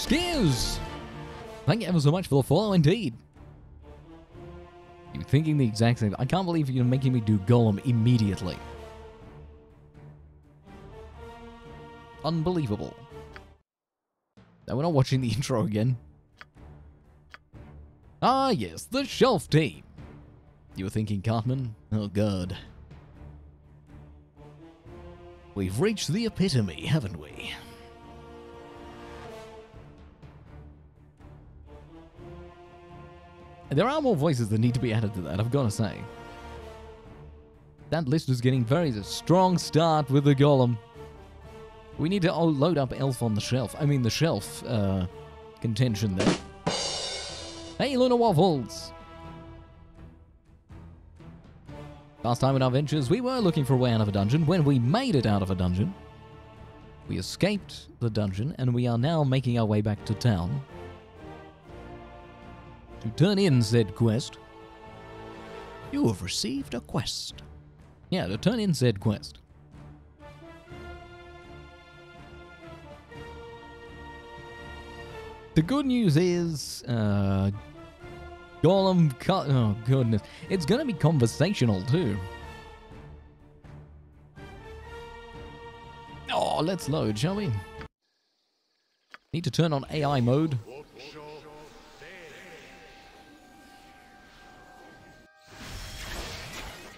Skiz! Thank you ever so much for the follow, indeed. You're thinking the exact same. I can't believe you're making me do Gollum immediately. Unbelievable. Now we're not watching the intro again. Ah, yes, the shelf team. You were thinking, Cartman? Oh, God. We've reached the epitome, haven't we? There are more voices that need to be added to that, I've got to say. That list is getting very strong start with the Gollum. We need to load up Elf on the Shelf. I mean, the shelf uh, contention there. Hey, Luna Waffles! Last time in our ventures, we were looking for a way out of a dungeon. When we made it out of a dungeon, we escaped the dungeon, and we are now making our way back to town to turn in said quest. You have received a quest. Yeah, to turn in said quest. The good news is, uh, Gollum, co- oh goodness, it's gonna be conversational too. Oh, let's load, shall we? Need to turn on AI mode.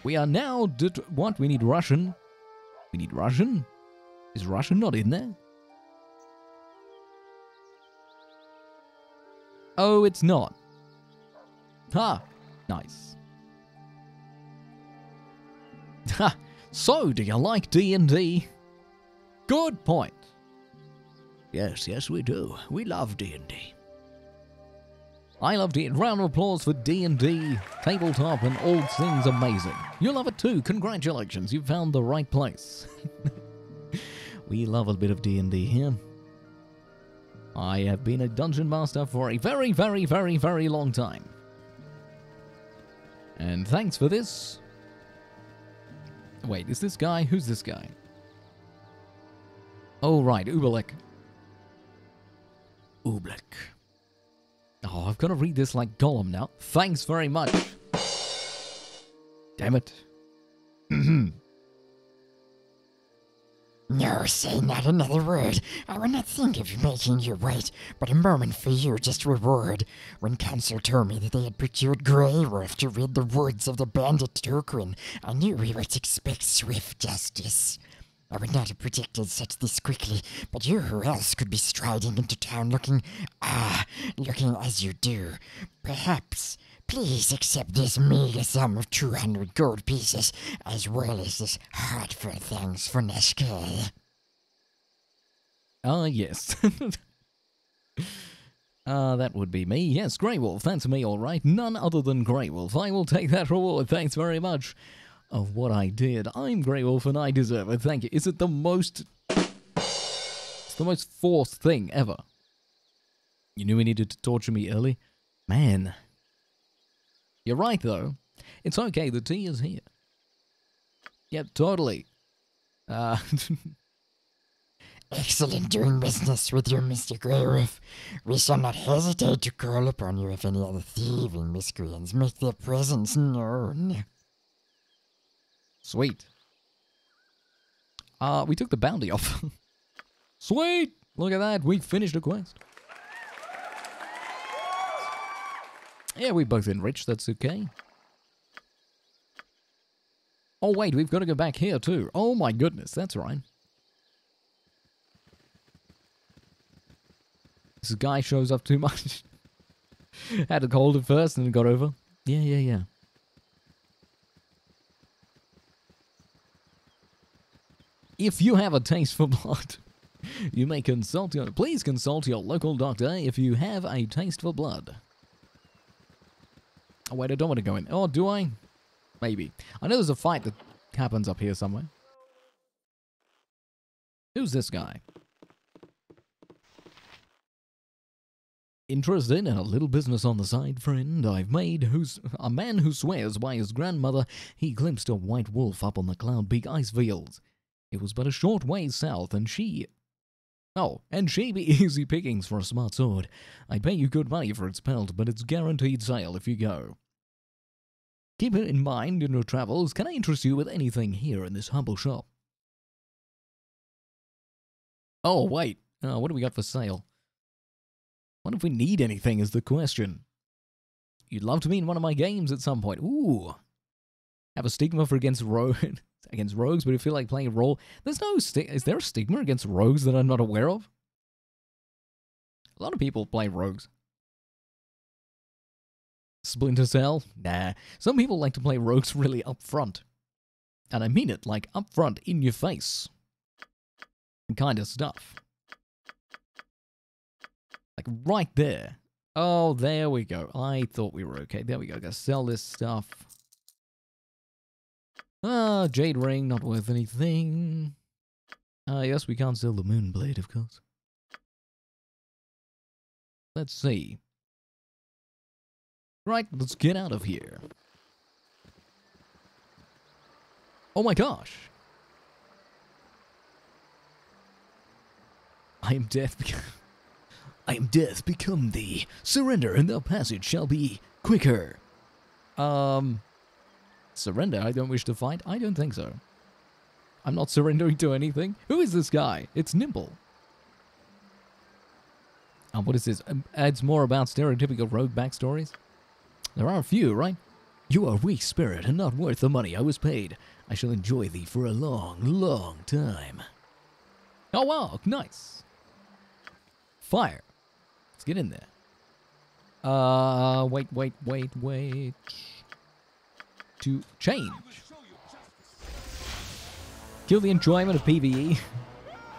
We are now. What? We need Russian. We need Russian? Is Russian not in there? Oh, it's not. Ha! Nice. Ha! So, do you like D&D? Good point. Yes, yes, we do. We love D&D. I love D. Round of applause for D&D, tabletop, and all things amazing. You love it too. Congratulations, you found the right place. we love a bit of D&D here. I have been a dungeon master for a very, very, very, very long time. And thanks for this. Wait, is this guy? Who's this guy? Oh, right, Ubalik. Ublik. Oh, I've got to read this like Gollum now. Thanks very much. Damn it. No, say not another word. I will not think of making you wait, but a moment for you just reward. When Council told me that they had procured Greywolf to rid the woods of the bandit Turquin, I knew we to expect swift justice. I would not have predicted such this quickly, but you who else could be striding into town looking, ah, looking as you do? Perhaps. Please accept this meager sum of 200 gold pieces, as well as this heartfelt thanks for Nashkel. Ah, yes. Ah, that would be me. Yes, Grey Wolf. That's me, all right. None other than Grey Wolf. I will take that reward. Thanks very much. Of what I did. I'm Grey Wolf and I deserve it. Thank you. Is it the most. It's the most forced thing ever. You knew we needed to torture me early? Man. You're right, though. It's okay. The tea is here. Yep, totally. Uh. Excellent doing business with your Mr. Greywolf. We shall not hesitate to call upon you if any other thieving miscreants make their presence known. Sweet. Uh, we took the bounty off. Sweet! Look at that. We finished a quest. Yeah, we both enriched. That's okay. Oh, wait. We've got to go back here, too. Oh, my goodness. That's right. This guy shows up too much. Had a cold at first and got over. Yeah, yeah, yeah. If you have a taste for blood, you may consult your. Please consult your local doctor if you have a taste for blood. Oh wait, I don't want to go in. Oh, do I? Maybe. I know there's a fight that happens up here somewhere. Who's this guy? Interested in a little business on the side, friend I've made who's a man who swears by his grandmother he glimpsed a white wolf up on the Cloud Peak ice fields. It was but a short way south, and she Oh, and shabby easy pickings for a smart sword. I'd pay you good money for its pelt, but it's guaranteed sale if you go. Keep it in mind in your travels. Can I interest you with anything here in this humble shop? Oh, wait. Uh, what do we got for sale? What if we need anything is the question. You'd love to be in one of my games at some point. Ooh. Have a stigma for against rogue against rogues, but I feel like playing a role. There's no sti- is there a stigma against rogues that I'm not aware of? A lot of people play rogues. Splinter Cell? Nah. Some people like to play rogues really up front. And I mean it, like up front, in your face. Kind of stuff. Like right there. Oh, there we go. I thought we were okay. There we go. Gotta sell this stuff. Ah, Jade Ring, not worth anything. Ah, uh, yes, we can't sell the Moonblade, of course. Let's see. Right, let's get out of here. Oh my gosh. I am death. I am death. Become thee. Surrender, and the passage shall be quicker. Um, surrender. I don't wish to fight. I don't think so. I'm not surrendering to anything. Who is this guy? It's Nimble. Um, what is this? Um, adds more about stereotypical rogue backstories. There are a few, right? You are a weak spirit and not worth the money I was paid. I shall enjoy thee for a long, long time. Oh wow, nice. Fire. Let's get in there. Uh, wait, wait, wait, wait. To change. Kill the enjoyment of PvE.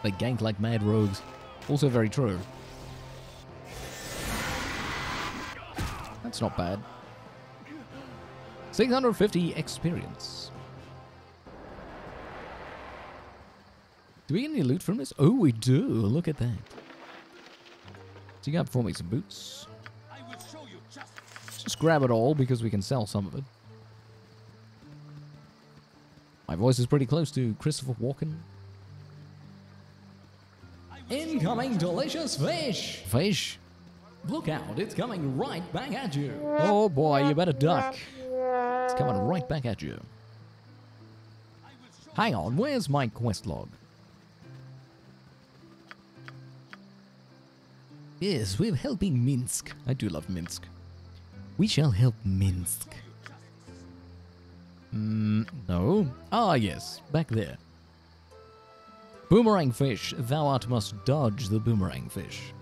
they gank like mad rogues. Also very true. That's not bad. 650 experience. Do we get any loot from this? Oh, we do. Look at that. So you got for me some boots. Just grab it all because we can sell some of it. My voice is pretty close to Christopher Walken. Incoming delicious fish! Fish? Look out, it's coming right back at you. Oh boy, you better duck. It's coming right back at you. Hang on, where's my quest log? Yes, we're helping Minsc. I do love Minsc. We shall help Minsc. Mm, no. Ah, yes, back there. Boomerang fish, thou art must dodge the boomerang fish.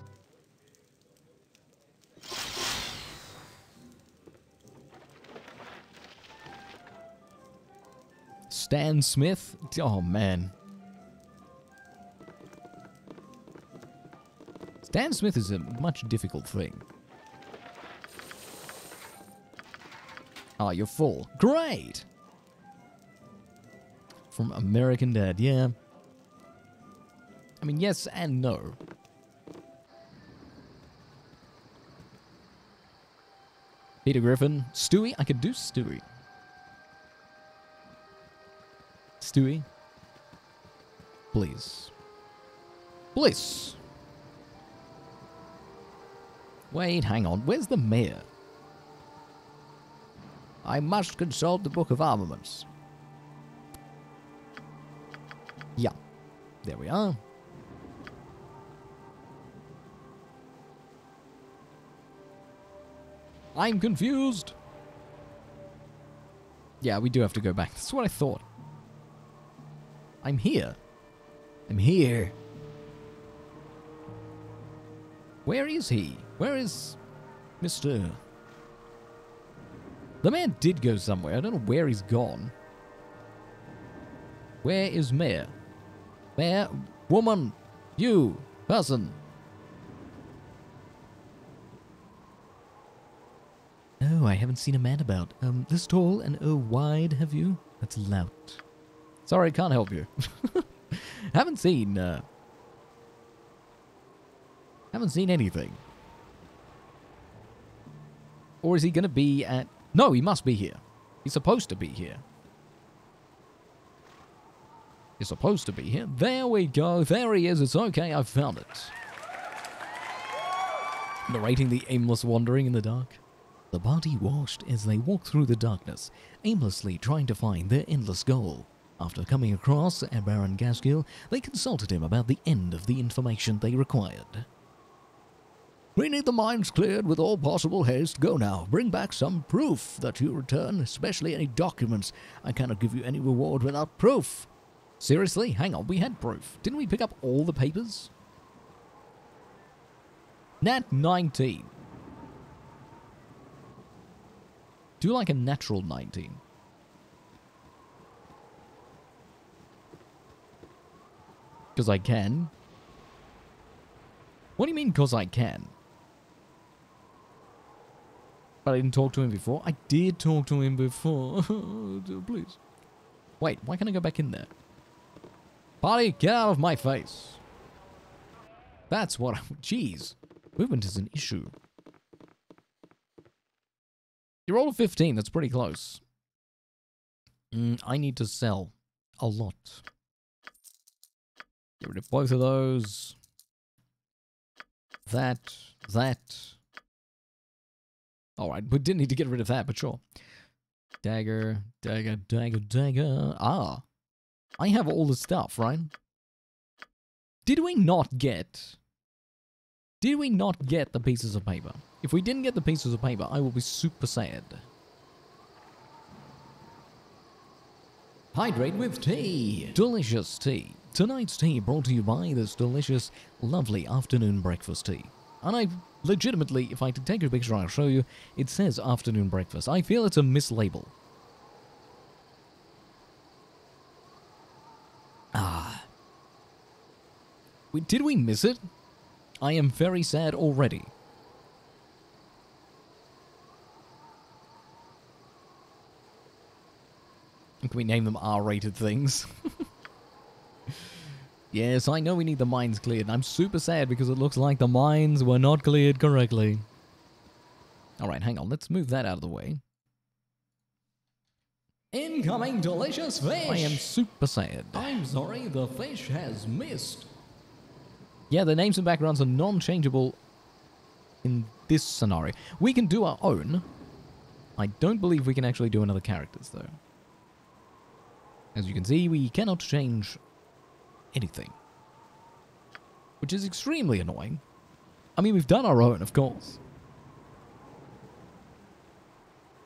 Stan Smith? Oh, man. Stan Smith is a much difficult thing. Ah, you're full. Great! From American Dad, yeah. I mean, yes and no. Peter Griffin. Stewie? I could do Stewie. Stewie? Please. Please. Wait, hang on. Where's the mayor? I must consult the Book of Armaments. Yeah. There we are. I'm confused. Yeah, we do have to go back. That's what I thought. I'm here. I'm here. Where is he? Where is Mr. The man did go somewhere. I don't know where he's gone. Where is Mayor? Mayor? Woman? You? Person? Oh, I haven't seen a man about. Um, this tall and oh wide, have you? That's lout. Sorry, can't help you. haven't seen, uh... Haven't seen anything. Or is he to be at... No, he must be here. He's supposed to be here. Is supposed to be here. There we go. There he is. It's okay. I've found it. Narrating the aimless wandering in the dark. The party watched as they walked through the darkness, aimlessly trying to find their endless goal. After coming across Baron Gaskill, they consulted him about the end of the information they required. We need the mines cleared with all possible haste. Go now. Bring back some proof that you return, especially any documents. I cannot give you any reward without proof. Seriously? Hang on, we had proof. Didn't we pick up all the papers? Nat 19. Do like a natural 19. Because I can. What do you mean, because I can? But I didn't talk to him before. I did talk to him before. Please. Wait, why can't I go back in there? Party, get out of my face. That's what I... Jeez. Movement is an issue. You roll a 15. That's pretty close. Mm, I need to sell a lot. Get rid of both of those. That. That. Alright, we didn't need to get rid of that, but sure. Dagger, dagger, dagger, dagger. Ah. I have all the stuff, right? Did we not get... Did we not get the pieces of paper? If we didn't get the pieces of paper, I will be super sad. Hydrate with tea. Delicious tea. Tonight's tea brought to you by this delicious, lovely afternoon breakfast tea. And I legitimately, if I take a picture, I'll show you, it says afternoon breakfast. I feel it's a mislabel. Did we miss it? I am very sad already. Can we name them R-rated things? yes, I know we need the mines cleared. I'm super sad because it looks like the mines were not cleared correctly. Alright, hang on. Let's move that out of the way. Incoming delicious fish! I am super sad. I'm sorry, the fish has missed. Yeah, the names and backgrounds are non-changeable in this scenario. We can do our own. I don't believe we can actually do another characters, though. As you can see, we cannot change anything. Which is extremely annoying. I mean, we've done our own, of course.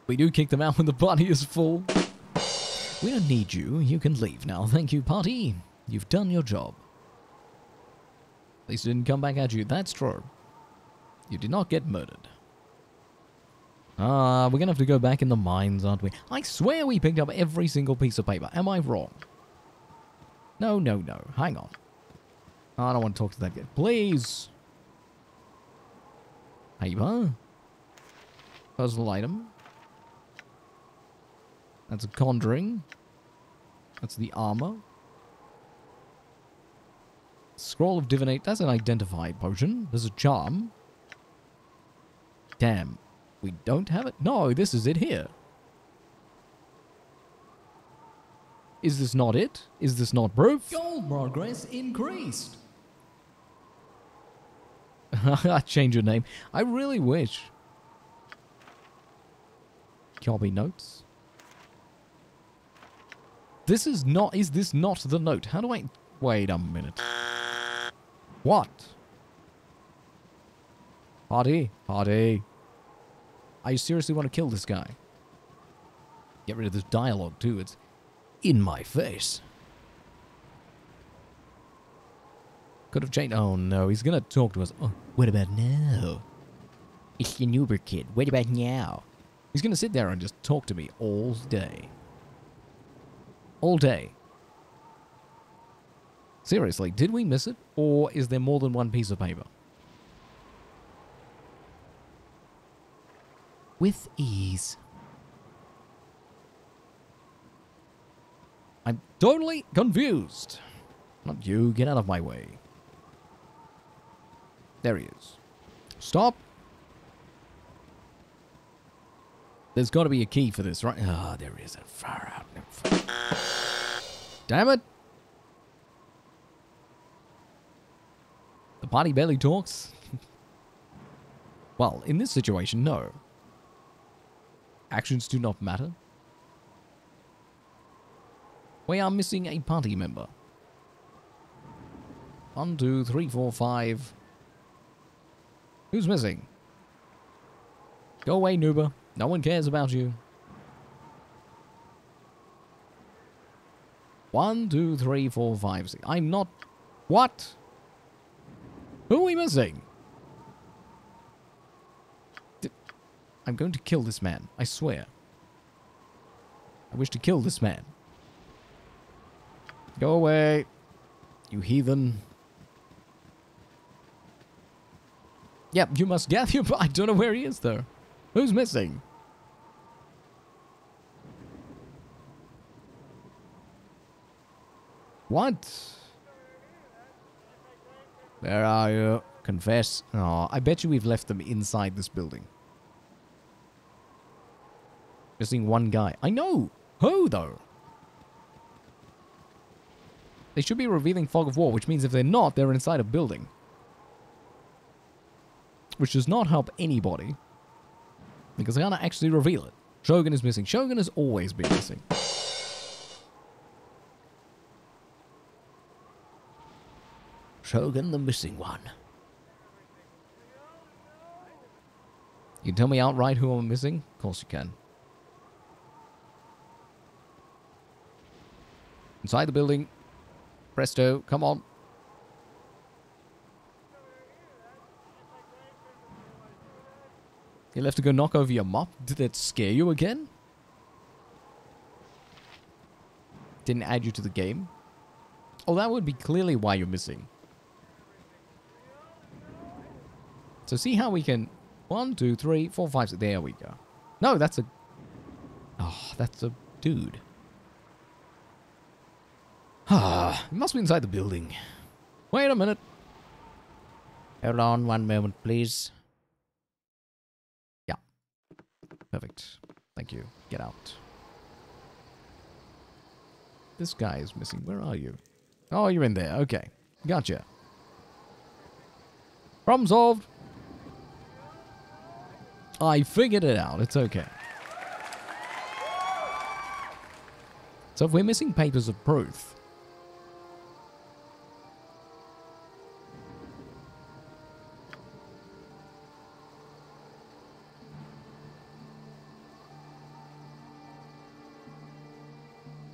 We do kick them out when the party is full. We don't need you. You can leave now. Thank you, party. You've done your job. At least it didn't come back at you. That's true. You did not get murdered. Ah, we're going to have to go back in the mines, aren't we? I swear we picked up every single piece of paper. Am I wrong? No, no, no. Hang on. I don't want to talk to that guy. Please. Paper. Personal item. That's a conjuring. That's the armor. Scroll of Divinate. That's an Identify potion. There's a charm. Damn. We don't have it? No, this is it here. Is this not it? Is this not proof? Gold progress increased. I change your name. I really wish. Copy notes. This is not... Is this not the note? How do I... Wait a minute. What? Hardy? Hardy. I seriously want to kill this guy. Get rid of this dialogue, too. It's in my face. Could have changed. Oh, no. He's going to talk to us. Oh, what about now? It's the Noober kid. What about now? He's going to sit there and just talk to me all day. All day. Seriously, did we miss it? Or is there more than one piece of paper? with ease. I'm totally confused. Not you, get out of my way. There he is. Stop. There's got to be a key for this, right? Ah, oh, there is. A far out. Damn it. The party barely talks? well, in this situation, no. Actions do not matter. We are missing a party member. One, two, three, four, five. Who's missing? Go away, Nuba. No one cares about you. One, two, three, four, five, six. I'm not... What? Who are we missing? I'm going to kill this man. I swear. I wish to kill this man. Go away. You heathen. Yep, you must gather your... I don't know where he is, though. Who's missing? What? Where are you? Confess. Oh, I bet you we've left them inside this building. Missing one guy. I know! Who, though? They should be revealing Fog of War, which means if they're not, they're inside a building. Which does not help anybody. Because they can't actually reveal it. Shogun is missing. Shogun has always been missing. Shogun the missing one. You can tell me outright who I'm missing? Of course you can. Inside the building. Presto, come on. You left to go knock over your mop? Did that scare you again? Didn't add you to the game? Oh, that would be clearly why you're missing. So see how we can... One, two, three, four, five, six. There we go. No, that's a... Oh, that's a dude. Ah, it must be inside the building. Wait a minute. Hold on one moment, please. Yeah. Perfect. Thank you. Get out. This guy is missing. Where are you? Oh, you're in there. Okay. Gotcha. Problem solved. I figured it out. It's okay. So if we're missing papers of proof,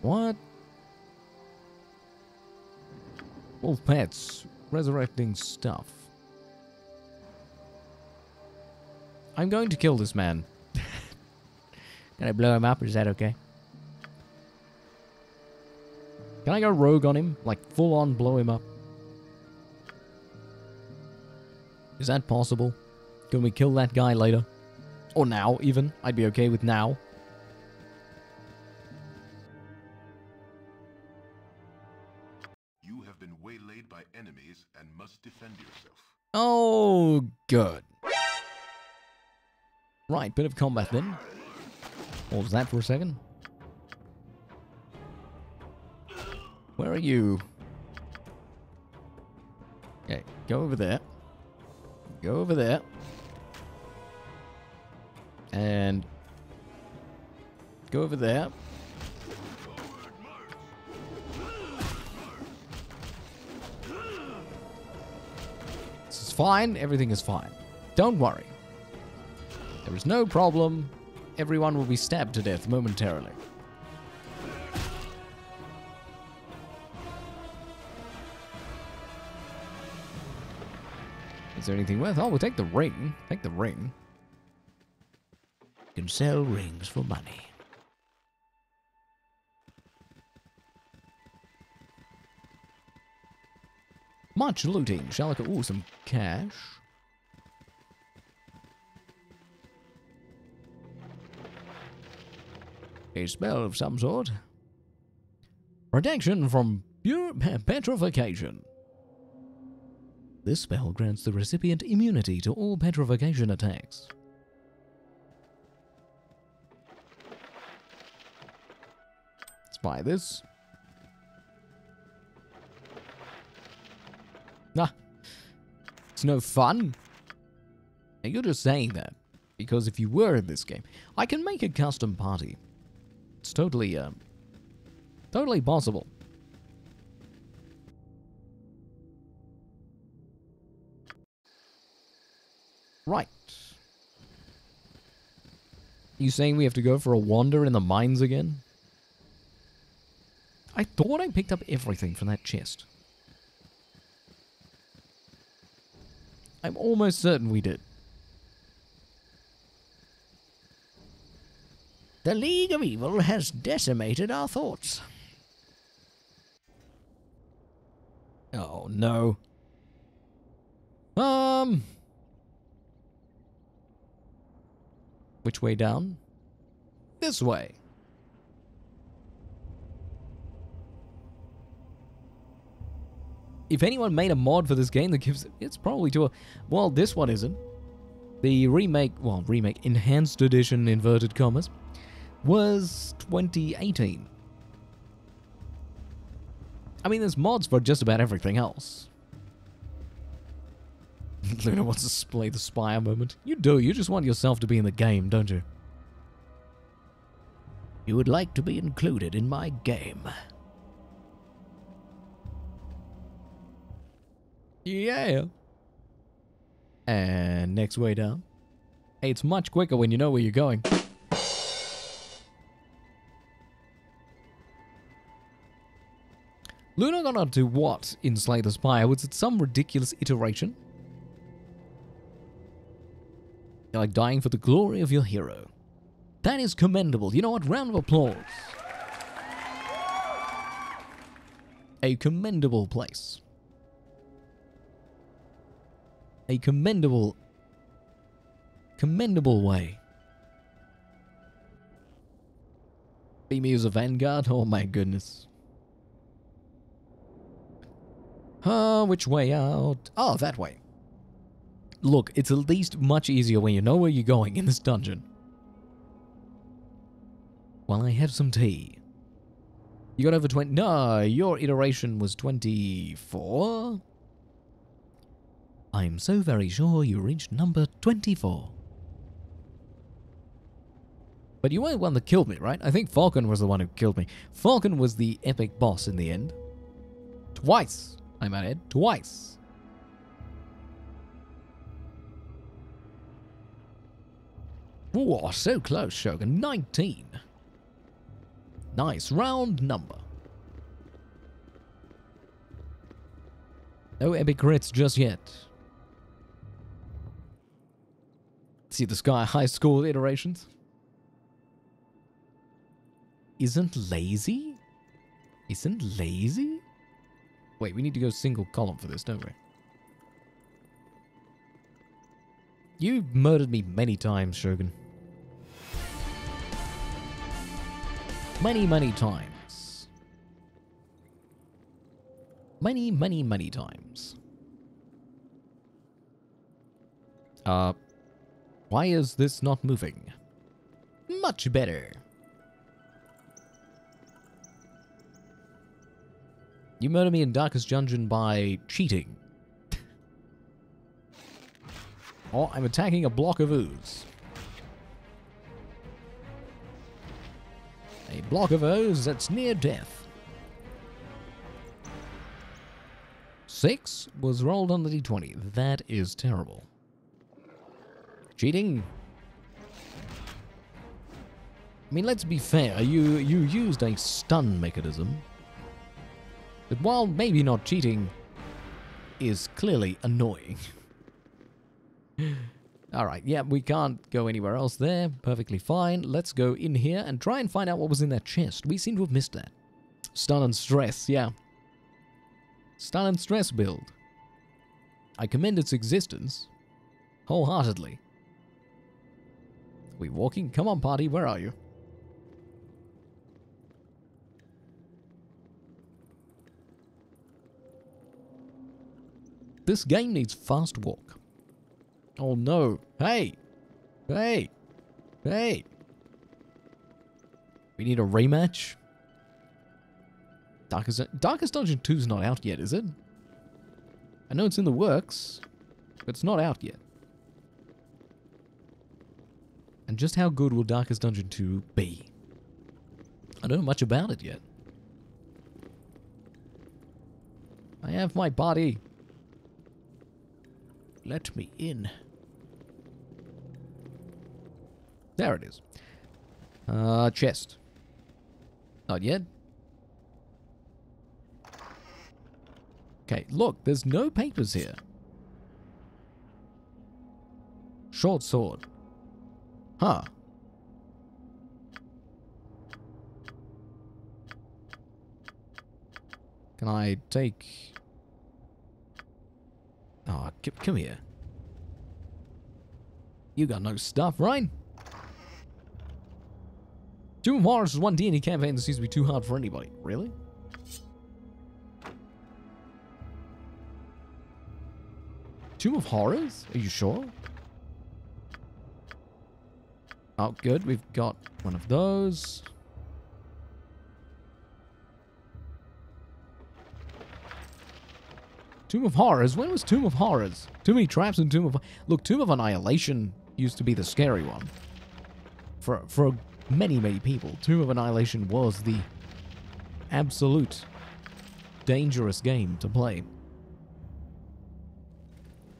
What? Wolf pets. Resurrecting stuff. I'm going to kill this man. Can I blow him up? Is that okay? Can I go rogue on him? Like, full on blow him up? Is that possible? Can we kill that guy later? Or now, even? I'd be okay with now. You have been waylaid by enemies and must defend yourself. Oh, good. Right, bit of combat then. What was that for a second? Where are you? Okay, go over there. Go over there. And go over there. This is fine. Everything is fine. Don't worry. There is no problem. Everyone will be stabbed to death momentarily. Is there anything worth? Oh, we'll take the ring. Take the ring. You can sell rings for money. Much looting. Shall I? Ooh, some cash. A spell of some sort. Protection from pure petrification. This spell grants the recipient immunity to all petrification attacks. Let's buy this. Ah. It's no fun. Now, you're just saying that because if you were in this game, I can make a custom party. It's totally, um, totally possible. Right. You saying we have to go for a wander in the mines again? I thought I picked up everything from that chest. I'm almost certain we did. The League of Evil has decimated our thoughts. Oh no. Um. Which way down? This way. If anyone made a mod for this game that gives it's probably to a well, this one isn't. The remake, well, remake enhanced edition inverted commas was 2018. I mean, there's mods for just about everything else. Luna wants to play the Spire moment. You do, you just want yourself to be in the game, don't you? You would like to be included in my game. Yeah. And next way down. Hey, it's much quicker when you know where you're going. Luna up to what in Slay the Spire? Was it some ridiculous iteration? You're like dying for the glory of your hero. That is commendable. You know what? Round of applause. A commendable place. A commendable, commendable way. Be me as a vanguard? Oh my goodness. Uh, which way out? Oh, that way. Look, it's at least much easier when you know where you're going in this dungeon. While I have some tea. You got over 20. No, your iteration was 24. I'm so very sure you reached number 24. But you weren't the one that killed me, right? I think Falcon was the one who killed me. Falcon was the epic boss in the end. Twice, I might add. Twice. Whoa, so close, Shogun. 19. Nice, round number. No epic crits just yet. See the Sky High School iterations? Isn't lazy? Isn't lazy? Wait, we need to go single column for this, don't we? You murdered me many times, Shogun. Many, many times. Many, many, many times. Uh, why is this not moving? Much better. You murder me in Darkest Dungeon by cheating. or I'm attacking a block of ooze. A block of ooze that's near death. Six was rolled on the d20. That is terrible. Cheating? I mean, let's be fair. You you used a stun mechanism that, while maybe not cheating, is clearly annoying. All right, yeah, we can't go anywhere else there. Perfectly fine. Let's go in here and try and find out what was in that chest. We seem to have missed that. Stun and stress, yeah. Stun and stress build. I commend its existence wholeheartedly. We walking? Come on, party, where are you? This game needs fast walk. Oh no. Hey! Hey! Hey! We need a rematch? Darkest, Darkest Dungeon 2 is not out yet, is it? I know it's in the works. But it's not out yet. And just how good will Darkest Dungeon 2 be? I don't know much about it yet. I have my body. Let me in. There it is. Uh, chest. Not yet. Okay, look, there's no papers here. Short sword. Huh. Can I take... Oh, come here. You got no stuff, right? Of Horrors is one D&D campaign that seems to be too hard for anybody. Really? Tomb of Horrors? Are you sure? Oh, good. We've got one of those. Tomb of Horrors? When was Tomb of Horrors? Too many traps in Tomb of... Look, Tomb of Annihilation used to be the scary one. For, for many, many people, Tomb of Annihilation was the absolute dangerous game to play.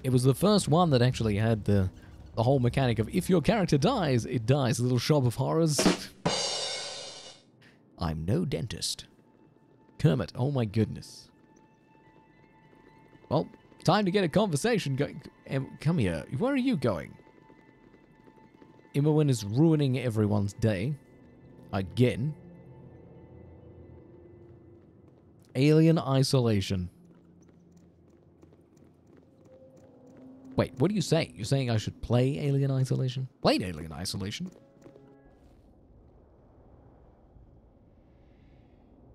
It was the first one that actually had the the whole mechanic of if your character dies, it dies. Little shop of horrors. I'm no dentist. Kermit, oh my goodness. Well, time to get a conversation going. Come here. Where are you going? Immerwin is ruining everyone's day. Again. Alien isolation. Wait, what do you say? You're saying I should play Alien Isolation? Played Alien Isolation.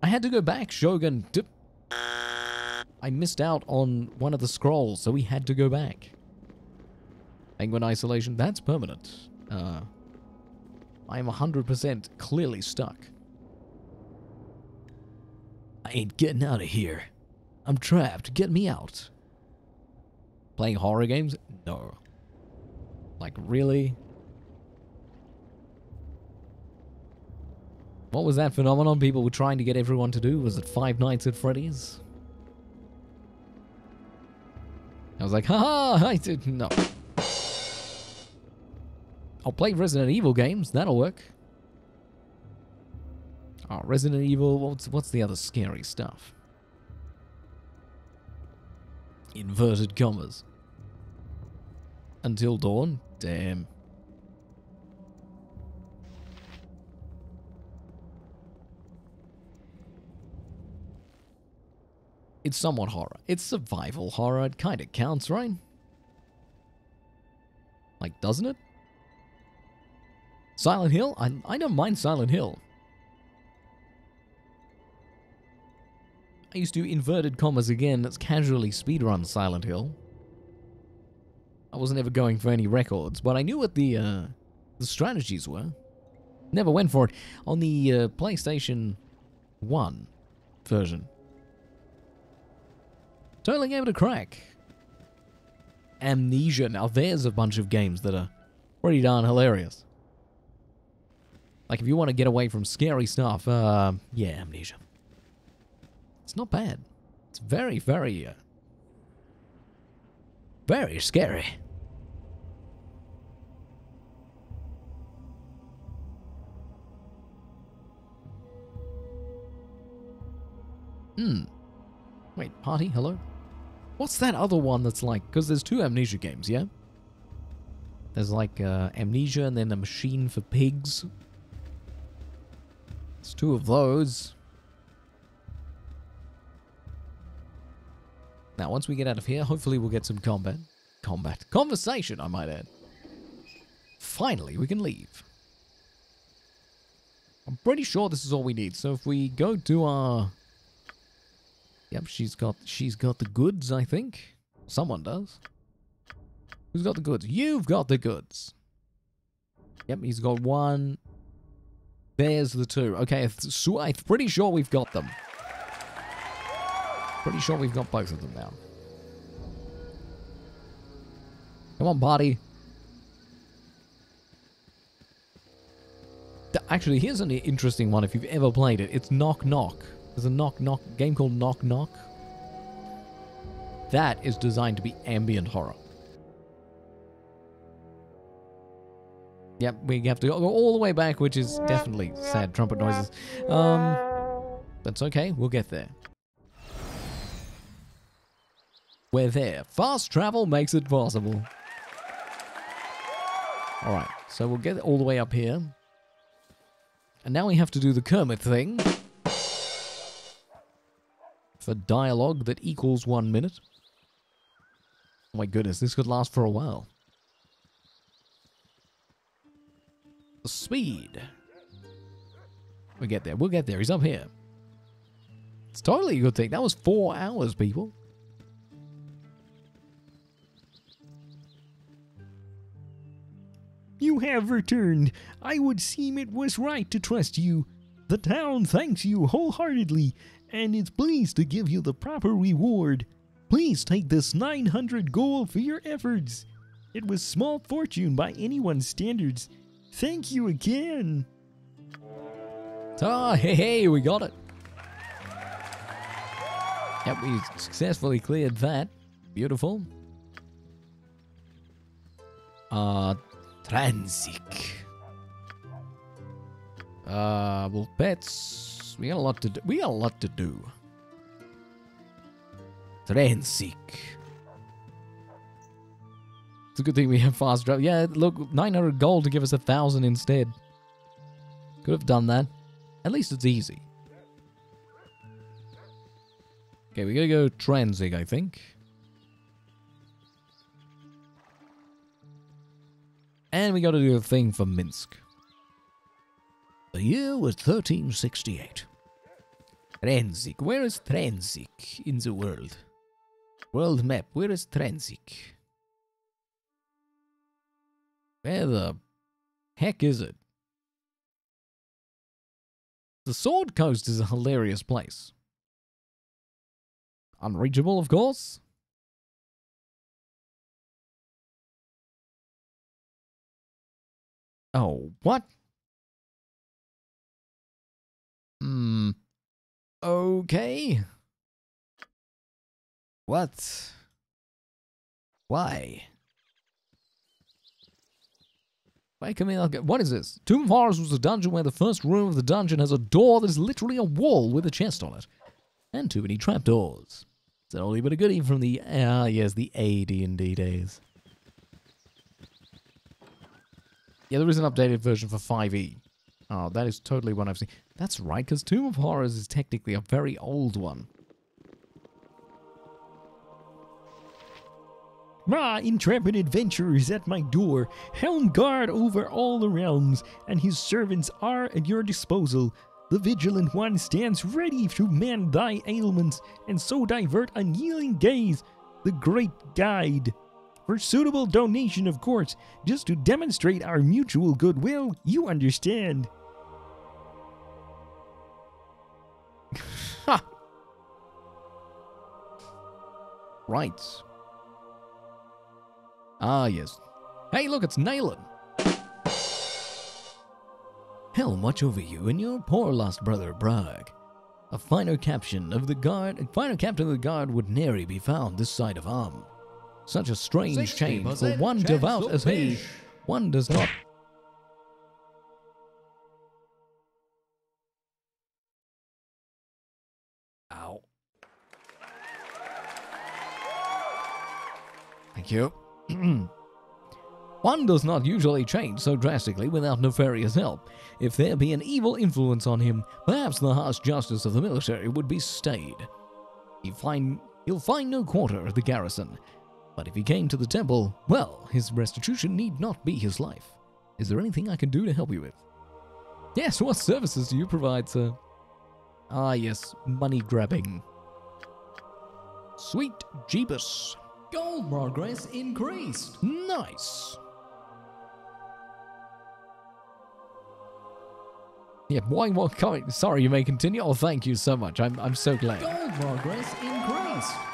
I had to go back, Shogun. To... I missed out on one of the scrolls, so we had to go back. Penguin Isolation, that's permanent. Uh, I am 100% clearly stuck. I ain't getting out of here. I'm trapped. Get me out. Playing horror games? No. Like, really? What was that phenomenon people were trying to get everyone to do? Was it Five Nights at Freddy's? I was like, haha, I did no. I'll play Resident Evil games, that'll work. Oh, Resident Evil, what's, what's the other scary stuff? Inverted commas. Until dawn? Damn. It's somewhat horror. It's survival horror. It kind of counts, right? Like, doesn't it? Silent Hill? I, I don't mind Silent Hill. I used to inverted commas again. Let's casually speedrun Silent Hill. I wasn't ever going for any records, but I knew what the uh, the strategies were. Never went for it on the uh, PlayStation One version. Totally gave it a crack. Amnesia. Now there's a bunch of games that are pretty darn hilarious. Like if you want to get away from scary stuff, uh, yeah, Amnesia. It's not bad. It's very, very, uh, very scary. Hmm. Wait, party? Hello? What's that other one that's like? Because there's two Amnesia games, yeah? There's like uh, Amnesia and then a Machine for Pigs. It's two of those. Now, once we get out of here, hopefully we'll get some combat. Combat. Conversation, I might add. Finally, we can leave. I'm pretty sure this is all we need. So if we go to our... Yep, she's got she's got the goods, I think. Someone does. Who's got the goods? You've got the goods. Yep, he's got one. There's the two. Okay, so I'm pretty sure we've got them. Pretty sure we've got both of them now. Come on, party. Actually, here's an interesting one if you've ever played it. It's Knock Knock. There's a Knock Knock game called Knock Knock. That is designed to be ambient horror. Yep, we have to go all the way back, which is definitely sad trumpet noises. Um, that's okay, we'll get there. We're there. Fast travel makes it possible. Alright, so we'll get all the way up here. And now we have to do the Kermit thing. For dialogue that equals one minute. Oh my goodness, this could last for a while. Speed. We'll get there. We'll get there. He's up here. It's totally a good thing. That was four hours, people. You have returned. I would seem it was right to trust you. The town thanks you wholeheartedly and is pleased to give you the proper reward. Please take this 900 gold for your efforts. It was small fortune by anyone's standards. Thank you again. Ah, hey, hey, we got it. Yep, we successfully cleared that. Beautiful. Uh, Tranzig. Uh, well, pets. We got a lot to do. We got a lot to do. Tranzig. It's a good thing we have fast travel. Yeah, look, 900 gold to give us a thousand instead. Could have done that. At least it's easy. Okay, we're gonna go Tranzig, I think. And we gotta do a thing for Minsc. The year was 1368. Tranzig. Where is Tranzig in the world? World map. Where is Tranzig? Where the heck is it? The Sword Coast is a hilarious place. Unreachable, of course. Oh, what? Hmm. Okay. What? Why? Why come in? What is this? Tomb Horrors was a dungeon where the first room of the dungeon has a door that is literally a wall with a chest on it. And too many trapdoors. It's an oldie but a goodie from the, ah, yes, the AD&D days. Yeah, there is an updated version for 5e. Oh, that is totally one I've seen. That's right, because Tomb of Horrors is technically a very old one. Ma, intrepid adventurer is at my door, helm guard over all the realms, and his servants are at your disposal. The vigilant one stands ready to mend thy ailments, and so divert unyielding gaze. The great guide. For suitable donation, of course, just to demonstrate our mutual goodwill, you understand. Right. Ah, yes. Hey, look, it's Nayland. Hell, watch over you and your poor lost brother, Brage. A finer captain of the guard, a finer captain of the guard would nary be found this side of Amn. Such a strange change for one devout as he. One does not. Thank you. One does not usually change so drastically without nefarious help. If there be an evil influence on him, perhaps the harsh justice of the military would be stayed. He find, he'll find no quarter at the garrison. But if he came to the temple, well, his restitution need not be his life. Is there anything I can do to help you with? Yes, what services do you provide, sir? Ah, yes, money grabbing. Sweet Jeebus. Gold progress increased. Nice. Yeah, why what comment? Sorry, you may continue. Oh, thank you so much. I'm I'm so glad. Gold progress increased. Oh,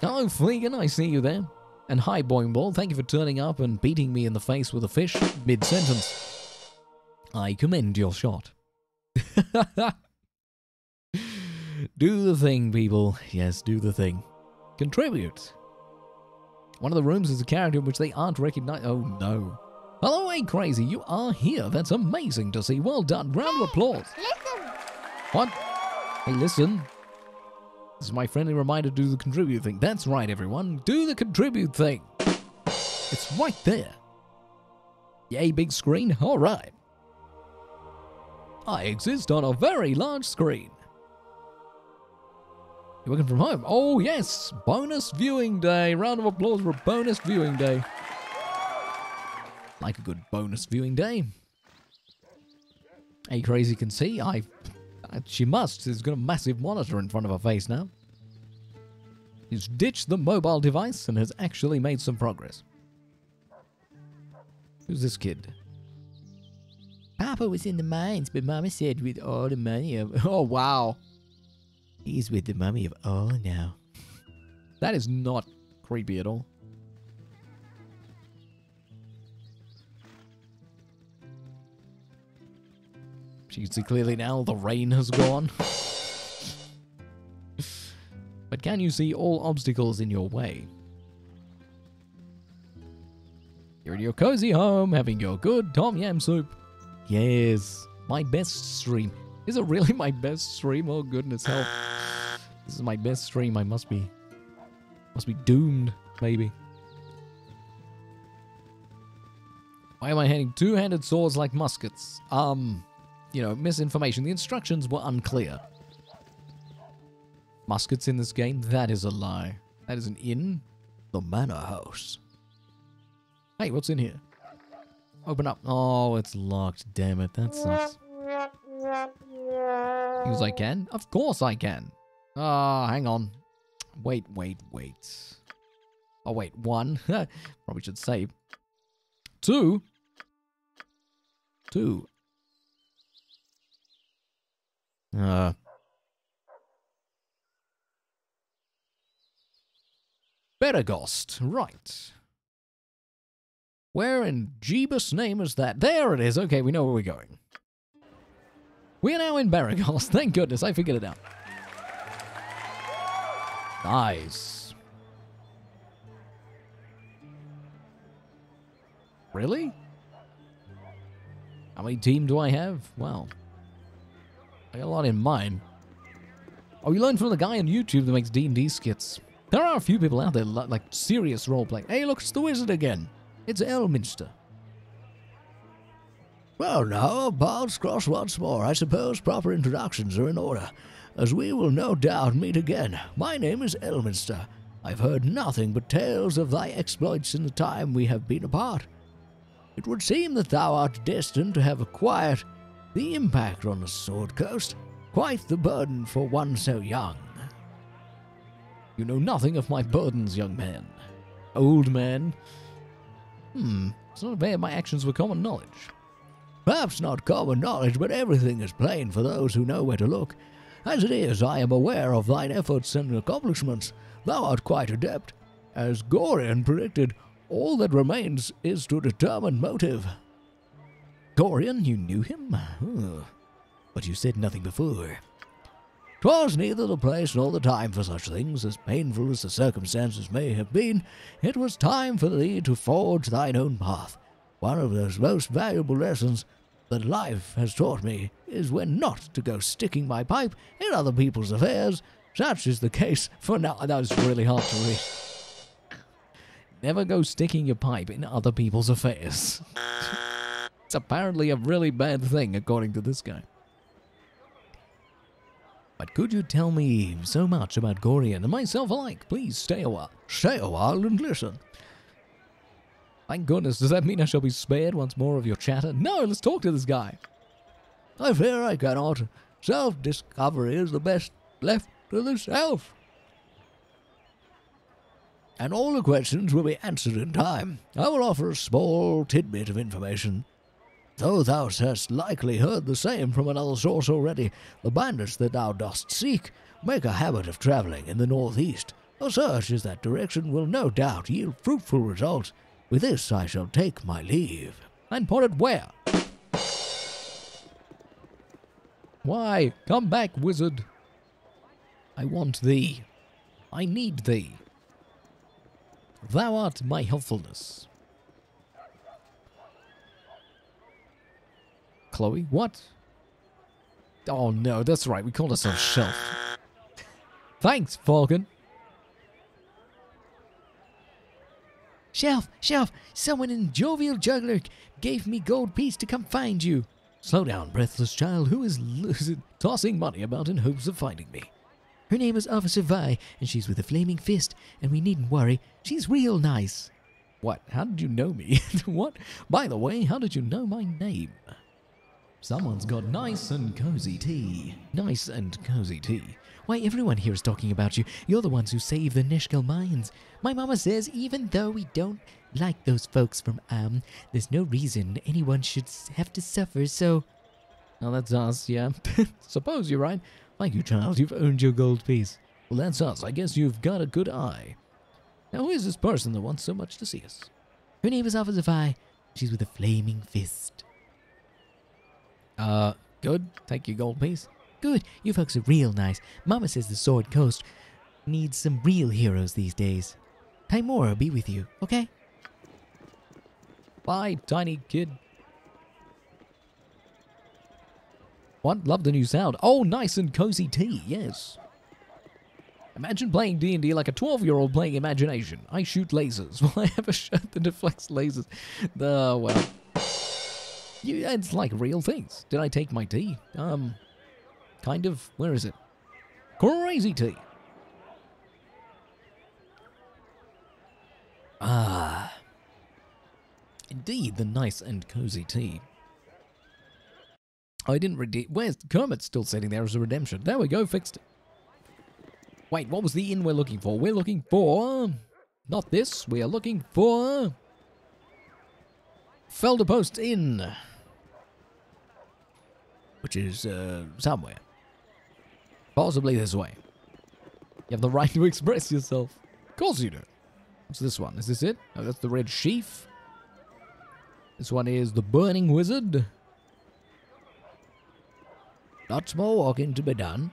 Hello, Fleegan. I see you there. And hi, Boing Ball. Thank you for turning up and beating me in the face with a fish mid sentence. I commend your shot. do the thing, people. Yes, do the thing. Contribute. One of the rooms is a character in which they aren't recognized. Oh no. Hello, hey crazy, you are here. That's amazing to see. Well done. Round of applause. Listen! What? Hey, listen. This is my friendly reminder to do the contribute thing. That's right, everyone. Do the contribute thing. It's right there. Yay, big screen. All right. I exist on a very large screen. You're working from home? Oh, yes. Bonus viewing day. Round of applause for bonus viewing day. Like a good bonus viewing day. Hey, crazy can see. I. I- She must. She's got a massive monitor in front of her face now. She's ditched the mobile device and has actually made some progress. Who's this kid? Papa was in the mines, but Mama said with all the money of Oh, wow. He's with the mummy of all now. That is not creepy at all. You can see clearly now the rain has gone. but can you see all obstacles in your way? You're in your cozy home having your good tom yam soup. Yes, my best stream. Is it really my best stream? Oh goodness help. This is my best stream. I must be must be doomed, maybe. Why am I handing two-handed swords like muskets? Um, you know, misinformation. The instructions were unclear. Muskets in this game? That is a lie. That is an inn. The manor house. Hey, what's in here? Open up. Oh, it's locked. Damn it. That sucks. Because I can? Of course I can. Ah, hang on. Wait, wait, wait. Oh, wait. One. Probably should save. Two. Two. Uh. Beregost. Right. Where in Jeebus name is that? There it is. Okay, we know where we're going. We are now in Beregost. Thank goodness, I figured it out. Nice. Really? How many team do I have? Wow. I got a lot in mind. Oh, you learned from the guy on YouTube that makes D&D skits. There are a few people out there like serious role-playing. Hey, look, it's the wizard again. It's Elminster. Well, now, paths cross once more. I suppose proper introductions are in order, as we will no doubt meet again. My name is Elminster. I've heard nothing but tales of thy exploits in the time we have been apart. It would seem that thou art destined to have acquired the impact on the Sword Coast. Quite the burden for one so young. You know nothing of my burdens, young man. Old man. Hmm, it's not bad my actions were common knowledge. Perhaps not common knowledge, but everything is plain for those who know where to look. As it is, I am aware of thine efforts and accomplishments. Thou art quite adept. As Gorion predicted, all that remains is to determine motive. Gorion, you knew him? But you said nothing before. 'Twas neither the place nor the time for such things, as painful as the circumstances may have been. It was time for thee to forge thine own path. One of those most valuable lessons that life has taught me is when not to go sticking my pipe in other people's affairs. Such is the case for now. That was really hard to read. Never go sticking your pipe in other people's affairs. it's apparently a really bad thing, according to this guy. But could you tell me so much about Gorion and myself alike? Please stay a while. Stay a while and listen. Thank goodness. Does that mean I shall be spared once more of your chatter? No, let's talk to this guy. I fear I cannot. Self discovery is the best left to the self. And all the questions will be answered in time. I will offer a small tidbit of information. Though thou hast likely heard the same from another source already, the bandits that thou dost seek make a habit of travelling in the northeast, A search in that direction will no doubt yield fruitful results. With this I shall take my leave. And put it where? Why? Come back, wizard. I want thee. I need thee. Thou art my helpfulness. Chloe, what? Oh no, that's right, we called ourselves Shelf. Thanks, Falcon. Shelf, Shelf, someone in Jovial Juggler gave me gold piece to come find you. Slow down, breathless child. Who is losing, tossing money about in hopes of finding me? Her name is Officer Vai, and she's with a flaming fist, and we needn't worry. She's real nice. What? How did you know me? what? By the way, how did you know my name? Someone's got nice and cozy tea. Nice and cozy tea. Why, everyone here is talking about you. You're the ones who saved the Nashkel mines. My mama says even though we don't like those folks from Amn, there's no reason anyone should have to suffer, so... Now that's us, yeah. Suppose you're right. Thank you, child. You've earned your gold piece. Well, that's us. I guess you've got a good eye. Now, who is this person that wants so much to see us? Her name is Officer Vai. She's with a flaming fist. Uh, good. Take your gold piece. Good, you folks are real nice. Mama says the Sword Coast needs some real heroes these days. Will be with you, okay? Bye, tiny kid. What? Love the new sound. Oh, nice and cozy tea. Yes. Imagine playing D&D like a 12-year-old playing Imagination. I shoot lasers. Will I have a shirt that deflects lasers? Uh, well. You, it's like real things. Did I take my tea? Um, kind of. Where is it? Crazy tea. Ah. Indeed, the nice and cozy tea. I didn't redeem. Where's Kermit still sitting there as a redemption? There we go, fixed it. Wait, what was the inn we're looking for? We're looking for. Not this. We are looking for. Feldepost Inn. Which is uh, somewhere. Possibly this way. You have the right to express yourself. Of course you do. What's this one? Is this it? Oh, that's the Red Sheaf. This one is the Burning Wizard. Lots more walking to be done.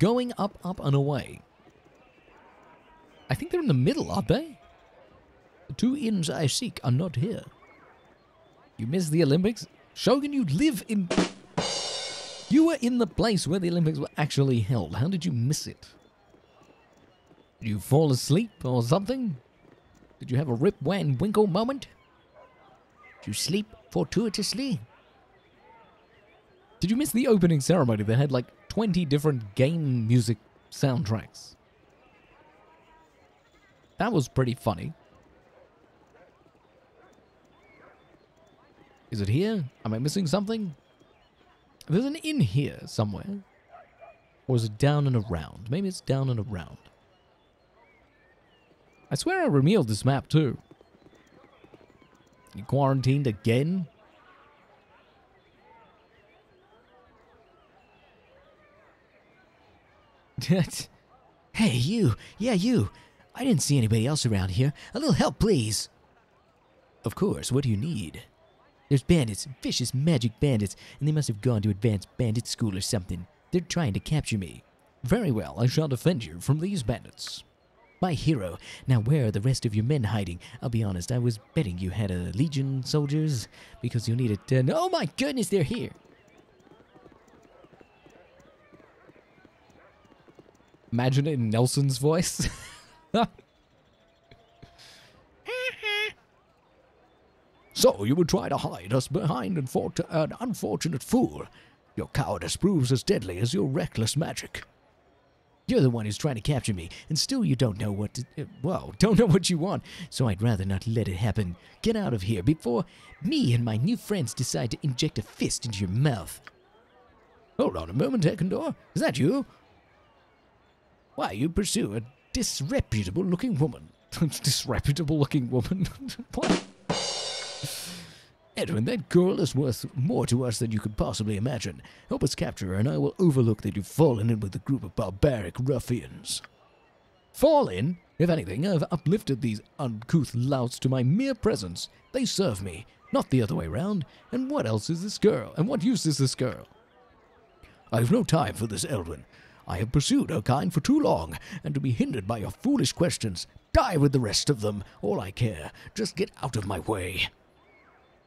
Going up, up, and away. I think they're in the middle, aren't they? The two inns I seek are not here. You missed the Olympics? Shogun, you live in. You were in the place where the Olympics were actually held. How did you miss it? Did you fall asleep or something? Did you have a Rip Van Winkle moment? Did you sleep fortuitously? Did you miss the opening ceremony that had like 20 different game music soundtracks? That was pretty funny. Is it here? Am I missing something? There's an inn here somewhere. Or is it down and around? Maybe it's down and around. I swear I revealed this map too. You quarantined again? hey, you. Yeah, you. I didn't see anybody else around here. A little help, please. Of course, what do you need? There's bandits, vicious magic bandits, and they must have gone to advanced bandit school or something. They're trying to capture me. Very well, I shall defend you from these bandits. My hero. Now, where are the rest of your men hiding? I'll be honest, I was betting you had a legion soldiers because you needed ten. Oh my goodness, they're here. Imagine it in Nelson's voice. so, you would try to hide us behind an, an unfortunate fool. Your cowardice proves as deadly as your reckless magic. You're the one who's trying to capture me, and still you don't know what to. Uh, well, don't know what you want, so I'd rather not let it happen. Get out of here before me and my new friends decide to inject a fist into your mouth. Hold on a moment, Ekandor. Is that you? Why, you pursue a disreputable looking woman. disreputable looking woman. what? Edwin, that girl is worth more to us than you could possibly imagine. Help us capture her, and I will overlook that you've fallen in with a group of barbaric ruffians. Fall in? If anything, I've uplifted these uncouth louts to my mere presence. They serve me, not the other way round. And what else is this girl? And what use is this girl? I've no time for this, Edwin. I have pursued her kind for too long, and to be hindered by your foolish questions, die with the rest of them. All I care. Just get out of my way.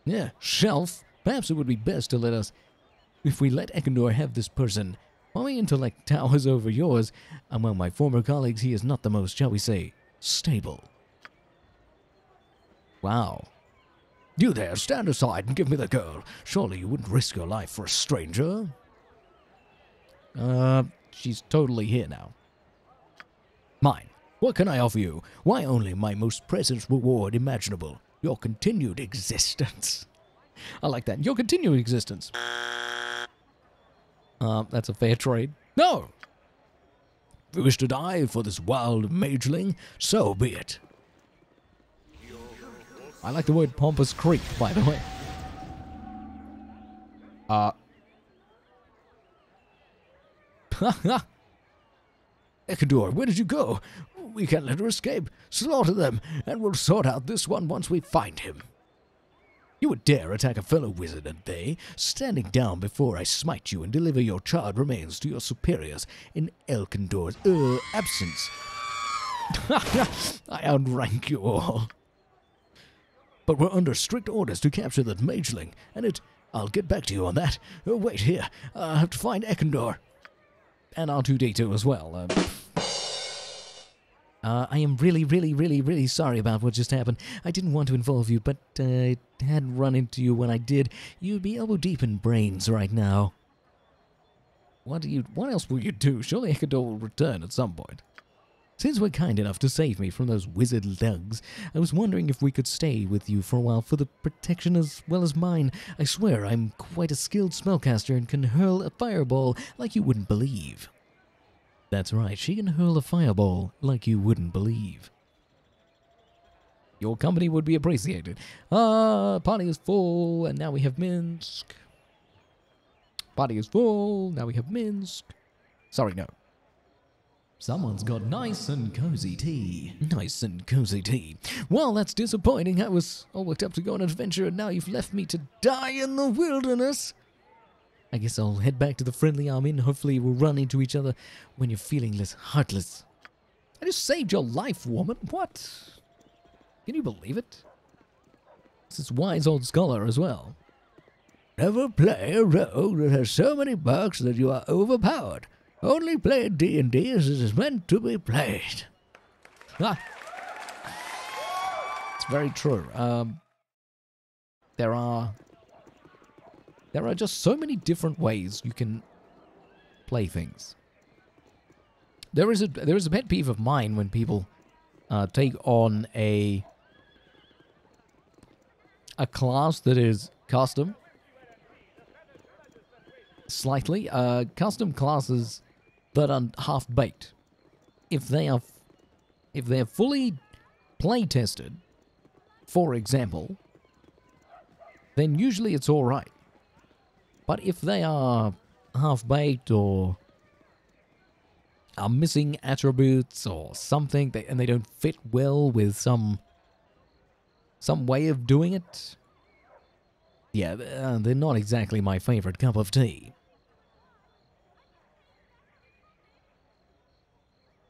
Yeah, shelf. Perhaps it would be best to let us. If we let Ekandor have this person, while my intellect towers over yours, among my former colleagues, he is not the most, shall we say, stable. Wow. You there, stand aside and give me the girl. Surely you wouldn't risk your life for a stranger? Uh, she's totally here now. Mine. What can I offer you? Why only my most present reward imaginable? Your continued existence. I like that. Your continued existence. Uh, that's a fair trade. No! If you wish to die for this wild mageling, so be it. I like the word pompous creek, by the way. Uh. Ekandor, where did you go? We can't let her escape. Slaughter them, and we'll sort out this one once we find him. You would dare attack a fellow wizard and they, standing down before I smite you and deliver your charred remains to your superiors in Ekandor's uh, absence. I outrank you all. But we're under strict orders to capture that mageling, and it. I'll get back to you on that. Uh, wait here. I have to find Ekandor. And R2D2 as well. Um, uh, I am really, really, really, really sorry about what just happened. I didn't want to involve you, but uh, I had run into you when I did. You'd be elbow deep in brains right now. What do you? What else will you do? Surely Ekandor will return at some point. Since we're kind enough to save me from those wizard lugs, I was wondering if we could stay with you for a while for the protection as well as mine. I swear I'm quite a skilled spellcaster and can hurl a fireball like you wouldn't believe. That's right, she can hurl a fireball like you wouldn't believe. Your company would be appreciated. Ah, party is full, and now we have Minsc. Party is full, now we have Minsc. Sorry, no. Someone's got nice and cozy tea. Nice and cozy tea. Well, that's disappointing. I was all worked up to go on an adventure, and now you've left me to die in the wilderness. I guess I'll head back to the friendly army, and hopefully we'll run into each other when you're feeling less heartless. I just saved your life, woman. What? Can you believe it? This is wise old scholar as well. Never play a rogue that has so many bugs that you are overpowered. Only play D&D as it is meant to be played. Ah. It's very true. Um, there are there are just so many different ways you can play things. There is a there is a pet peeve of mine when people uh, take on a a class that is custom. Slightly, uh, custom classes that are half baked. If they are, if they're fully play tested, for example, then usually it's all right. But if they are half baked or are missing attributes or something, and they don't fit well with some some way of doing it, yeah, uh, they're not exactly my favorite cup of tea.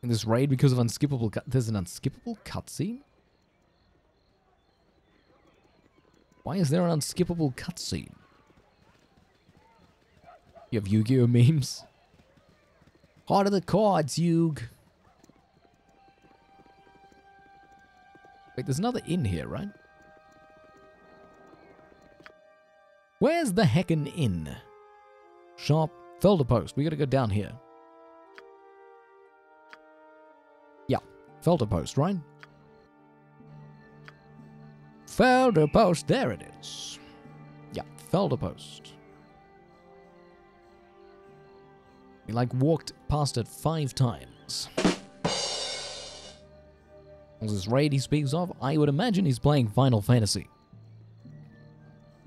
In this raid, because of unskippable, cut, there's an unskippable cutscene. Why is there an unskippable cutscene? You have Yu-Gi-Oh memes. Heart of the cards, Yug. Wait, there's another inn here, right? Where's the heckin' inn? Sharp Feldepost. We gotta go down here. Yeah, Feldepost, right? Feldepost, there it is. Yeah, Felder We like walked past it five times. This raid he speaks of? I would imagine he's playing Final Fantasy.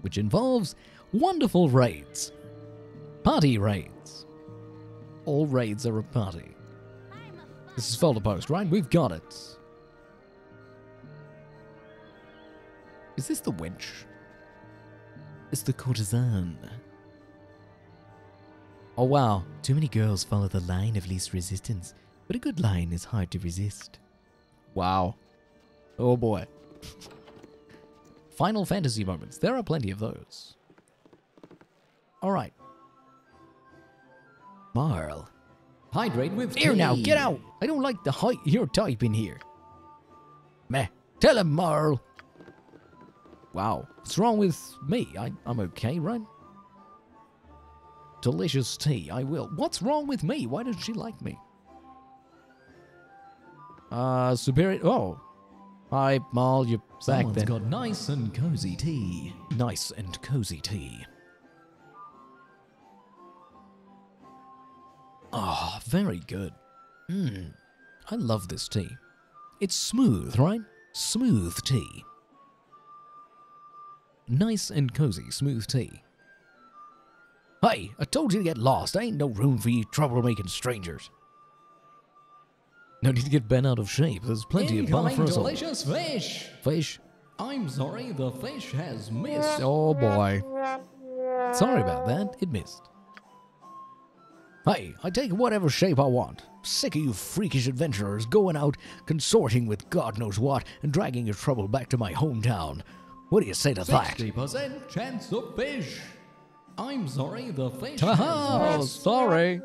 which involves wonderful raids. Party raids. All raids are a party. This is Feldepost, right? We've got it. Is this the wench? It's the courtesan. Oh wow, too many girls follow the line of least resistance, but a good line is hard to resist. Wow. Oh boy. Final Fantasy moments. There are plenty of those. Alright. Marl. Hydrate with Here now, get out! I don't like the height you're typing here. Meh. Tell him, Marl. Wow. What's wrong with me? I, I'm okay, right? Delicious tea, I will. What's wrong with me? Why doesn't she like me? Uh, superior. Oh. Hi, Marl, you're back Someone's then. got nice and cozy tea. Nice and cozy tea. Ah, very good. Mmm, I love this tea. It's smooth, right? Smooth tea. Nice and cozy, smooth tea. Hey, I told you to get lost. I ain't no room for you troublemaking strangers. No need to get bent out of shape. There's plenty of Incoming for us all. delicious fish. Fish. I'm sorry, the fish has missed. Oh boy. Sorry about that. It missed. Hey, I take whatever shape I want. Sick of you freakish adventurers going out, consorting with God knows what, and dragging your trouble back to my hometown. What do you say to that? 60% chance of fish. I'm sorry, the fish Oh, sorry.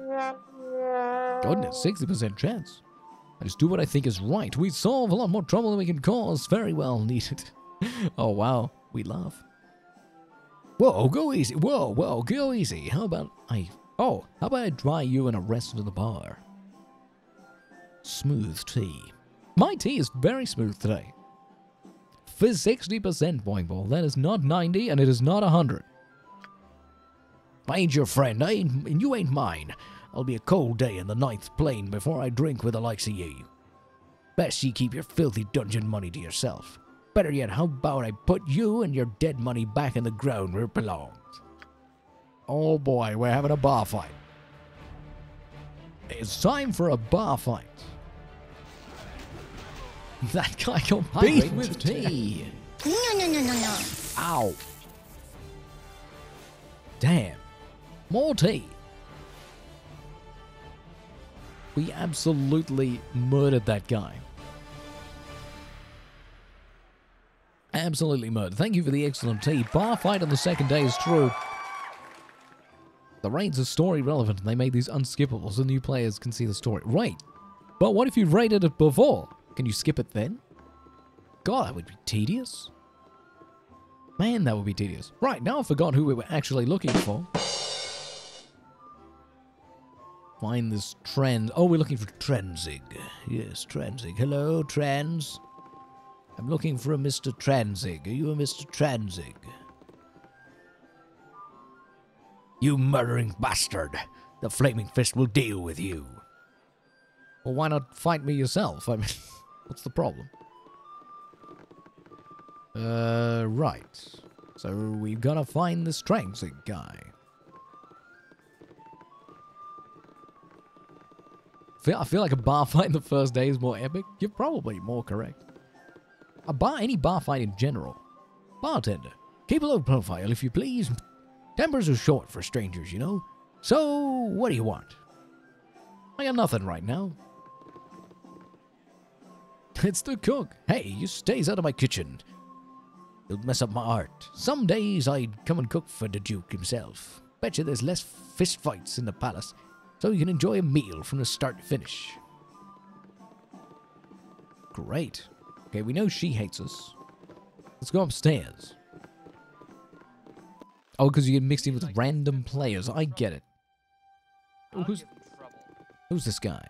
Goodness, 60% chance. I just do what I think is right. We solve a lot more trouble than we can cause. Very well needed. oh, wow. We laugh. Whoa, go easy. Whoa, whoa, go easy. How about I. Oh, how about I dry you and arrest to the bar? Smooth tea. My tea is very smooth today. For 60% boing ball. That is not 90 and it is not 100. I ain't your friend, I ain't, and you ain't mine. I'll be a cold day in the ninth plane before I drink with the likes of you. Best ye keep your filthy dungeon money to yourself. Better yet, how about I put you and your dead money back in the ground where it belongs? Oh boy, we're having a bar fight. It's time for a bar fight. That guy got Hydrate beaten with to death. tea. No, no, no, no, no. Ow. Damn. More tea. We absolutely murdered that guy. Absolutely murdered. Thank you for the excellent tea. Bar fight on the second day is true. The raids are story relevant and they made these unskippable so new players can see the story. Right. But what if you've raided it before? Can you skip it then? God, that would be tedious. Man, that would be tedious. Right, now I forgot who we were actually looking for. Find this trend. Oh, we're looking for Tranzig. Yes, Tranzig. Hello, Trans. I'm looking for a Mr. Tranzig. Are you a Mr. Tranzig? You murdering bastard! The Flaming Fist will deal with you. Well, why not fight me yourself? I mean, what's the problem? Uh, right. So we've got to find this Tranzig guy. Feel, I feel like a bar fight in the first day is more epic. You're probably more correct. A bar, any bar fight in general. Bartender, keep a low profile if you please. Tempers are short for strangers, you know. So, what do you want? I got nothing right now. It's the cook. Hey, you stays out of my kitchen. He'll mess up my art. Some days I'd come and cook for the Duke himself. Betcha there's less fist fights in the palace, so you can enjoy a meal from the start to finish. Great. Okay, we know she hates us. Let's go upstairs. Oh, because you get mixed in with random players. I get it. Oh, who's, who's this guy?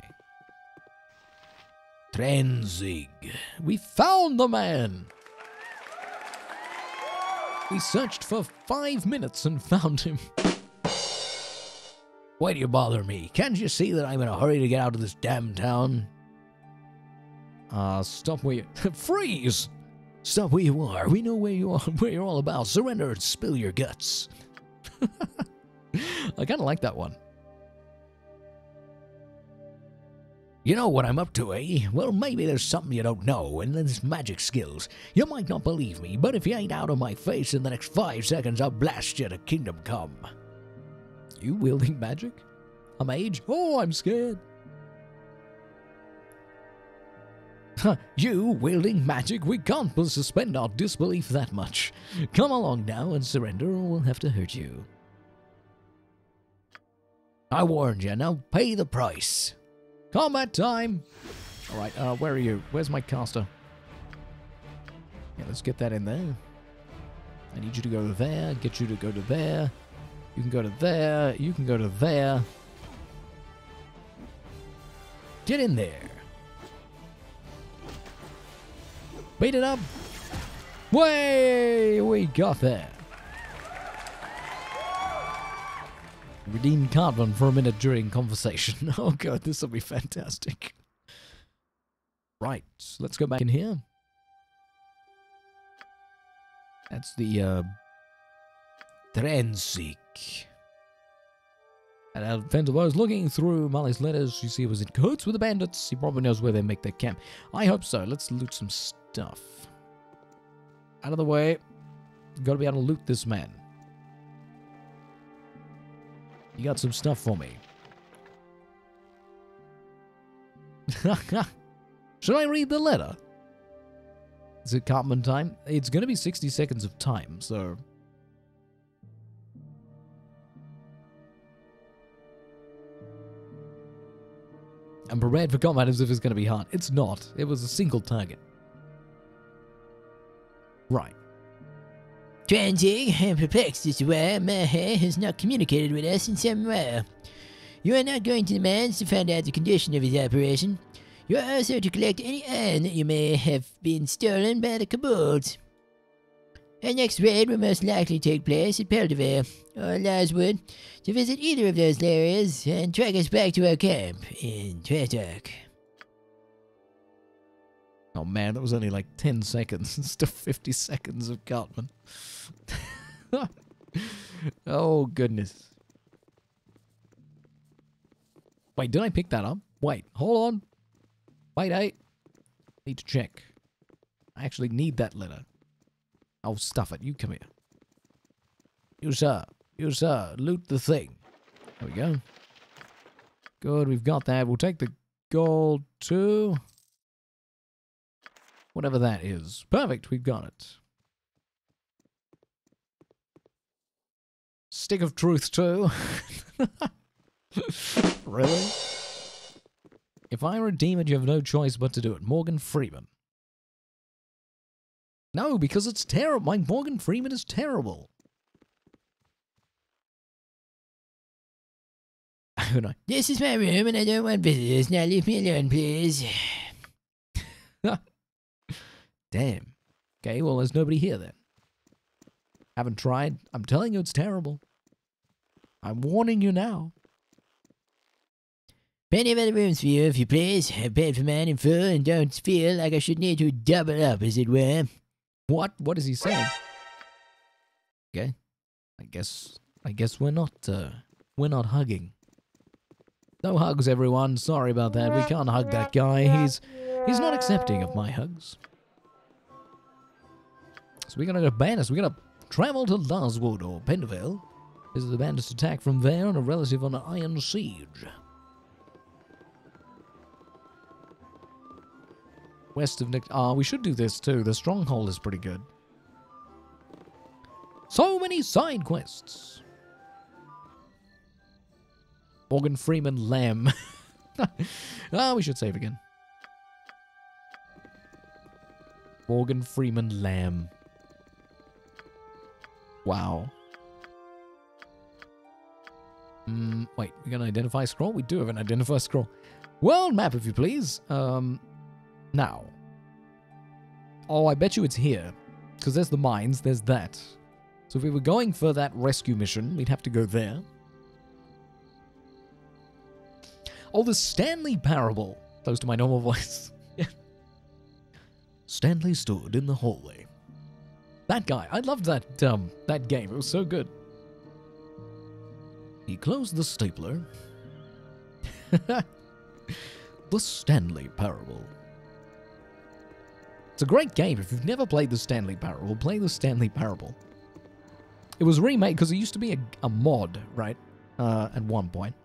Tranzig. We found the man! We searched for five minutes and found him. Why do you bother me? Can't you see that I'm in a hurry to get out of this damn town? Ah, stop where you... Freeze! Stop where you are. We know where you are, where you're all about. Surrender and spill your guts. I kind of like that one. You know what I'm up to, eh? Well, maybe there's something you don't know, and there's magic skills. You might not believe me, but if you ain't out of my face in the next five seconds, I'll blast you to kingdom come. You wielding magic? A mage? Oh, I'm scared. You wielding magic? We can't suspend our disbelief that much. Come along now and surrender, or we'll have to hurt you. I warned you, now pay the price. Combat time! Alright, uh, where are you? Where's my caster? Yeah, let's get that in there. I need you to go there, get you to go to there. You can go to there, you can go to there. Get in there. Beat it up! Way! We got there. Redeem Cartman for a minute during conversation. Oh god, this will be fantastic. Right, let's go back in here. That's the uh Tranzig. And Alfenzo was looking through Molly's letters. You see, he was in cahoots with the bandits. He probably knows where they make their camp. I hope so. Let's loot some stuff. Out of the way. Gotta be able to loot this man. You got some stuff for me. Should I read the letter? Is it Cartman time? It's gonna be 60 seconds of time, so I'm prepared for combat as if it's going to be hard. It's not. It was a single target. Right. Tranzig, I'm perplexed as to why Mahe has not communicated with us in some way. You are not going to the mines to find out the condition of his operation. You are also to collect any iron that you may have been stolen by the kobolds. Our next raid will most likely take place at Peldvale or uh, Larswood to visit either of those areas and track us back to our camp in Tratok. Oh man, that was only like 10 seconds instead of 50 seconds of Cartman. oh goodness. Wait, did I pick that up? Wait, hold on. Wait, I need to check. I actually need that letter. Oh, stuff it. You come here. You, sir. You, sir. Loot the thing. There we go. Good, we've got that. We'll take the gold too. Whatever that is. Perfect, we've got it. Stick of truth too. really? If I redeem it, you have no choice but to do it. Morgan Freeman. No, because it's terrible. My Morgan Freeman is terrible. This is my room and I don't want visitors. Now leave me alone, please. Damn. Okay, well, there's nobody here then. Haven't tried. I'm telling you, it's terrible. I'm warning you now. Plenty of other rooms for you, if you please. I've paid for mine in full and don't feel like I should need to double up, as it were. What? What is he saying? Okay. I guess I guess we're not uh we're not hugging. No hugs everyone. Sorry about that. We can't hug that guy. He's he's not accepting of my hugs. So we're gonna ban us. We're gonna travel to Larswood or Penderville. This is the bandits attack from there and a relative on an iron siege. West of Nick. Ah, we should do this too. The stronghold is pretty good. So many side quests. Morgan Freeman Lamb. ah, we should save again. Morgan Freeman Lamb. Wow. Mm, wait, we're gonna identify scroll? We do have an identify scroll. World map, if you please. Um, now. Oh, I bet you it's here. Because there's the mines, there's that. So if we were going for that rescue mission, we'd have to go there. Oh, the Stanley Parable. Close to my normal voice. Stanley stood in the hallway. That guy, I loved that um that game. It was so good. He closed the stapler. the Stanley Parable. It's a great game. If you've never played the Stanley Parable, play the Stanley Parable. It was remade because it used to be a, a mod, right? Uh, at one point.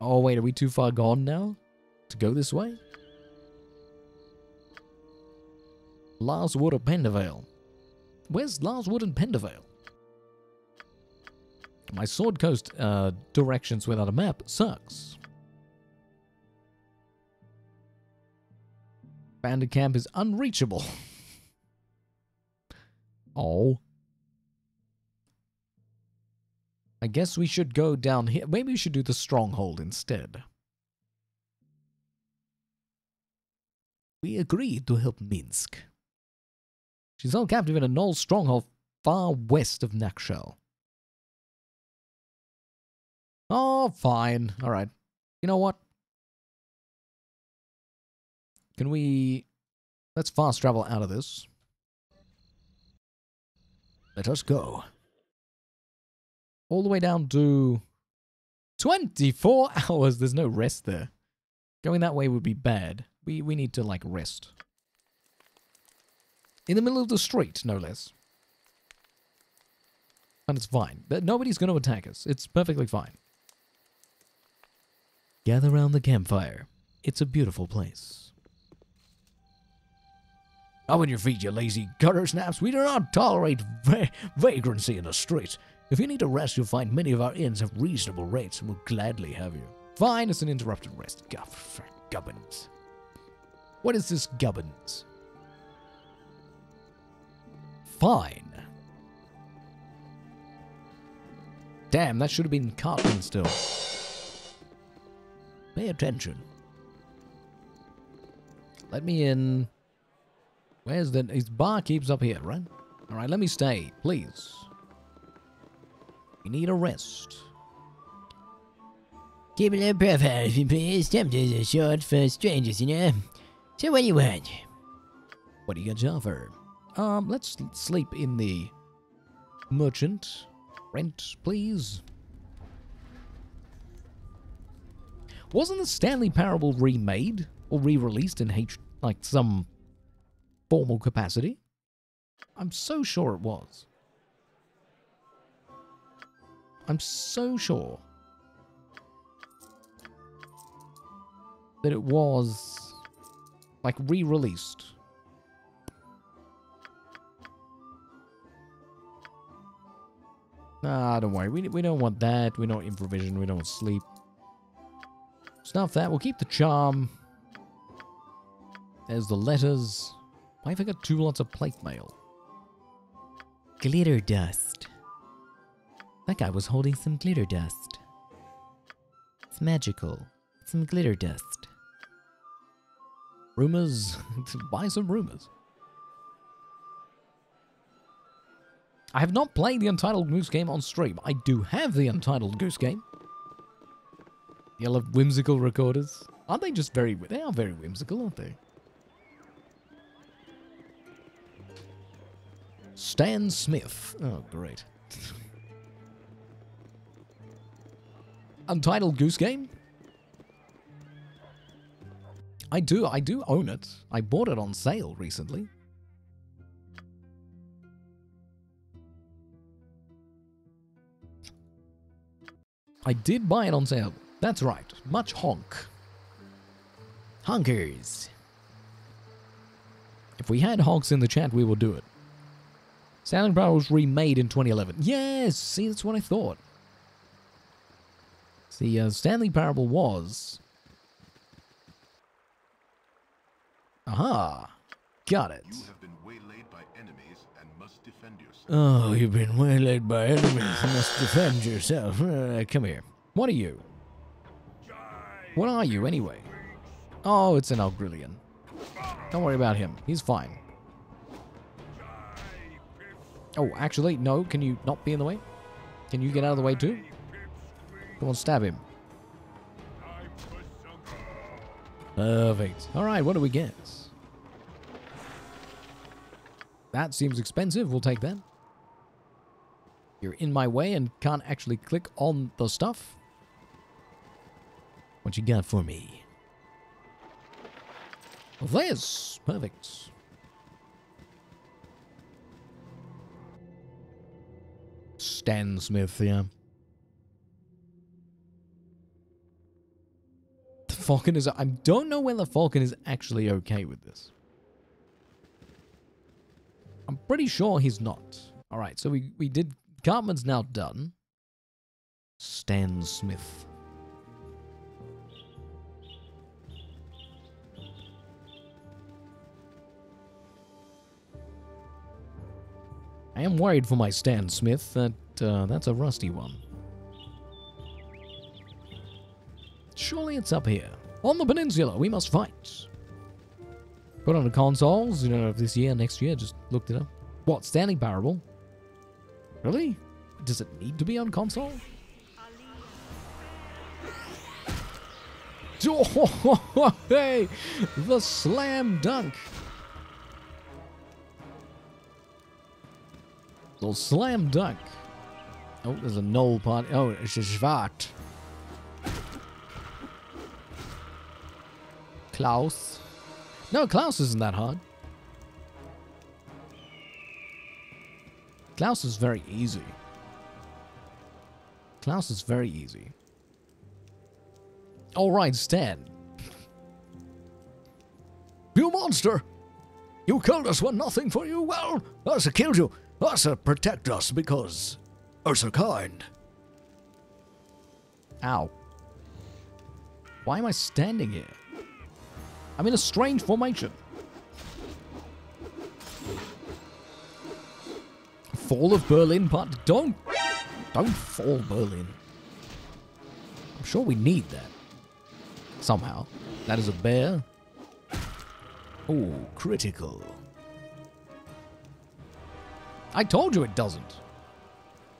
Oh, wait, are we too far gone now to go this way? Larswood of Peldvale. Where's Larswood and Peldvale? My Sword Coast uh, directions without a map sucks. Bandit camp is unreachable. oh. I guess we should go down here. Maybe we should do the stronghold instead. We agreed to help Minsc. She's held captive in a Gnoll stronghold far west of Nashkel. Oh, fine. All right. You know what? Can we... Let's fast travel out of this. Let us go. All the way down to... 24 hours! There's no rest there. Going that way would be bad. We, we need to, like, rest. In the middle of the street, no less. And it's fine. Nobody's going to attack us. It's perfectly fine. Gather round the campfire. It's a beautiful place. Oh, Up on your feet, you lazy gutter snaps. We do not tolerate va vagrancy in the streets. If you need a rest, you'll find many of our inns have reasonable rates and will gladly have you. Fine, it's an interrupted rest. Guff, gubbins. What is this gubbins? Fine. Damn, that should have been Cartman still. Pay attention. Let me in. Where's the... His bar keeps up here, right? Alright, let me stay, please. We need a rest. Keep it low profile if you please. Temperatures are short for strangers, you know. So what do you want? What do you got to offer? Um, let's sleep in the merchant. Rent, please. Wasn't the Stanley Parable remade or re-released in H like some formal capacity? I'm so sure it was. I'm so sure that it was like re-released. Ah, don't worry. We, we don't want that. We don't want improvision. We don't want sleep. Snuff that. We'll keep the charm. There's the letters. Why have I got two lots of plate mail? Glitter dust. That guy was holding some glitter dust. It's magical. Some glitter dust. Rumors? Buy some rumors. I have not played the Untitled Goose Game on stream. I do have the Untitled Goose Game. Yellow whimsical recorders. Aren't they just very... They are very whimsical, aren't they? Stan Smith. Oh, great. Untitled Goose Game? I do, I do own it. I bought it on sale recently. I did buy it on sale. That's right. Much honk. Honkers. If we had honks in the chat, we will do it. Stanley Parable was remade in 2011. Yes! See, that's what I thought. See, uh, Stanley Parable was... Aha! Got it. You have been waylaid by enemies and must defend yourself. Oh, you've been waylaid by enemies. You must defend yourself. Uh, come here. What are you? What are you, anyway? Oh, it's an Algrillion. Don't worry about him. He's fine. Oh, actually, no. Can you not be in the way? Can you get out of the way too? Come on, stab him. Perfect. All right, what do we get? That seems expensive. We'll take that. You're in my way and can't actually click on the stuff. What you got for me? This. Perfect. Stan Smith, yeah. The Falcon is... I don't know whether Falcon is actually okay with this. I'm pretty sure he's not. Alright, so we, we did... Cartman's now done. Stan Smith. I am worried for my Stan Smith. That uh, that's a rusty one. Surely it's up here. On the peninsula, we must fight. Put on the consoles, you know, this year, next year, just looked it up. What, Standing Parable? Really? Does it need to be on console? Oh, hey! The slam dunk! So slam dunk. Oh, there's a null pot. Oh, it's a Schwart. Klaus. No, Klaus isn't that hard. Klaus is very easy. Klaus is very easy. Alright, Stan. You monster! You killed us when nothing for you. Well, Ursa killed you. Ursa protect us because Ursa kind. Ow. Why am I standing here? I'm in a strange formation. Fall of Berlin but Don't. Don't fall Berlin. I'm sure we need that. Somehow. That is a bear. Oh, critical. I told you it doesn't.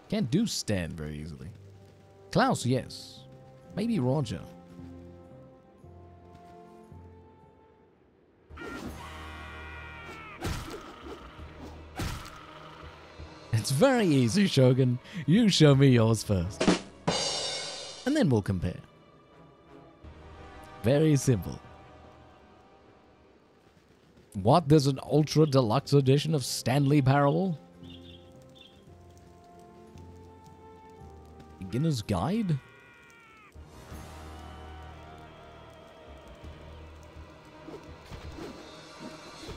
Can't do Stan very easily. Klaus, yes. Maybe Roger. It's very easy, Shogun. You show me yours first. And then we'll compare. Very simple. What? There's an ultra deluxe edition of Stanley Parable? Beginner's Guide?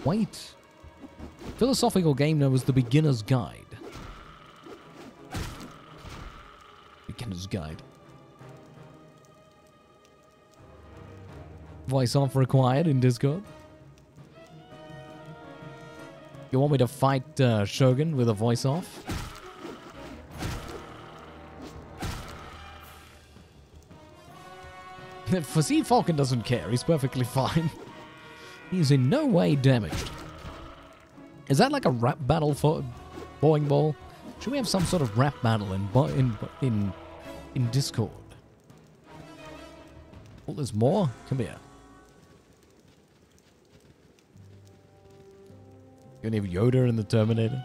Wait. Philosophical Game was the Beginner's Guide. Beginner's Guide. Voice off required in Discord. You want me to fight uh, Shogun with a voice off? See, Falcon doesn't care. He's perfectly fine. He's in no way damaged. Is that like a rap battle for Boing Ball? Should we have some sort of rap battle in in in in Discord? Oh, there's more. Come here. You Gonna have Yoda in the Terminator.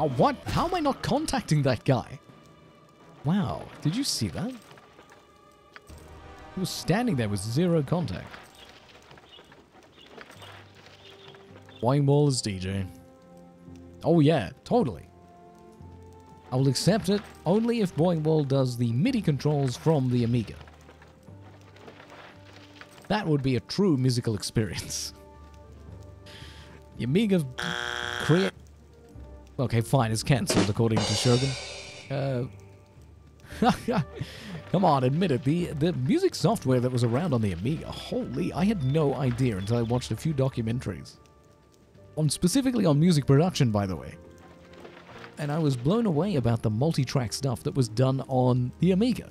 Oh, what? How am I not contacting that guy? Wow, did you see that? He was standing there with zero contact. Wine Ball is DJ. Oh yeah, totally. I will accept it only if Boing Ball does the MIDI controls from the Amiga. That would be a true musical experience. The Amiga create Okay, fine, it's cancelled according to Shogun. Uh, come on, admit it. The, the music software that was around on the Amiga, holy, I had no idea until I watched a few documentaries. On specifically on music production, by the way. And I was blown away about the multi-track stuff that was done on the Amiga.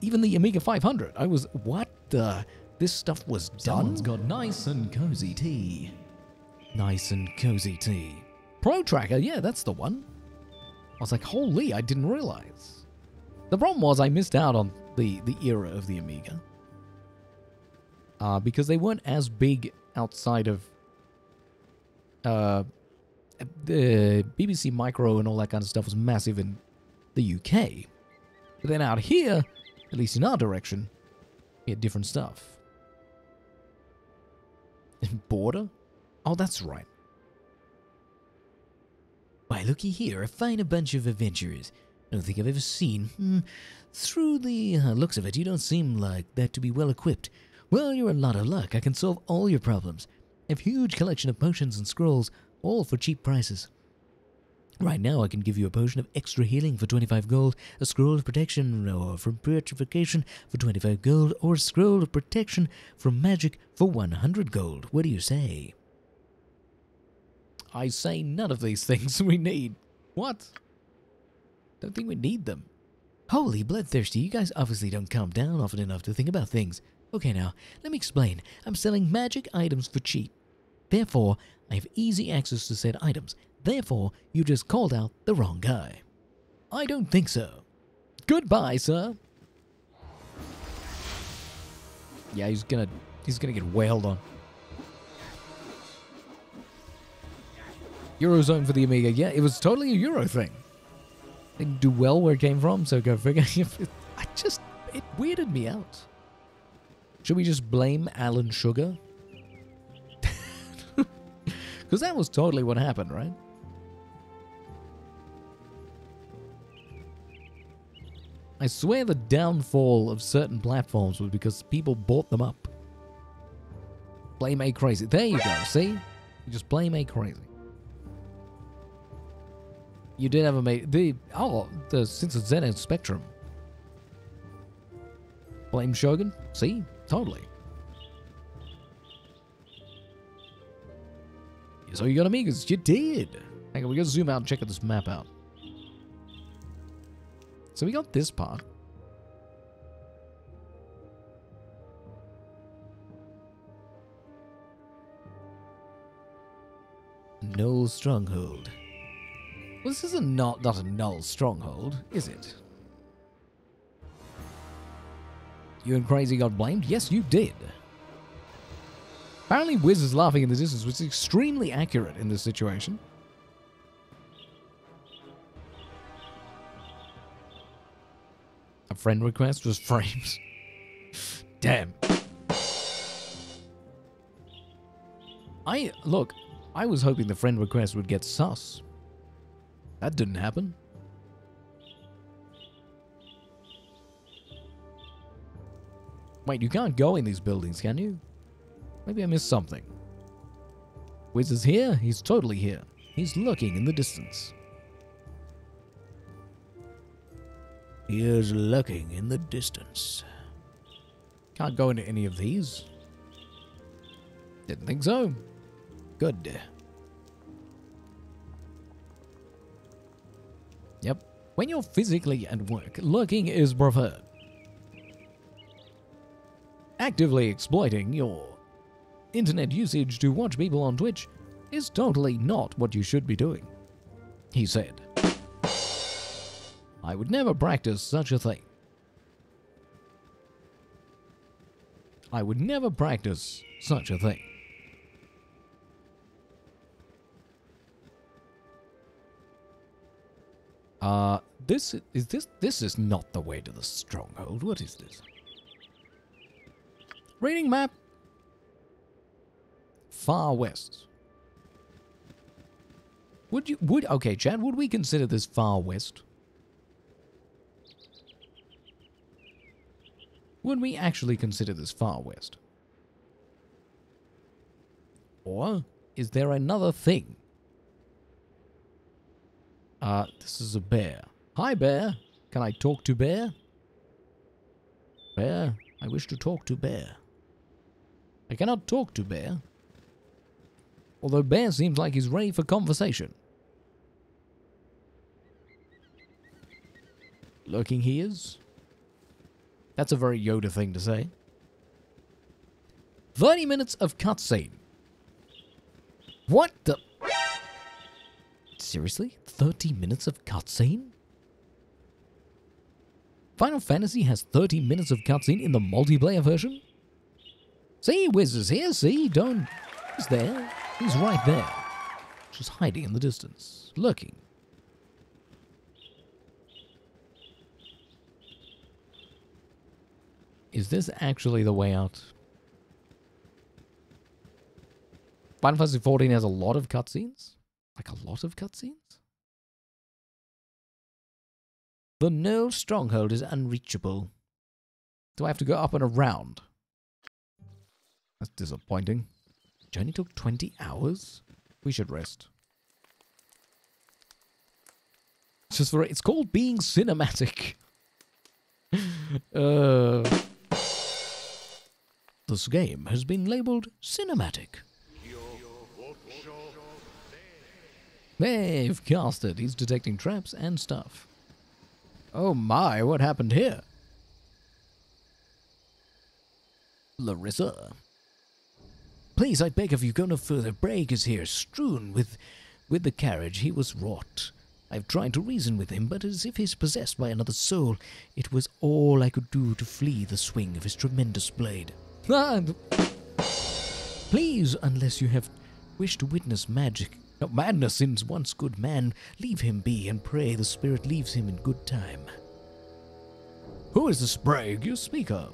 Even the Amiga 500. I was, what the? This stuff was done? Someone's got nice and cozy tea. Nice and cozy tea. Pro Tracker, yeah, that's the one. I was like, holy, I didn't realize. The problem was I missed out on the, the era of the Amiga. Uh, because they weren't as big outside of uh, the BBC Micro and all that kind of stuff was massive in the UK. But then out here, at least in our direction, we had different stuff. Border? Oh, that's right. Why, looky here, a fine bunch of adventurers. I don't think I've ever seen. Hmm. Through the uh, looks of it, you don't seem like that to be well equipped. Well, you're a lot of luck. I can solve all your problems. I have a huge collection of potions and scrolls, all for cheap prices. Right now, I can give you a potion of extra healing for 25 gold, a scroll of protection or from petrification for 25 gold, or a scroll of protection from magic for 100 gold. What do you say? I say none of these things we need. What? Don't think we need them. Holy bloodthirsty, you guys obviously don't calm down often enough to think about things. Okay, now, let me explain. I'm selling magic items for cheap. Therefore, I have easy access to said items. Therefore, you just called out the wrong guy. I don't think so. Goodbye, sir. Yeah, he's gonna he's gonna get wailed on. Eurozone for the Amiga. Yeah, it was totally a Euro thing. Didn't do well where it came from, so go figure. I just it weirded me out. Should we just blame Alan Sugar? Because that was totally what happened, right? I swear the downfall of certain platforms was because people bought them up. Blame A Crazy. There you go, see? You just blame A Crazy. You did have a mate. The oh, the since it's ZX Spectrum. Blame Shogun. See, totally. So you got Amigas. You did. Hang on, we gotta zoom out and check out this map out. So we got this part. Gnoll Stronghold. Well, this is a not, not a Gnoll stronghold, is it? You and Crazy got blamed? Yes, you did. Apparently, Wiz is laughing in the distance, which is extremely accurate in this situation. A friend request was frames. Damn. I look, I was hoping the friend request would get sus. That didn't happen. Wait, you can't go in these buildings, can you? Maybe I missed something. Wiz is here? He's totally here. He's looking in the distance. He is lurking in the distance. Can't go into any of these. Didn't think so. Good. Yep. When you're physically at work, lurking is preferred. Actively exploiting your internet usage to watch people on Twitch is totally not what you should be doing, he said. I would never practice such a thing. I would never practice such a thing. Uh, this is this this is not the way to the stronghold. What is this? Reading map. Far west. Would you would okay, Chad, would we consider this far west? Would we actually consider this far west? Or is there another thing? Uh, this is a bear. Hi, bear. Can I talk to bear? Bear, I wish to talk to bear. I cannot talk to bear. Although bear seems like he's ready for conversation. Lurking he is. That's a very Yoda thing to say. 30 minutes of cutscene. What the... Seriously? 30 minutes of cutscene? Final Fantasy has 30 minutes of cutscene in the multiplayer version? See, Wiz is here, see? Don't... He's there. He's right there. Just hiding in the distance. Lurking. Is this actually the way out? Final Fantasy XIV has a lot of cutscenes? Like a lot of cutscenes? The Gnoll stronghold is unreachable. Do I have to go up and around? That's disappointing. Journey took 20 hours? We should rest. It's just for it's called being cinematic. uh, this game has been labeled cinematic. They've cast it. He's detecting traps and stuff. Oh my, what happened here? Laryssa. Please, I beg of you, go no further. Brage is here, strewn with with the carriage. He was wrought. I've tried to reason with him, but as if he's possessed by another soul, it was all I could do to flee the swing of his tremendous blade. Ah, please, unless you have wished to witness magic, no, madness in once good man, leave him be and pray the spirit leaves him in good time. Who is the Sprague you speak of?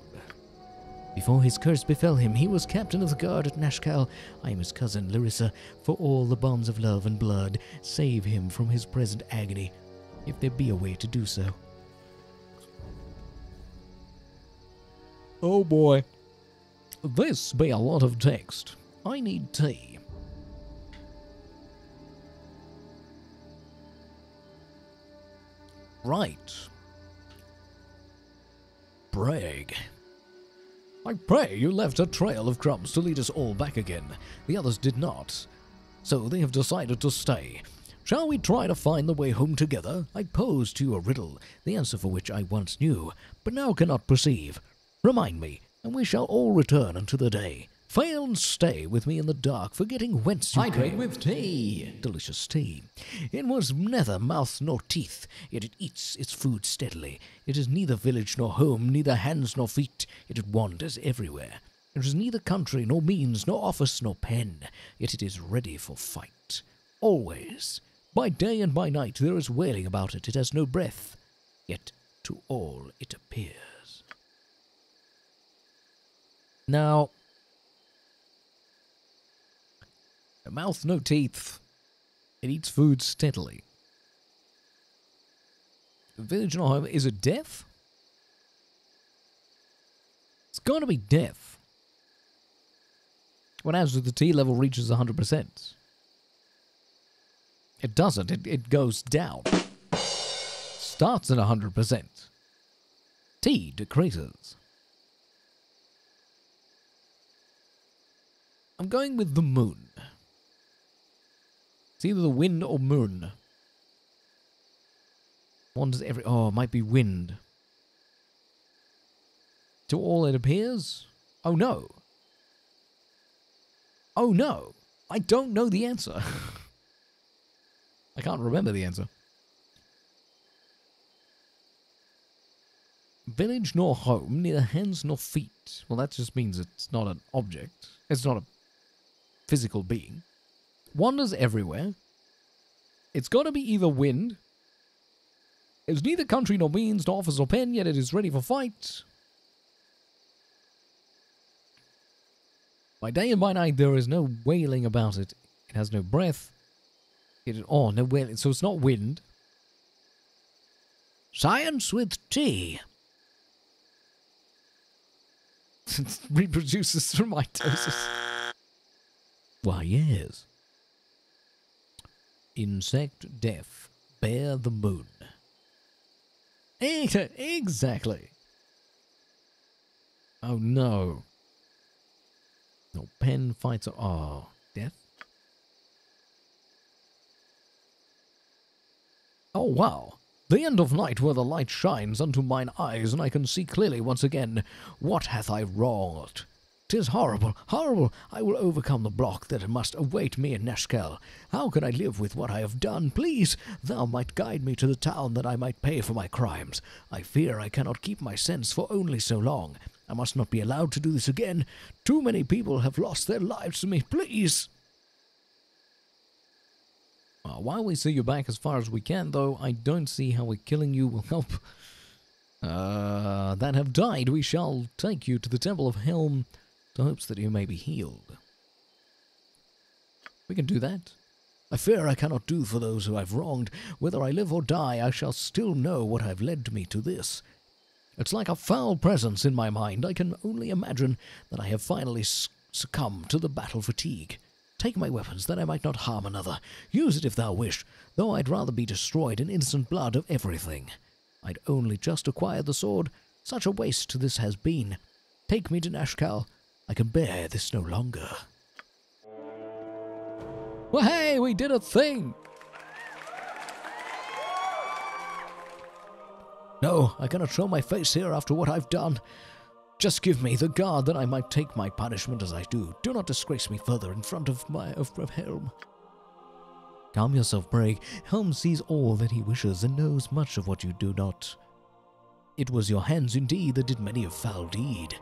Before his curse befell him, he was captain of the guard at Nashkel. I am his cousin, Laryssa. For all the bonds of love and blood, save him from his present agony, if there be a way to do so. Oh boy. This be a lot of text. I need tea. Right. Brage. I pray you left a trail of crumbs to lead us all back again. The others did not. So they have decided to stay. Shall we try to find the way home together? I pose to you a riddle, the answer for which I once knew, but now cannot perceive. Remind me, and we shall all return unto the day. Fail and stay with me in the dark, forgetting whence you came. with tea. Delicious tea. It was neither mouth nor teeth, yet it eats its food steadily. It is neither village nor home, neither hands nor feet, yet it wanders everywhere. It is neither country nor means, nor office nor pen, yet it is ready for fight. Always. By day and by night there is wailing about it. It has no breath, yet to all it appears. Now, no mouth, no teeth. It eats food steadily. The village nor home. Is it death? It's going to be death. What happens if the T level reaches 100%? It doesn't. It, it goes down. Starts at 100%. T decreases. I'm going with the moon. It's either the wind or moon. Does every. Oh, it might be wind. To all it appears? Oh no. Oh no. I don't know the answer. I can't remember the answer. Village nor home, neither hands nor feet. Well, that just means it's not an object. It's not a physical being. Wanders everywhere. It's got to be either wind. It's neither country nor means nor office nor pen, yet it is ready for fight. By day and by night, there is no wailing about it. It has no breath. It, oh, no wailing. So it's not wind. Science with tea. Reproduces through mitosis. Why, yes. Insect death. Bear the moon. Ex- Exactly. Oh no. No pen fights. Oh, death. Oh wow. The end of night where the light shines unto mine eyes, and I can see clearly once again what hath I wrought. 'Tis horrible, horrible! I will overcome the block that must await me in Nashkel. How can I live with what I have done? Please, thou might guide me to the town that I might pay for my crimes. I fear I cannot keep my sense for only so long. I must not be allowed to do this again. Too many people have lost their lives to me. Please! Uh, while we see you back as far as we can, though, I don't see how we killing you will help. Uh, that have died, we shall take you to the Temple of Helm hopes that you may be healed. We can do that. I fear I cannot do for those who I've wronged. Whether I live or die, I shall still know what have led me to this. It's like a foul presence in my mind. I can only imagine that I have finally succumbed to the battle fatigue. Take my weapons, that I might not harm another. Use it if thou wish, though I'd rather be destroyed in instant blood of everything. I'd only just acquired the sword. Such a waste this has been. Take me to Nashkel. I can bear this no longer. Well, hey, we did a thing! No, I cannot show my face here after what I've done. Just give me the guard that I might take my punishment as I do. Do not disgrace me further in front of my of, of Helm. Calm yourself, Brage. Helm sees all that he wishes and knows much of what you do not. It was your hands indeed that did many a foul deed.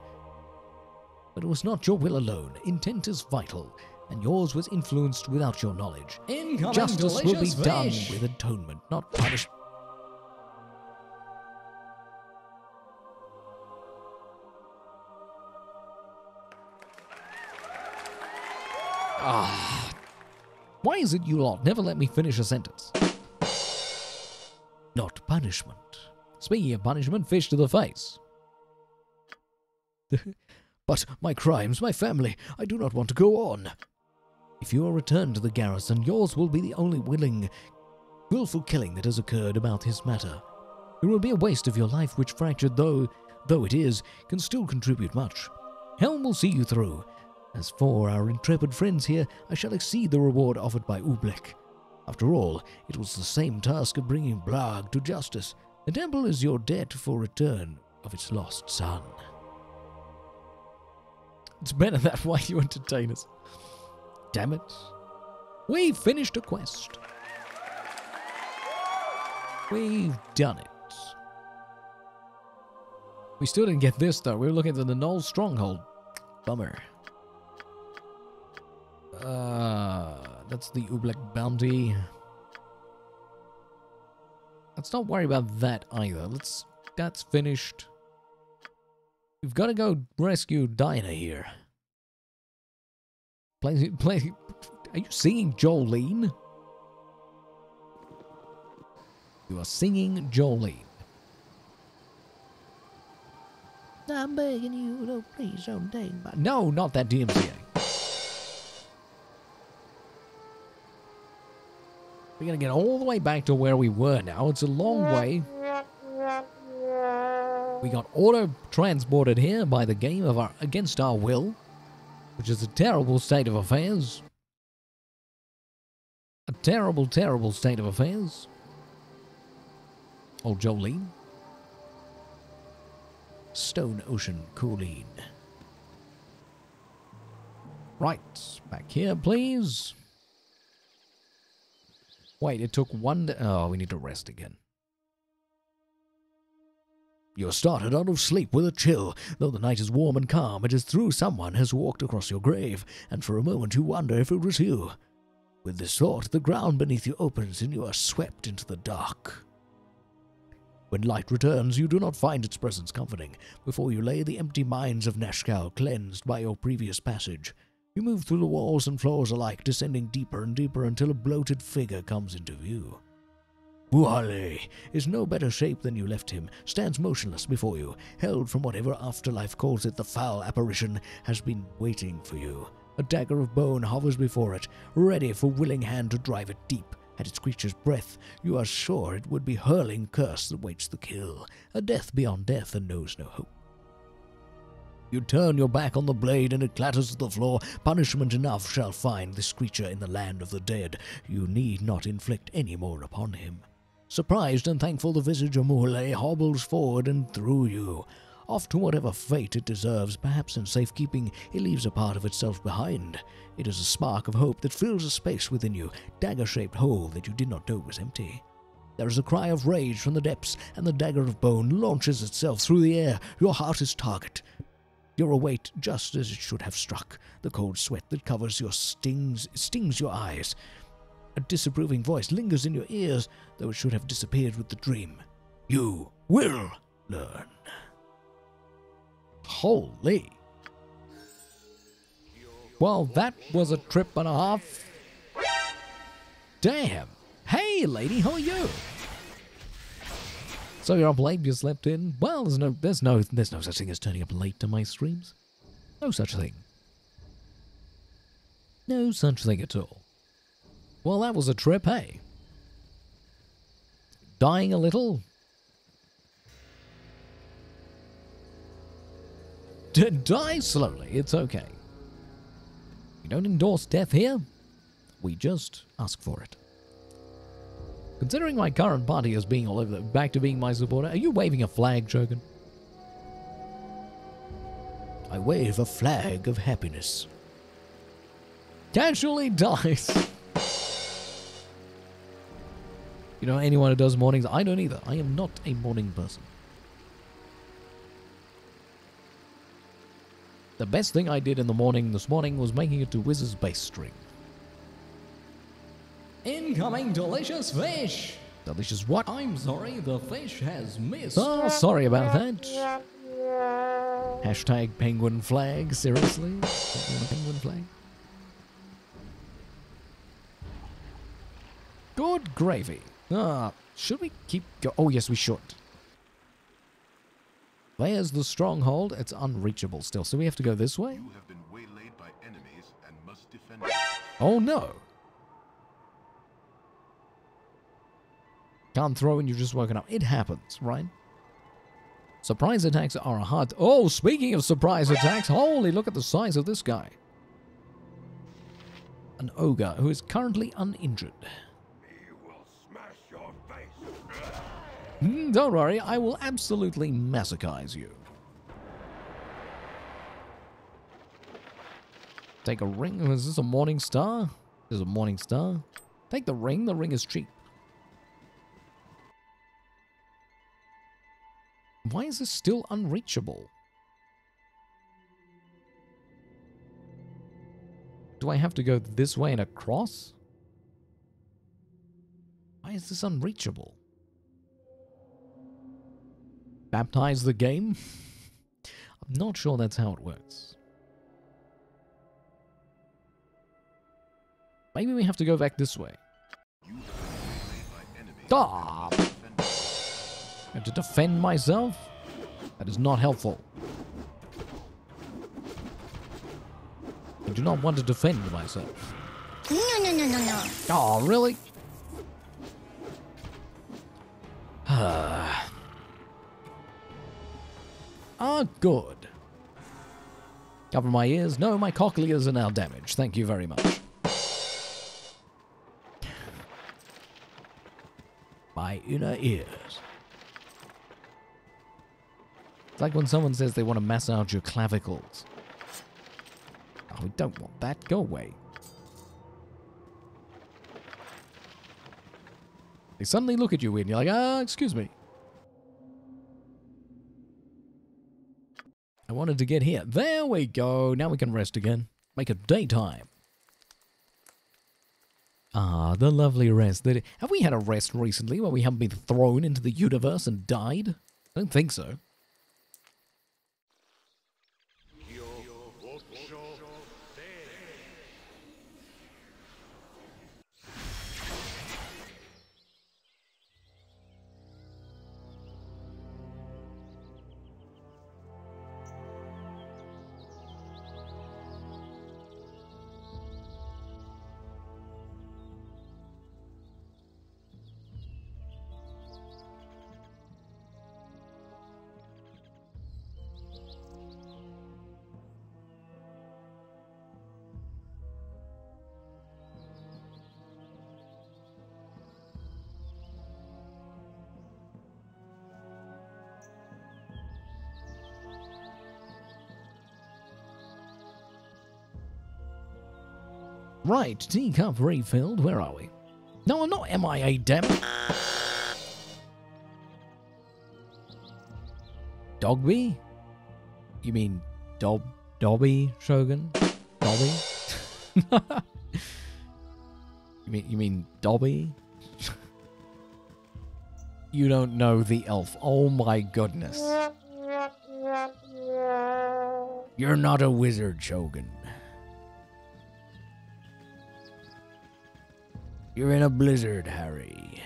But it was not your will alone. Intent is vital, and yours was influenced without your knowledge. Incoming Justice will be delicious done with atonement, not punishment. Ah. Why is it you lot never let me finish a sentence? Not punishment. Speaking of punishment, fish to the face. But my crimes, my family, I do not want to go on. If you are returned to the garrison, yours will be the only willing, willful killing that has occurred about this matter. It will be a waste of your life, which fractured though though it is, can still contribute much. Helm will see you through. As for our intrepid friends here, I shall exceed the reward offered by Oublek. After all, it was the same task of bringing Brage to justice. The temple is your debt for return of its lost son. It's better that way you entertain us. Damn it. We finished a quest. We've done it. We still didn't get this though. We were looking at the Gnoll Stronghold. Bummer. Uh, that's the Oublek bounty. Let's not worry about that either. Let's. That's finished. We've got to go rescue Dynaheir. Play, play. Are you singing Jolene? You are singing Jolene. I'm begging you, no, please don't take my. No, not that DMCA. We're gonna get all the way back to where we were now. It's a long way. We got auto transported here by the game of our against our will, which is a terrible state of affairs. A terrible, terrible state of affairs. Old Jolene. Stone Ocean Cooline. Right, back here, please. Wait, it took one. Oh, we need to rest again. You're started out of sleep with a chill. Though the night is warm and calm, it is through someone has walked across your grave, and for a moment you wonder if it was you. With this thought, the ground beneath you opens and you are swept into the dark. When light returns, you do not find its presence comforting. Before you lay the empty mines of Nashkel cleansed by your previous passage, you move through the walls and floors alike, descending deeper and deeper until a bloated figure comes into view. Mulahey is no better shape than you left him, stands motionless before you, held from whatever afterlife calls it the foul apparition, has been waiting for you. A dagger of bone hovers before it, ready for willing hand to drive it deep. At its creature's breath, you are sure it would be hurling curse that waits the kill, a death beyond death and knows no hope. You turn your back on the blade and it clatters to the floor. Punishment enough shall find this creature in the land of the dead. You need not inflict any more upon him. Surprised and thankful, the visage of Mule hobbles forward and through you. off to whatever fate it deserves. Perhaps in safekeeping, it leaves a part of itself behind. It is a spark of hope that fills a space within you, dagger shaped hole that you did not know was empty. There is a cry of rage from the depths, and the dagger of bone launches itself through the air. Your heart is target. Your await just as it should have struck. The cold sweat that covers your stings stings your eyes. A disapproving voice lingers in your ears, though it should have disappeared with the dream. You will learn. Holy. Well, that was a trip and a half. Damn. Hey, lady, how are you? So you're up late, you slept in? Well, there's no, there's no, there's no such thing as turning up late to my streams. No such thing. No such thing at all. Well, that was a trip, hey? Dying a little? D- die slowly, it's okay. We don't endorse death here. We just ask for it. Considering my current party as being all over the back to being my supporter, are you waving a flag, Shogun? I wave a flag of happiness. Casually dies. You know, anyone who does mornings, I don't either. I am not a morning person. The best thing I did in the morning this morning was making it to Wiz's base string. Incoming delicious fish! Delicious what? I'm sorry, the fish has missed. Oh, sorry about that. Hashtag penguin flag, seriously? penguin flag? Good gravy. Ah, should we keep go? Oh, yes, we should. There's the stronghold. It's unreachable still, so we have to go this way? You have been waylaid by enemies and must defend Oh, no. Can't throw when you've just woken up. It happens, right? Surprise attacks are a hard... Oh, speaking of surprise attacks, holy, look at the size of this guy. An ogre who is currently uninjured. Hmm, don't worry, I will absolutely massacreize you. Take a ring. Is this a morning star? This is a morning star. Take the ring. The ring is cheap. Why is this still unreachable? Do I have to go this way and across? Why is this unreachable? Baptize the game? I'm not sure that's how it works. Maybe we have to go back this way. You have been waylaid by enemies Ah! and have to defend myself? That is not helpful. I do not want to defend myself. No, no, no, no, no. Oh, really? ah, good. Cover my ears. No, my cochlears are now damaged. Thank you very much. My inner ears. It's like when someone says they want to massage your clavicles. Oh, we don't want that. Go away. They suddenly look at you and you're like, ah, excuse me. I wanted to get here. There we go. Now we can rest again. Make it daytime. Ah, the lovely rest. Have we had a rest recently where we haven't been thrown into the universe and died? I don't think so. Right, teacup refilled. Where are we? No, I'm not MIA, damn. Dogby? You mean Dob Dobby Shogun? Dobby? you mean you mean Dobby? you don't know the elf. Oh my goodness. You're not a wizard, Shogun. You're in a blizzard, Harry.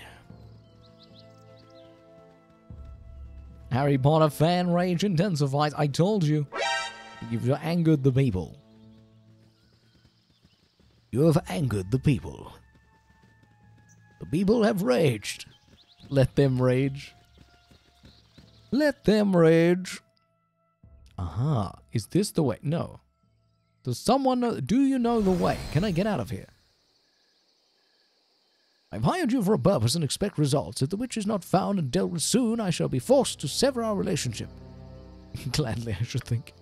Harry Potter fan rage intensifies. I told you. You've angered the people. You have angered the people. The people have raged. Let them rage. Let them rage. Aha. Is this the way? No. Does someone know? Do you know the way? Can I get out of here? I've hired you for a purpose and expect results. If the witch is not found and dealt with soon, I shall be forced to sever our relationship. Gladly, I should think.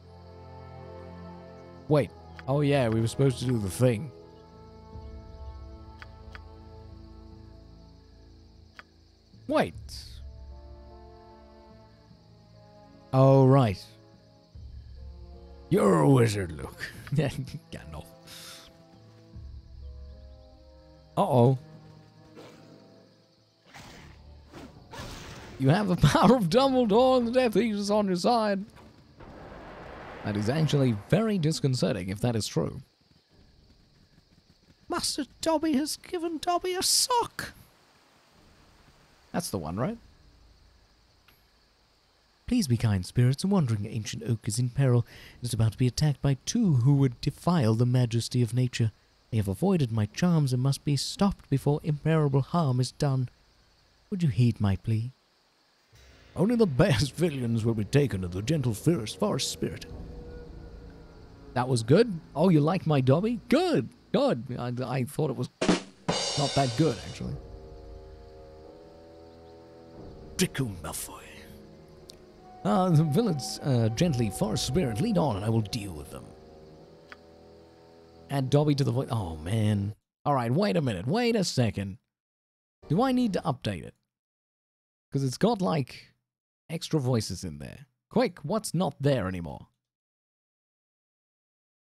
Wait. Oh, yeah, we were supposed to do the thing. Wait. Oh, right. You're a wizard, Luke. Gandalf. Uh-oh. You have the power of Dumbledore and the Death Eaters on your side. That is actually very disconcerting if that is true. Master Dobby has given Dobby a sock. That's the one, right? Please be kind, spirits. A wandering ancient oak is in peril. It is about to be attacked by two who would defile the majesty of nature. They have avoided my charms and must be stopped before irreparable harm is done. Would you heed my plea? Only the best villains will be taken to the gentle forest, forest spirit. That was good. Oh, you like my Dobby? Good, good. I, I thought it was not that good, actually. Draco Malfoy. Uh, the villains, uh, gently, forest spirit, lead on and I will deal with them. Add Dobby to the voice. Oh, man. All right, wait a minute. Wait a second. Do I need to update it? Because it's got, like, extra voices in there. Quick, what's not there anymore?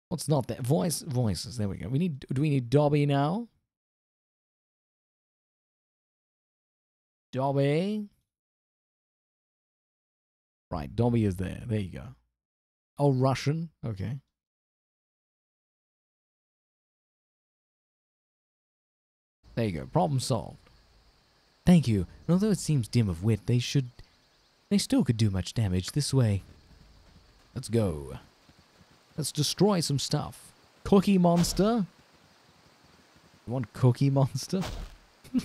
What's not there? Voice, voices. There we go. We need. Do we need Dobby now? Dobby. Right, Dobby is there. There you go. Oh, Russian. Okay. There you go. Problem solved. Thank you. And although it seems dim of wit, they should. They still could do much damage this way. Let's go. Let's destroy some stuff. Cookie Monster. You want Cookie Monster?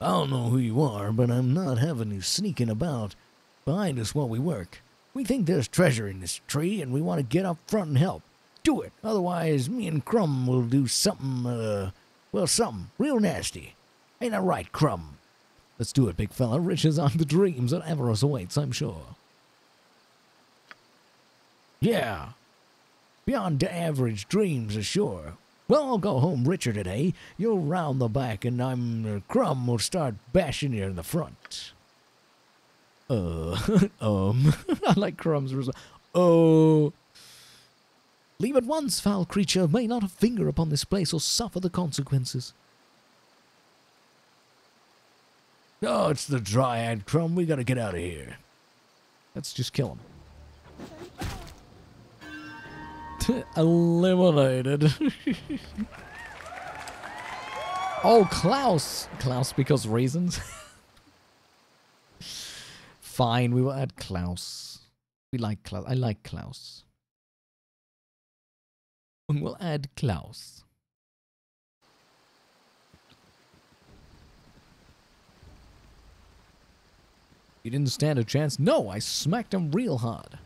I don't know who you are, but I'm not having you sneaking about behind us while we work. We think there's treasure in this tree, and we want to get up front and help. Do it. Otherwise, me and Crumb will do something, uh, well, something real nasty. Ain't that right, Crumb? Let's do it, big fella. Riches are the dreams that avarice awaits, I'm sure. Yeah. Beyond average dreams, ashore. Well, I'll go home richer today. You'll round the back, and I'm uh, Crumb will start bashing you in the front. Uh, um, I like Crumb's. Oh. Leave at once, foul creature. May not a finger upon this place or suffer the consequences. Oh, it's the Dryad Crumb. We gotta get out of here. Let's just kill him. Eliminated. oh, Klaus. Klaus because reasons. Fine, we will add Klaus. We like Klaus. I like Klaus. And we'll add Klaus. You didn't stand a chance? No, I smacked him real hard.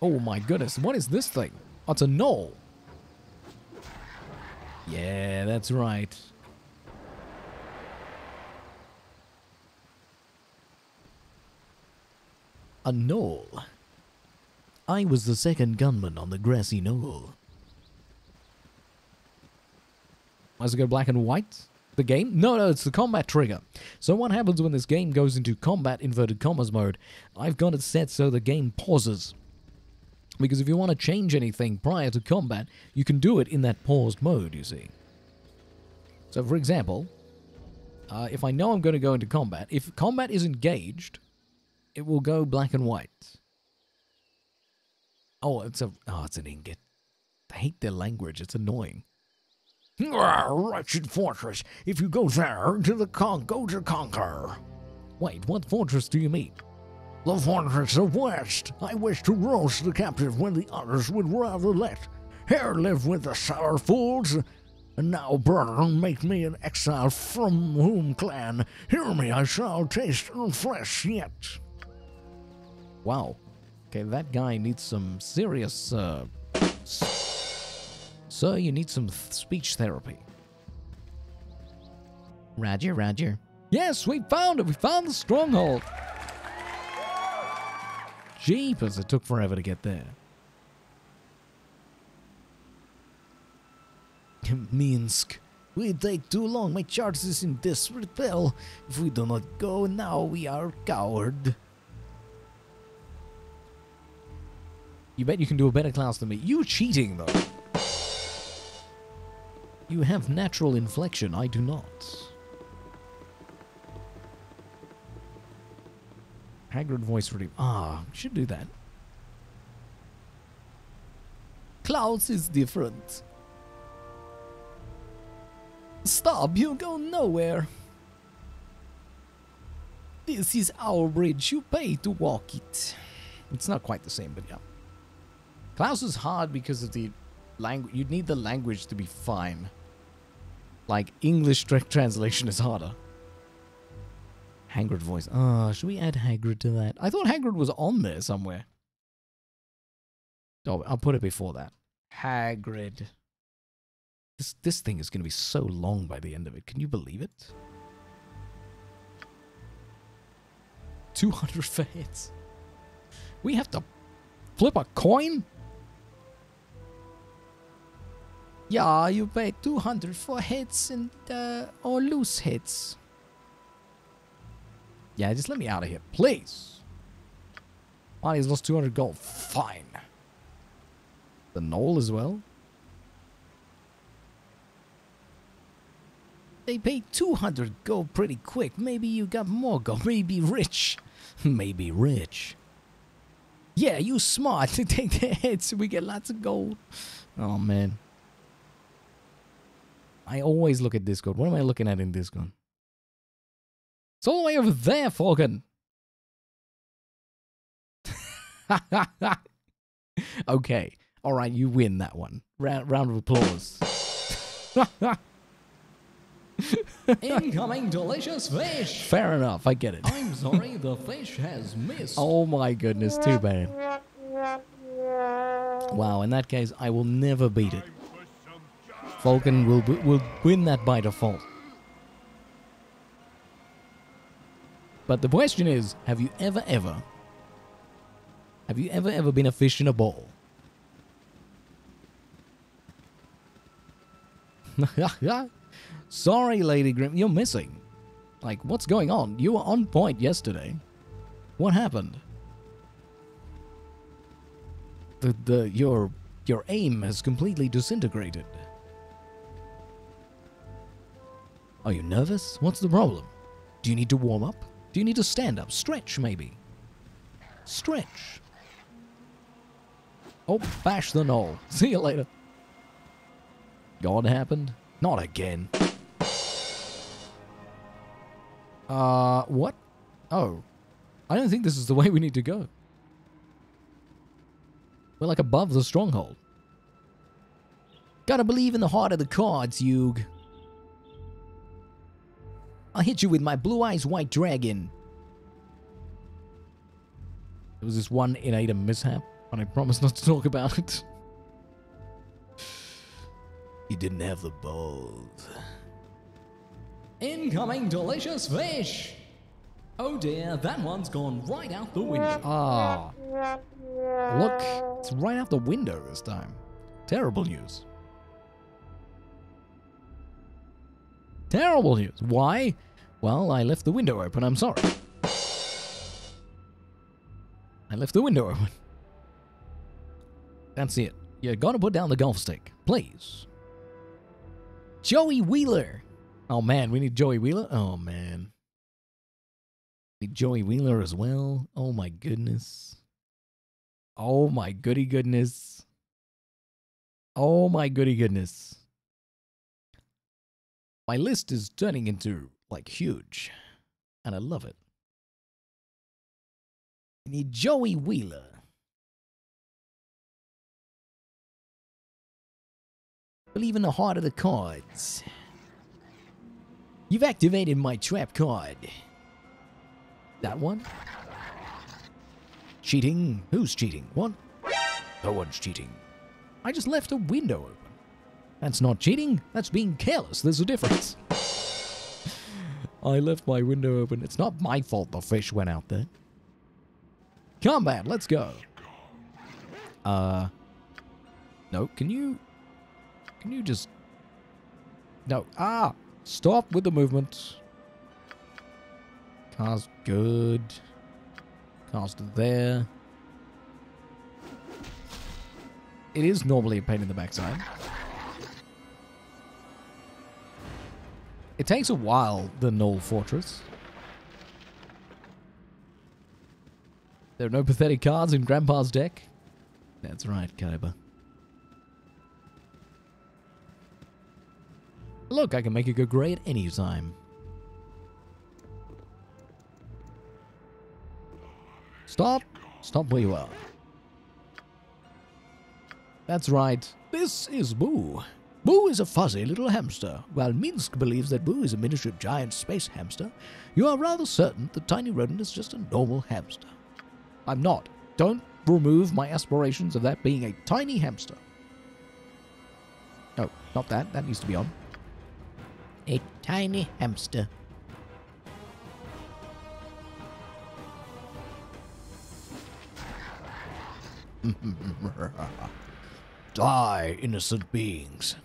Oh my goodness, what is this thing? Oh, it's a gnoll. Yeah, that's right. A knoll. I was the second gunman on the grassy knoll. Does it go black and white? The game? No, no, it's the combat trigger. So what happens when this game goes into combat inverted commas mode? I've got it set so the game pauses. Because if you want to change anything prior to combat, you can do it in that paused mode, you see. So for example, uh, if I know I'm going to go into combat, if combat is engaged, it will go black and white. Oh, it's a oh, it's an ingot. I hate their language. It's annoying. Ah, wretched fortress. If you go there, to the con- go to conquer. Wait, what fortress do you mean? The fortress of West. I wish to roast the captive when the others would rather let. Here live with the sour fools. And now, brother, make me an exile from whom clan. Hear me, I shall taste no flesh yet. Wow. Okay, that guy needs some serious, uh... Sir, you need some th- speech therapy. Roger, Roger. Yes, we found it! We found the stronghold! Jeepers, it took forever to get there. Minsc. We take too long. My charge is in desperate peril. If we do not go now, we are coward. You bet you can do a better class than me. You cheating, though. You have natural inflection. I do not. Hagrid voice redeem. Ah, should do that. Klaus is different. Stop, you go nowhere. This is our bridge. You pay to walk it. It's not quite the same, but yeah. Klaus is hard because of the language. You'd need the language to be fine. Like English translation is harder. Hagrid voice. Ah, should we add Hagrid to that? I thought Hagrid was on there somewhere. Oh, I'll put it before that. Hagrid. This this thing is going to be so long by the end of it. Can you believe it? 200 for hits. We have to flip a coin? Yeah, you pay 200 for hits and uh, or loose hits. Yeah, just let me out of here, please. Marty's lost 200 gold. Fine. The gnoll as well. They paid 200 gold pretty quick. Maybe you got more gold. Maybe rich. Maybe rich. Yeah, you smart to take the hits. We get lots of gold. Oh, man. I always look at Discord. What am I looking at in Discord? It's all the way over there, Falcon. okay. All right, you win that one. Round, round of applause. Incoming delicious fish! Fair enough. I get it. I'm sorry, the fish has missed. Oh my goodness, too bad. Wow, in that case, I will never beat it. Falcon will will win that by default. But the question is, have you ever ever have you ever ever been a fish in a bowl? Sorry, Lady Grim, you're missing. Like, what's going on? You were on point yesterday. What happened? The the your your aim has completely disintegrated. Are you nervous? What's the problem? Do you need to warm up? Do you need to stand up? Stretch, maybe. Stretch. Oh, bash the gnoll. See you later. God happened? Not again. Uh, what? Oh. I don't think this is the way we need to go. We're like above the stronghold. Gotta believe in the heart of the cards, Yug. I'll hit you with my blue eyes white dragon. There was this one innate mishap, and I promised not to talk about it. He didn't have the balls. Incoming delicious fish! Oh dear, that one's gone right out the window. Ah. Look, it's right out the window this time. Terrible news. Terrible news. Why? Well, I left the window open. I'm sorry. I left the window open. That's it. You gotta put down the golf stick. Please. Joey Wheeler. Oh man, we need Joey Wheeler? Oh man. Need Joey Wheeler as well. Oh my goodness. Oh my goody goodness. Oh my goody goodness. My list is turning into like huge. And I love it. We need Joey Wheeler. Believe in the heart of the cards. You've activated my trap card. That one? Cheating? Who's cheating? What? No one's cheating. I just left a window open. That's not cheating. That's being careless. There's a difference. I left my window open. It's not my fault the fish went out there. Combat, let's go. Uh. No, can you. Can you just. No. Ah! Stop with the movement. Car's good. Car's there. It is normally a pain in the backside. It takes a while, the Gnoll Fortress. There are no pathetic cards in Grandpa's deck. That's right, Kaiba. Look, I can make it go grey at any time. Stop. Stop where you are. That's right. This is Boo. Boo is a fuzzy little hamster. While Minsc believes that Boo is a miniature giant space hamster, you are rather certain the tiny rodent is just a normal hamster. I'm not. Don't remove my aspirations of that being a tiny hamster. No, not that. That needs to be on. A tiny hamster. Die, innocent beings.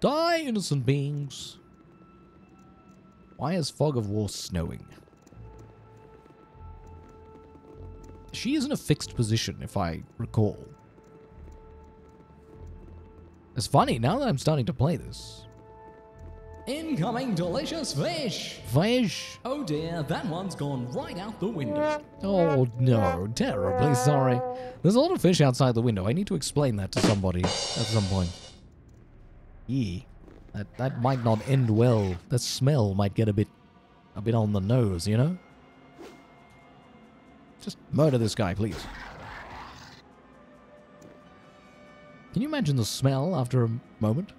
Die, innocent beings. Why is Fog of War snowing? She is in a fixed position, if I recall. It's funny, now that I'm starting to play this. Incoming delicious fish! Fish? Oh dear, that one's gone right out the window. Oh no, terribly sorry. There's a lot of fish outside the window. I need to explain that to somebody at some point. Yee. That, that might not end well. The smell might get a bit, a bit on the nose, you know? Just murder this guy, please. Can you imagine the smell after a moment?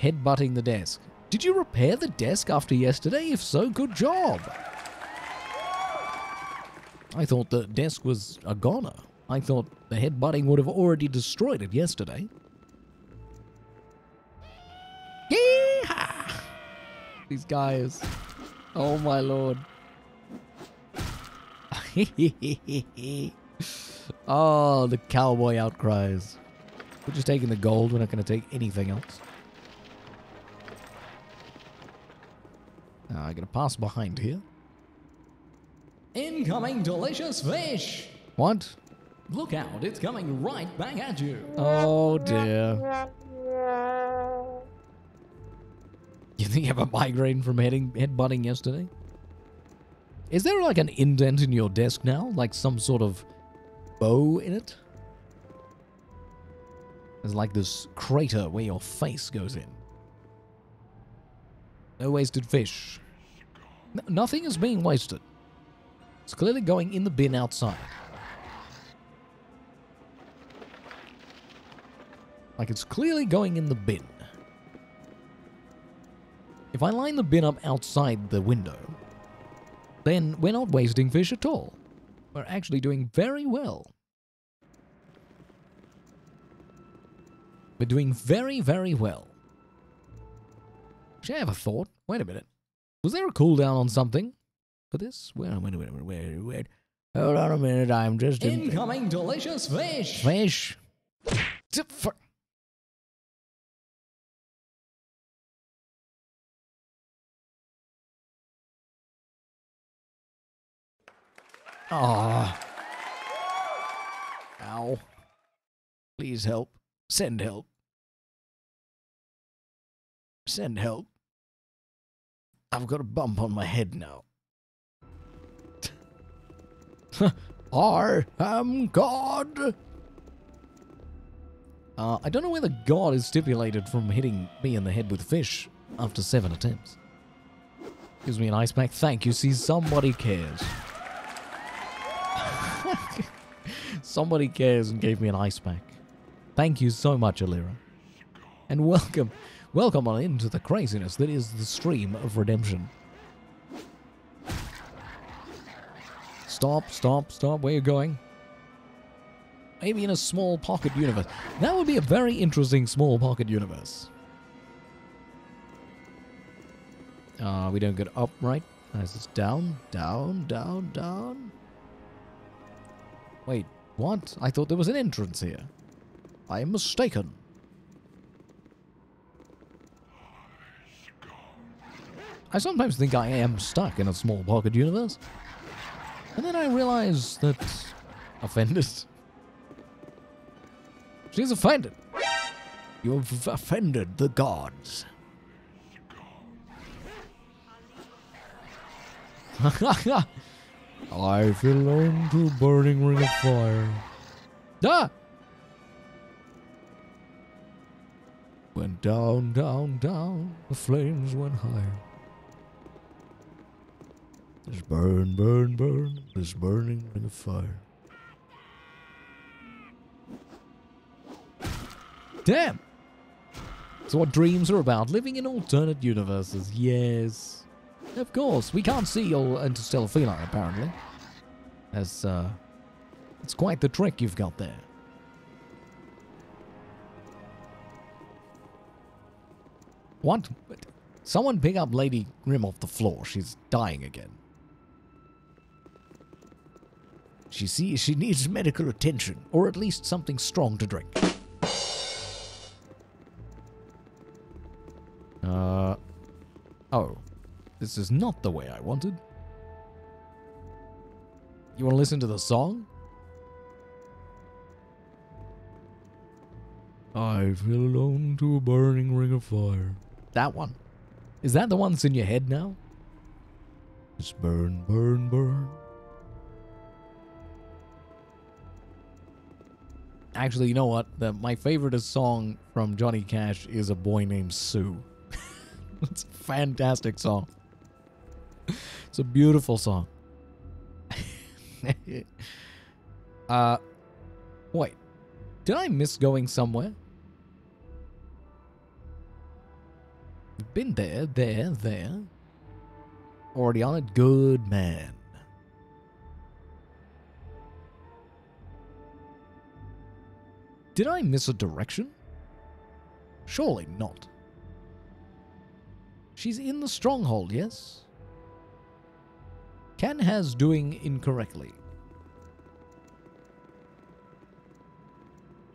Headbutting the desk. Did you repair the desk after yesterday? If so, good job. I thought the desk was a goner. I thought the headbutting would have already destroyed it yesterday. Yeehaw! These guys. Oh my lord. oh, the cowboy outcries. We're just taking the gold. We're not going to take anything else. Now, I'm going to pass behind here. Incoming delicious fish! What? Look out, it's coming right back at you. Oh dear. You think you have a migraine from heading headbutting yesterday? Is there like an indent in your desk now? Like some sort of bow in it? There's like this crater where your face goes in. No wasted fish. Nothing is being wasted. It's clearly going in the bin outside. Like it's clearly going in the bin. If I line the bin up outside the window, then we're not wasting fish at all. We're actually doing very well. We're doing very, very well. Should I have a thought? Wait a minute. Was there a cooldown on something for this? Wait, wait, wait, wait, wait, wait. Hold on a minute, I'm just in Incoming delicious fish! fish. Ah. Ow. Please help. Send help. Send help. I've got a bump on my head now. I am God. Uh, I don't know whether God is stipulated from hitting me in the head with fish after seven attempts. Gives me an ice pack. Thank you. See, somebody cares. somebody cares and gave me an ice pack. Thank you so much, Alira. And welcome, welcome on into the craziness that is the stream of redemption. Stop, stop, stop. Where you going? Maybe in a small pocket universe. That would be a very interesting small pocket universe. Uh, we don't get up, right? As it's down, down, down, down. Wait, what? I thought there was an entrance here. I am mistaken. I sometimes think I am stuck in a small pocket universe. And then I realize that... Offended? She's offended. You have offended the gods. I fell onto a burning ring of fire. Ah! Went down, down, down. The flames went higher. Just burn, burn, burn. This burning ring of fire. Damn! So what dreams are about? Living in alternate universes. Yes. Of course. We can't see your interstellar feline, apparently. That's, uh... It's quite the trick you've got there. What? Someone pick up Lady Grim off the floor. She's dying again. She sees she needs medical attention, or at least something strong to drink. Uh, oh, this is not the way I wanted. You want to listen to the song? I fell alone to a burning ring of fire. That one. Is that the one that's in your head now? Just burn, burn, burn. Actually, you know what? The, my favorite song from Johnny Cash is A Boy Named Sue. it's a fantastic song. It's a beautiful song. uh, wait. Did I miss going somewhere? Been there, there, there. Already on it? Good man. Did I miss a direction? Surely not. She's in the stronghold, yes? Ken has doing incorrectly.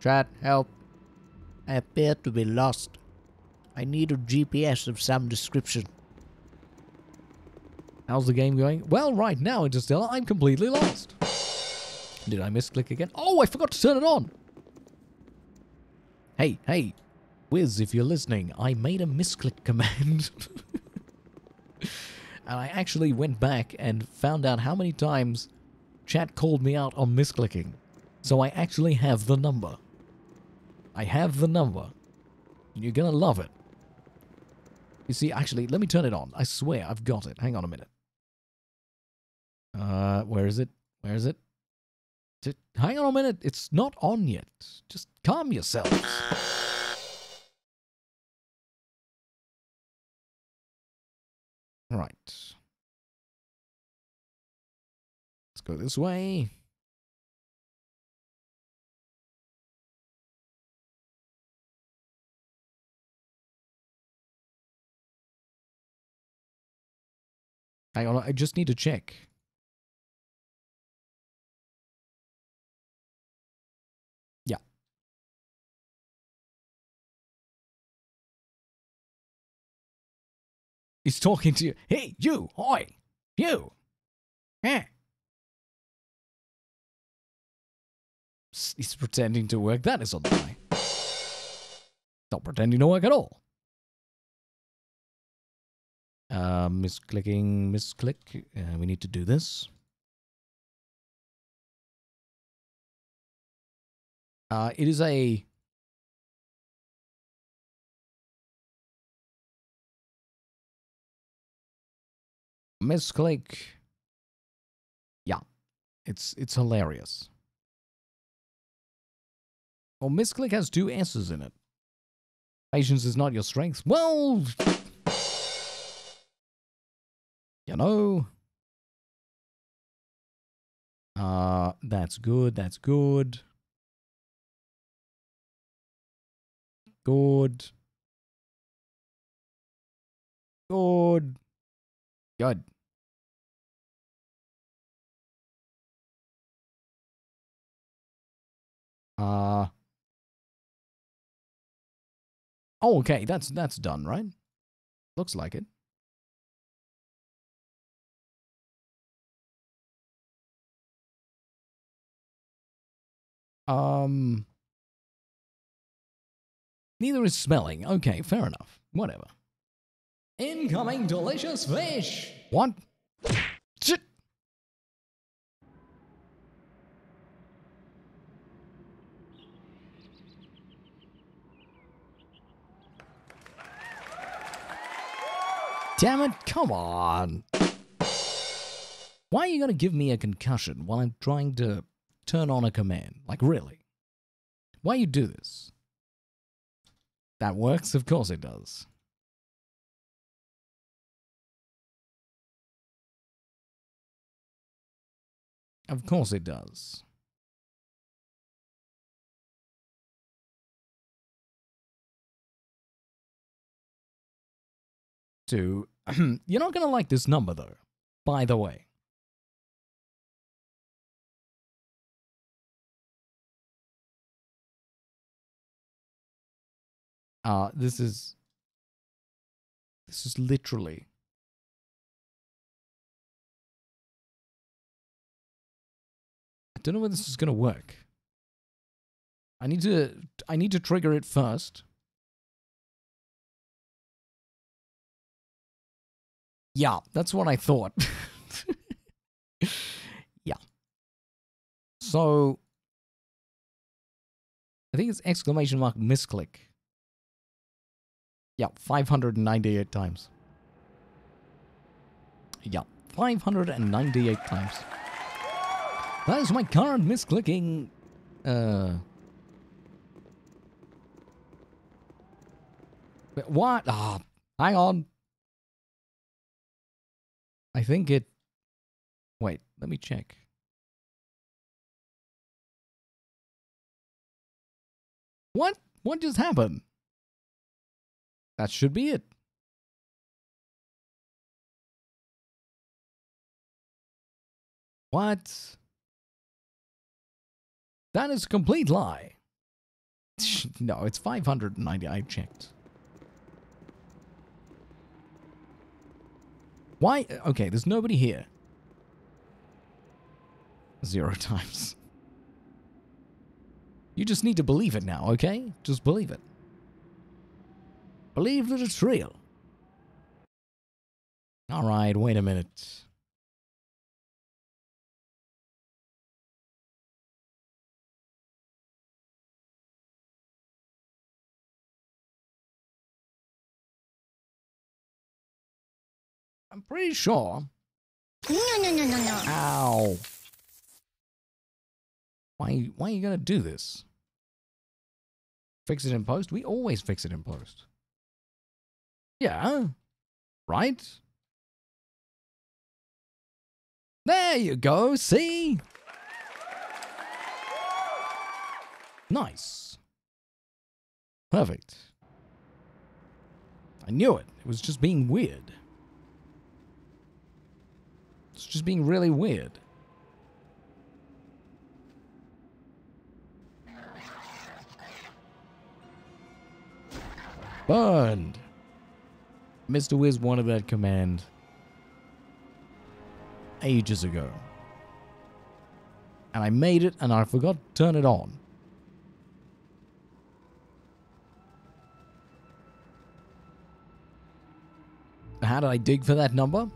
Chat, help. I appear to be lost. I need a GPS of some description. How's the game going? Well, right now, Interstellar, I'm completely lost. Did I misclick again? Oh, I forgot to turn it on. Hey, hey, Wiz, if you're listening, I made a misclick command. and I actually went back and found out how many times chat called me out on misclicking. So I actually have the number. I have the number. You're gonna love it. You see, actually, let me turn it on. I swear, I've got it. Hang on a minute. Uh, where is it? Where is it? Hang on a minute. It's not on yet. Just calm yourselves. Right. Let's go this way. Hang on, I just need to check. He's talking to you. Hey, you! Oi! You! Huh? He's pretending to work. That is on a lie. Not pretending to work at all. Uh, misclicking, misclick. Uh, we need to do this. Uh, it is a misclick. Yeah, it's it's hilarious. Well, misclick has two S's in it. Patience is not your strength. Well, you know. Uh, that's good. That's good. Good. Good. Good. Uh. Oh, okay. That's that's done, right? Looks like it. Um. Neither is smelling. Okay, fair enough. Whatever. Incoming delicious fish. What? Shit. Damn it, come on. Why are you to give me a concussion while I'm trying to turn on a command? Like, really? Why you do this? That works? Of course it does. Of course it does. To you're not gonna like this number though. By the way. Uh this is this is literally I don't know whether this is gonna work. I need to I need to trigger it first. Yeah, that's what I thought. yeah. So I think it's exclamation mark misclick. Yeah, 598 times. Yeah, 598 times. That is my current misclicking. Uh. What? Ah, hang on. I think it. Wait, let me check. What? What just happened? That should be it. What? That is a complete lie. No, it's 590. I checked. Why? Okay, there's nobody here. Zero times. You just need to believe it now, okay? Just believe it. Believe that it's real. Alright, wait a minute. I'm pretty sure. No, no, no, no, no. Ow. Why, why are you going to do this? Fix it in post? We always fix it in post. Yeah. Right? There you go. See? Nice. Perfect. I knew it. It was just being weird. It's just being really weird. Burned. Mr. Wiz wanted that command ages ago. And I made it and I forgot to turn it on. How did I dig for that number?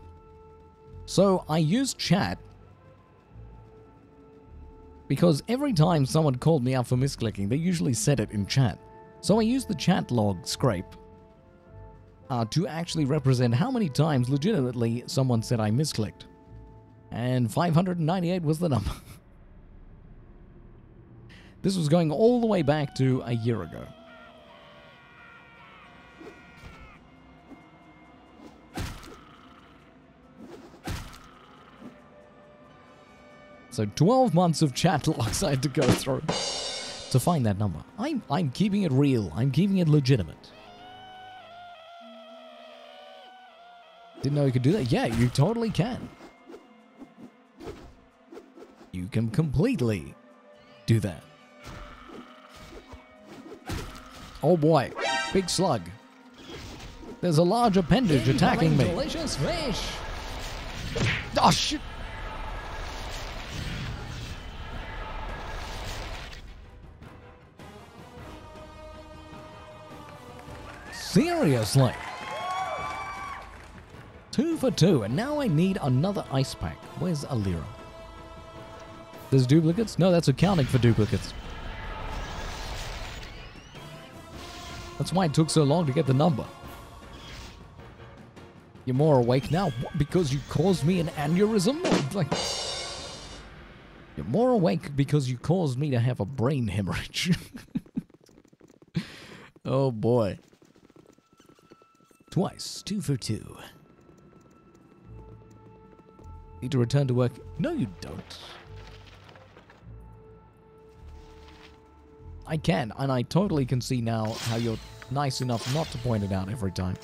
So I used chat because every time someone called me out for misclicking, they usually said it in chat. So I used the chat log scrape uh, to actually represent how many times legitimately someone said I misclicked. And 598 was the number. this was going all the way back to a year ago. So 12 months of chat logs I had to go through to find that number. I'm, I'm keeping it real. I'm keeping it legitimate. Didn't know you could do that? Yeah, you totally can. You can completely do that. Oh boy, big slug. There's a large appendage attacking me. Delicious fish. Oh shit! Seriously? Two for two, and now I need another ice pack. Where's Alira? There's duplicates? No, that's accounting for duplicates. That's why it took so long to get the number. You're more awake now What, because you caused me an aneurysm? Like, you're more awake because you caused me to have a brain hemorrhage. oh boy. Twice, two for two. Need to return to work? No, you don't. I can, and I totally can see now how you're nice enough not to point it out every time.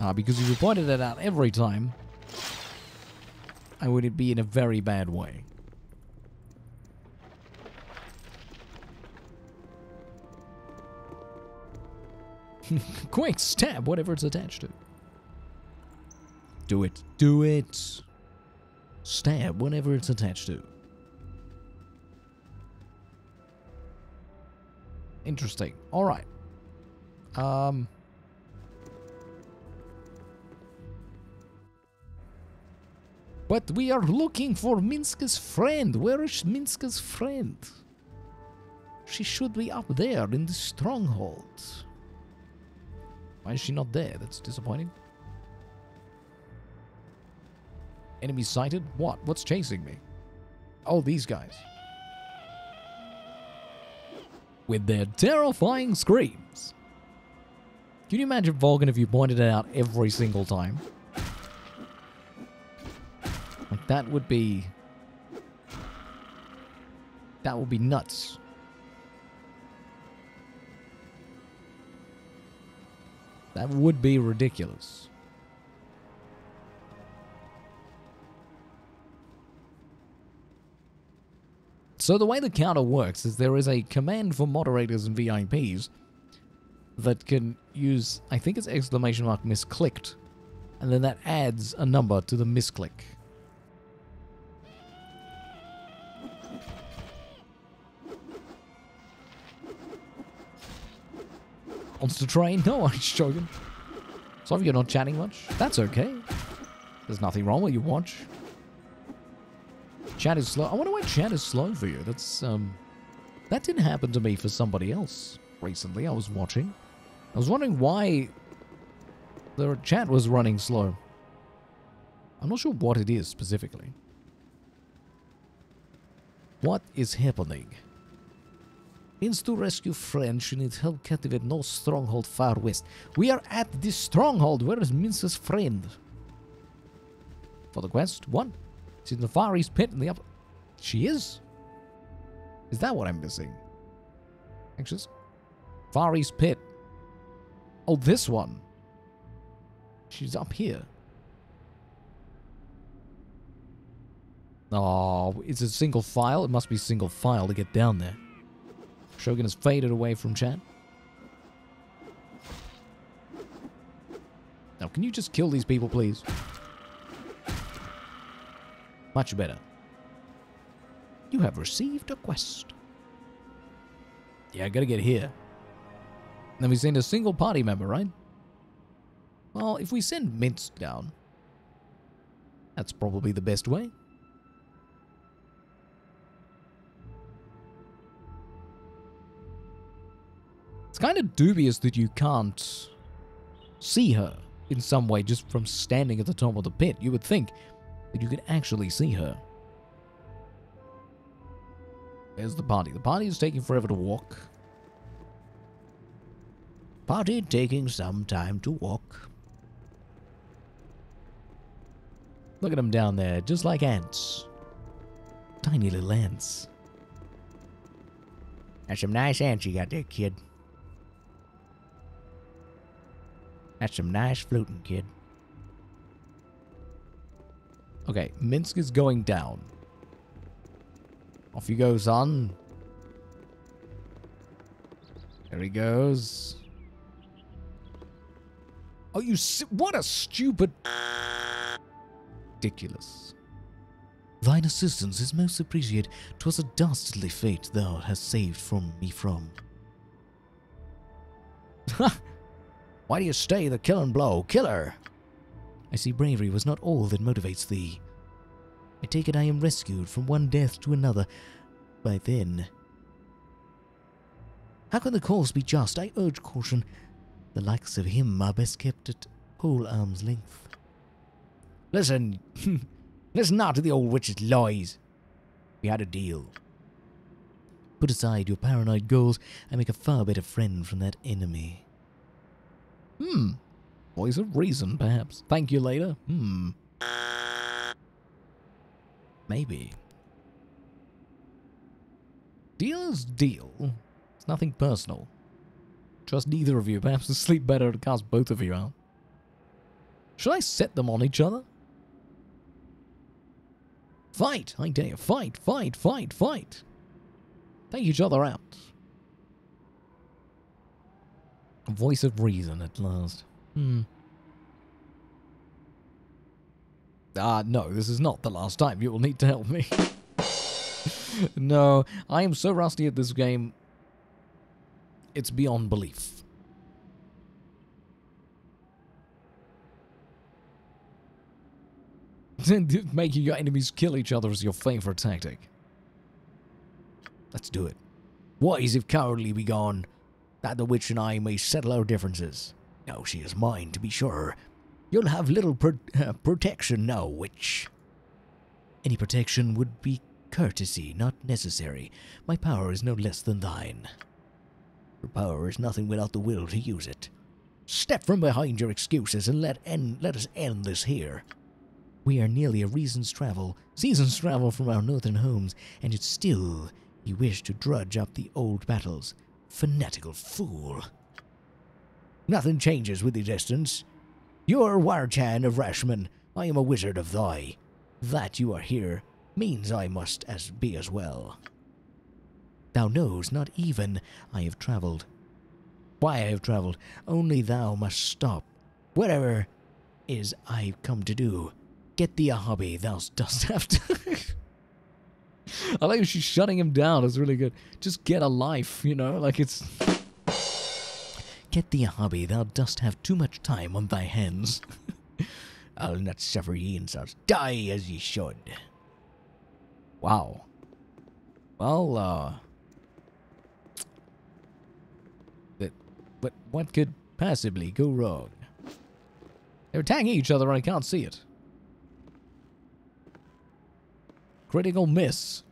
Ah, because if you pointed it out every time, I would be in a very bad way. Quick, stab whatever it's attached to. Do it. Do it. Stab whatever it's attached to. Interesting. All right. Um. But we are looking for Minska's friend. Where is Minska's friend? She should be up there in the stronghold. Why is she not there? That's disappointing. Enemy sighted? What? What's chasing me? Oh, these guys. With their terrifying screams. Can you imagine Vulcan if you pointed it out every single time? Like, that would be... That would be nuts. That would be ridiculous. So the way the counter works is there is a command for moderators and VIPs that can use, I think it's exclamation mark misclicked, and then that adds a number to the misclick. Monster train? No, I'm just joking. Sorry you're not chatting much. That's okay. There's nothing wrong with your watch. Chat is slow. I wonder why chat is slow for you. That's, um... That didn't happen to me for somebody else recently. I was watching. I was wondering why the chat was running slow. I'm not sure what it is specifically. What is happening? Means to rescue friends, you need help captivate no stronghold far west. We are at this stronghold. Where is Minsc's friend? For the quest, one. She's in the Far East pit in the upper... She is? Is that what I'm missing? Anxious? Far East pit. Oh, this one. She's up here. Oh, it's a single file? It must be single file to get down there. Shogun has faded away from chat. Now, can you just kill these people, please? Much better. You have received a quest. Yeah, I gotta get here. Then we send a single party member, right? Well, if we send Minsc down, that's probably the best way. Kind of dubious that you can't see her in some way just from standing at the top of the pit. You would think that you could actually see her. There's the party. The party is taking forever to walk. Party taking some time to walk. Look at them down there, just like ants. Tiny little ants. That's some nice ants you got there, kid. That's some nice fluting, kid. Okay, Minsc is going down. Off he goes on. There he goes. Oh, you... What a stupid... Ridiculous. Thine assistance is most appreciated. 'Twas a dastardly fate thou hast saved from me from. Why do you stay the kill and blow? Killer! I see bravery was not all that motivates thee. I take it I am rescued from one death to another. By then. How can the cause be just? I urge caution. The likes of him are best kept at whole arm's length. Listen, listen not to the old witch's lies. We had a deal. Put aside your paranoid goals, I make a far better friend from that enemy. Hmm. Voice of reason, perhaps. Thank you later. Hmm. Maybe. Deal's deal. It's nothing personal. Trust neither of you. Perhaps to sleep better to cast both of you out. Should I set them on each other? Fight! I dare you. Fight, fight, fight, fight. Take each other out. Voice of reason at last. Hmm. Ah, no, this is not the last time. You will need to help me. no, I am so rusty at this game. It's beyond belief. Making your enemies kill each other is your favorite tactic. Let's do it. Wise if cowardly be gone, that the witch and I may settle our differences. Now she is mine, to be sure. You'll have little pro- uh, protection now, witch. Any protection would be courtesy, not necessary. My power is no less than thine. Your power is nothing without the will to use it. Step from behind your excuses and let end, let us end this here. We are nearly a reason's travel, season's travel from our northern homes, and yet still you wish to drudge up the old battles. Fanatical fool. Nothing changes with the distance. You are Warchan of Rashemen. I am a wizard of Thay. That you are here means I must as be as well. Thou knows not even I have travelled. Why I have travelled, only thou must stop. Whatever is I've come to do, get thee a hobby thou dost have to. I like she's shutting him down. It's really good. Just get a life, you know, like it's. Get thee a hobby, thou dost have too much time on thy hands. I'll not suffer ye insults. Die as ye should. Wow. Well, uh. But, but what could possibly go wrong? They're attacking each other and I can't see it. Critical miss.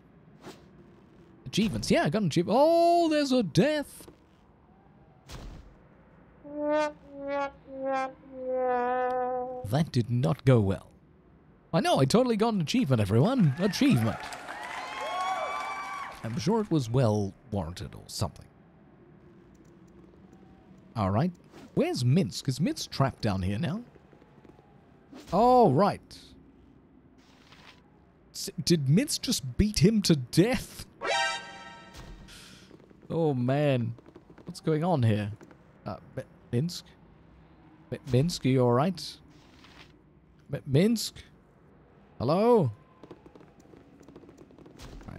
Achievements. Yeah, I got an achievement. Oh, there's a death. That did not go well. I know, I totally got an achievement, everyone. Achievement. I'm sure it was well warranted or something. Alright. Where's Minsc? Is Minsc trapped down here now? Oh, right. Did Minsc just beat him to death? Oh, man. What's going on here? Uh, Mi- Minsc? Mi- Minsc, are you alright? Mi- Minsc? Hello?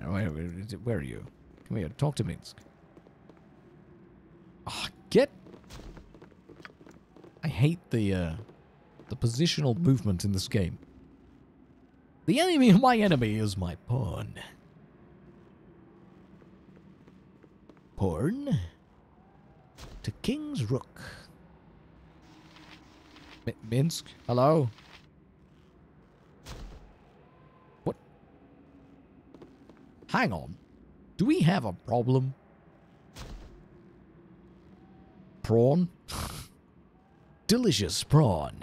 Where, where, are you? Come here, talk to Minsc. Ah, get... I hate the, uh, the positional movement in this game. The enemy of my enemy is my pawn. Pawn to King's Rook. Mi Minsc, hello? What? Hang on. Do we have a problem? Prawn? Delicious prawn.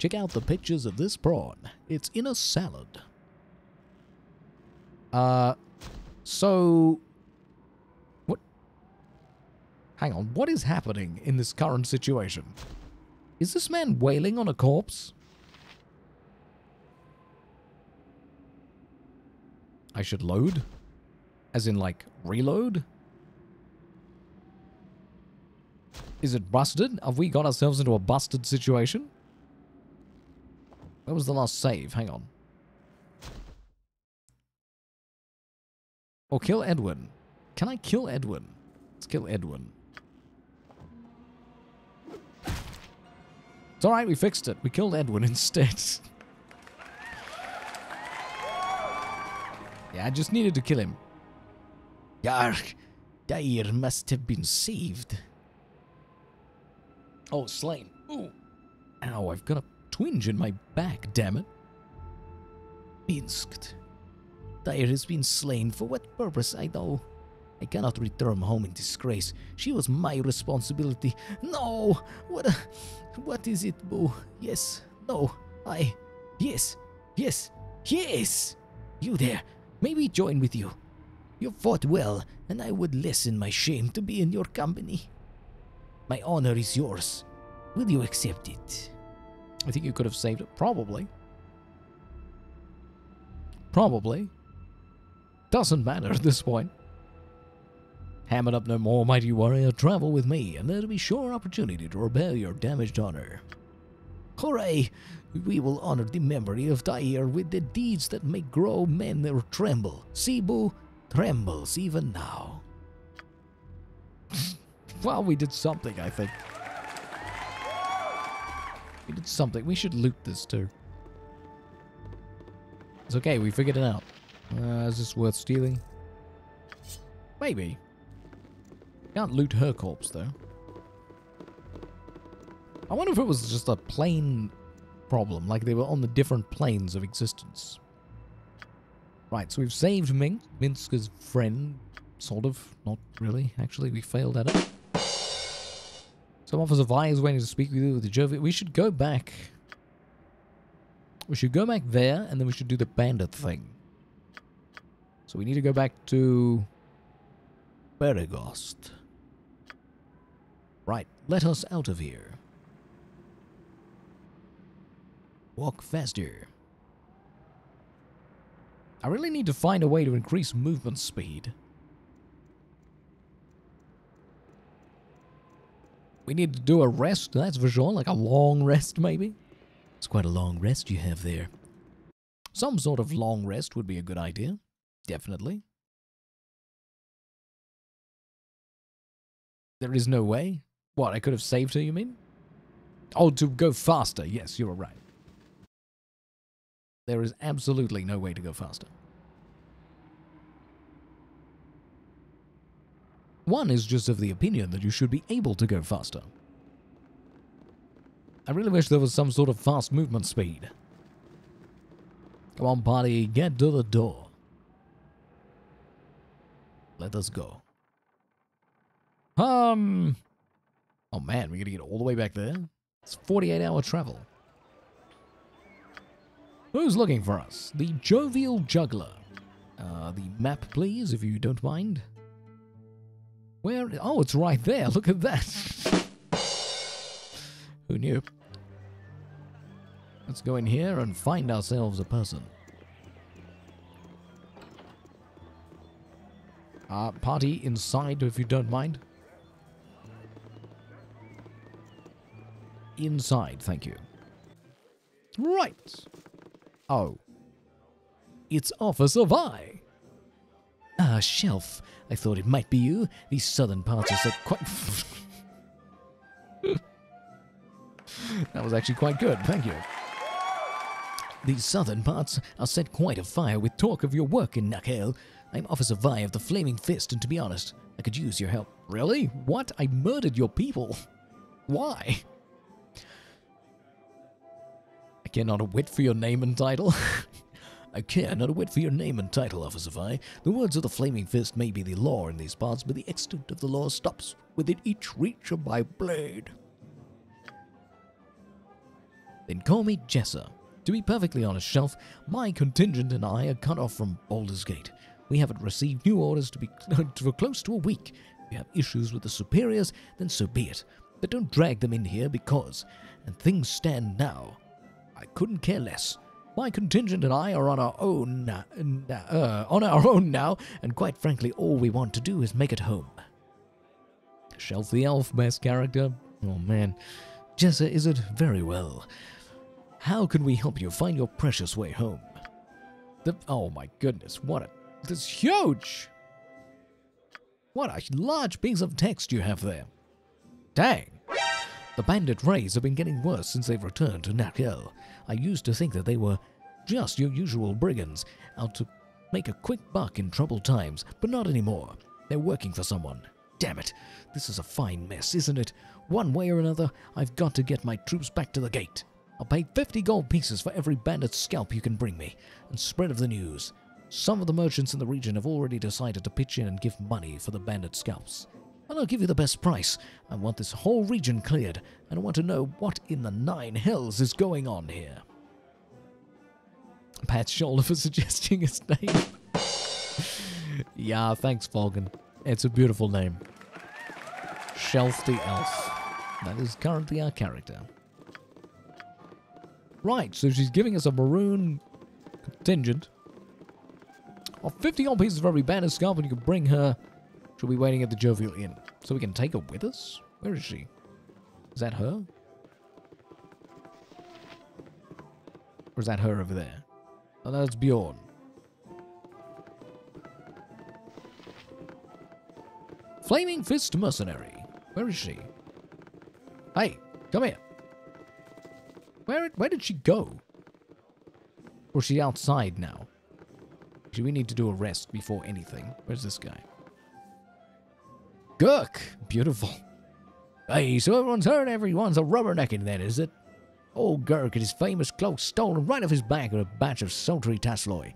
Check out the pictures of this prawn. It's in a salad. Uh, so... What? Hang on, what is happening in this current situation? Is this man wailing on a corpse? I should load? As in, like, reload? Is it busted? Have we got ourselves into a busted situation? Where was the last save? Hang on. Or kill Edwin. Can I kill Edwin? Let's kill Edwin. It's alright, we fixed it. We killed Edwin instead. yeah, I just needed to kill him. Yark, Dair must have been saved. Oh, slain. Ooh. Ow, I've got a twinge in my back, damn it. Minsked. Dair has been slain. For what purpose, I know. I cannot return home in disgrace. She was my responsibility. No! What a... What is it, Boo? Yes. No. I... Yes. Yes. Yes! You there. May we join with you? You fought well, and I would lessen my shame to be in your company. My honor is yours. Will you accept it? I think you could have saved it. Probably. Probably. Doesn't matter at this point. Ham it up no more, mighty warrior. Travel with me, and there'll be sure opportunity to repair your damaged honor. Hooray! We will honor the memory of Dair with the deeds that make grow men tremble. Cebu trembles even now. well, we did something, I think. We did something. We should loot this too. It's okay, we figured it out. Uh, is this worth stealing? Maybe. Can't loot her corpse, though. I wonder if it was just a plane problem, like they were on the different planes of existence. Right, so we've saved Mink, Minsc's friend, sort of. Not really, actually. We failed at it. Some Officer Vai is waiting to speak with you with the Jovi. We should go back. We should go back there, and then we should do the bandit thing. So we need to go back to... Beregost. Right, let us out of here. Walk faster. I really need to find a way to increase movement speed. We need to do a rest, that's for sure, like a long rest maybe. It's quite a long rest you have there. Some sort of long rest would be a good idea. Definitely. There is no way? What, I could have saved her, you mean? Oh, to go faster. Yes, you're right. There is absolutely no way to go faster. One is just of the opinion that you should be able to go faster. I really wish there was some sort of fast movement speed. Come on, party, get to the door. Let us go. Um. Oh man, we gotta get all the way back there. It's 48 hour travel. Who's looking for us? The Jovial Juggler. Uh, the map, please, if you don't mind. Where? Oh, it's right there. Look at that. Who knew? Let's go in here and find ourselves a person. Uh, party inside, if you don't mind. Inside, thank you. Right. Oh. It's Officer Vai. Ah, Shelf. I thought it might be you. These southern parts are set quite. that was actually quite good. Thank you. These southern parts are set quite afire with talk of your work in Nashkel. I'm Officer Vai of the Flaming Fist, and to be honest, I could use your help. Really? What? I murdered your people. Why? I care not a whit for your name and title. I care not a whit for your name and title, Officer Vai. The words of the Flaming Fist may be the law in these parts, but the extent of the law stops within each reach of my blade. Then call me Jessa. To be perfectly honest, Shelf, my contingent and I are cut off from Baldur's Gate. We haven't received new orders to be for close to a week. If you have issues with the superiors, then so be it. But don't drag them in here because, and things stand now, I couldn't care less. My contingent and I are on our own, uh, on our own now, and quite frankly, all we want to do is make it home. Shelf the Elf, best character. Oh man, Jessa is it very well. How can we help you find your precious way home? The, oh my goodness, what a. This huge! What a large piece of text you have there. Dang! The bandit raids have been getting worse since they've returned to Nashkel. I used to think that they were just your usual brigands, out to make a quick buck in troubled times, but not anymore. They're working for someone. Damn it, this is a fine mess, isn't it? One way or another, I've got to get my troops back to the gate. I'll pay 50 gold pieces for every bandit scalp you can bring me, and spread of the news. Some of the merchants in the region have already decided to pitch in and give money for the bandit scalps. And I'll give you the best price. I want this whole region cleared, and I want to know what in the nine hells is going on here. Pat shoulder for suggesting his name. yeah, thanks, Falcon. It's a beautiful name. Shelf the Elf. That is currently our character. Right, so she's giving us a maroon contingent of 50 gold pieces for every bandit scalp, and you can bring her. She'll be waiting at the Jovial Inn. So we can take her with us? Where is she? Is that her? Or is that her over there? Oh, that's Bjorn. Flaming Fist Mercenary. Where is she? Hey, come here. Where where did she go? Or is she outside now? Do we need to do a rest before anything? Where's this guy? Gurk! Beautiful. Hey, so everyone's heard everyone's a rubbernecking then, is it? Old Gurk and his famous cloak stolen right off his back with a batch of sultry tasloi.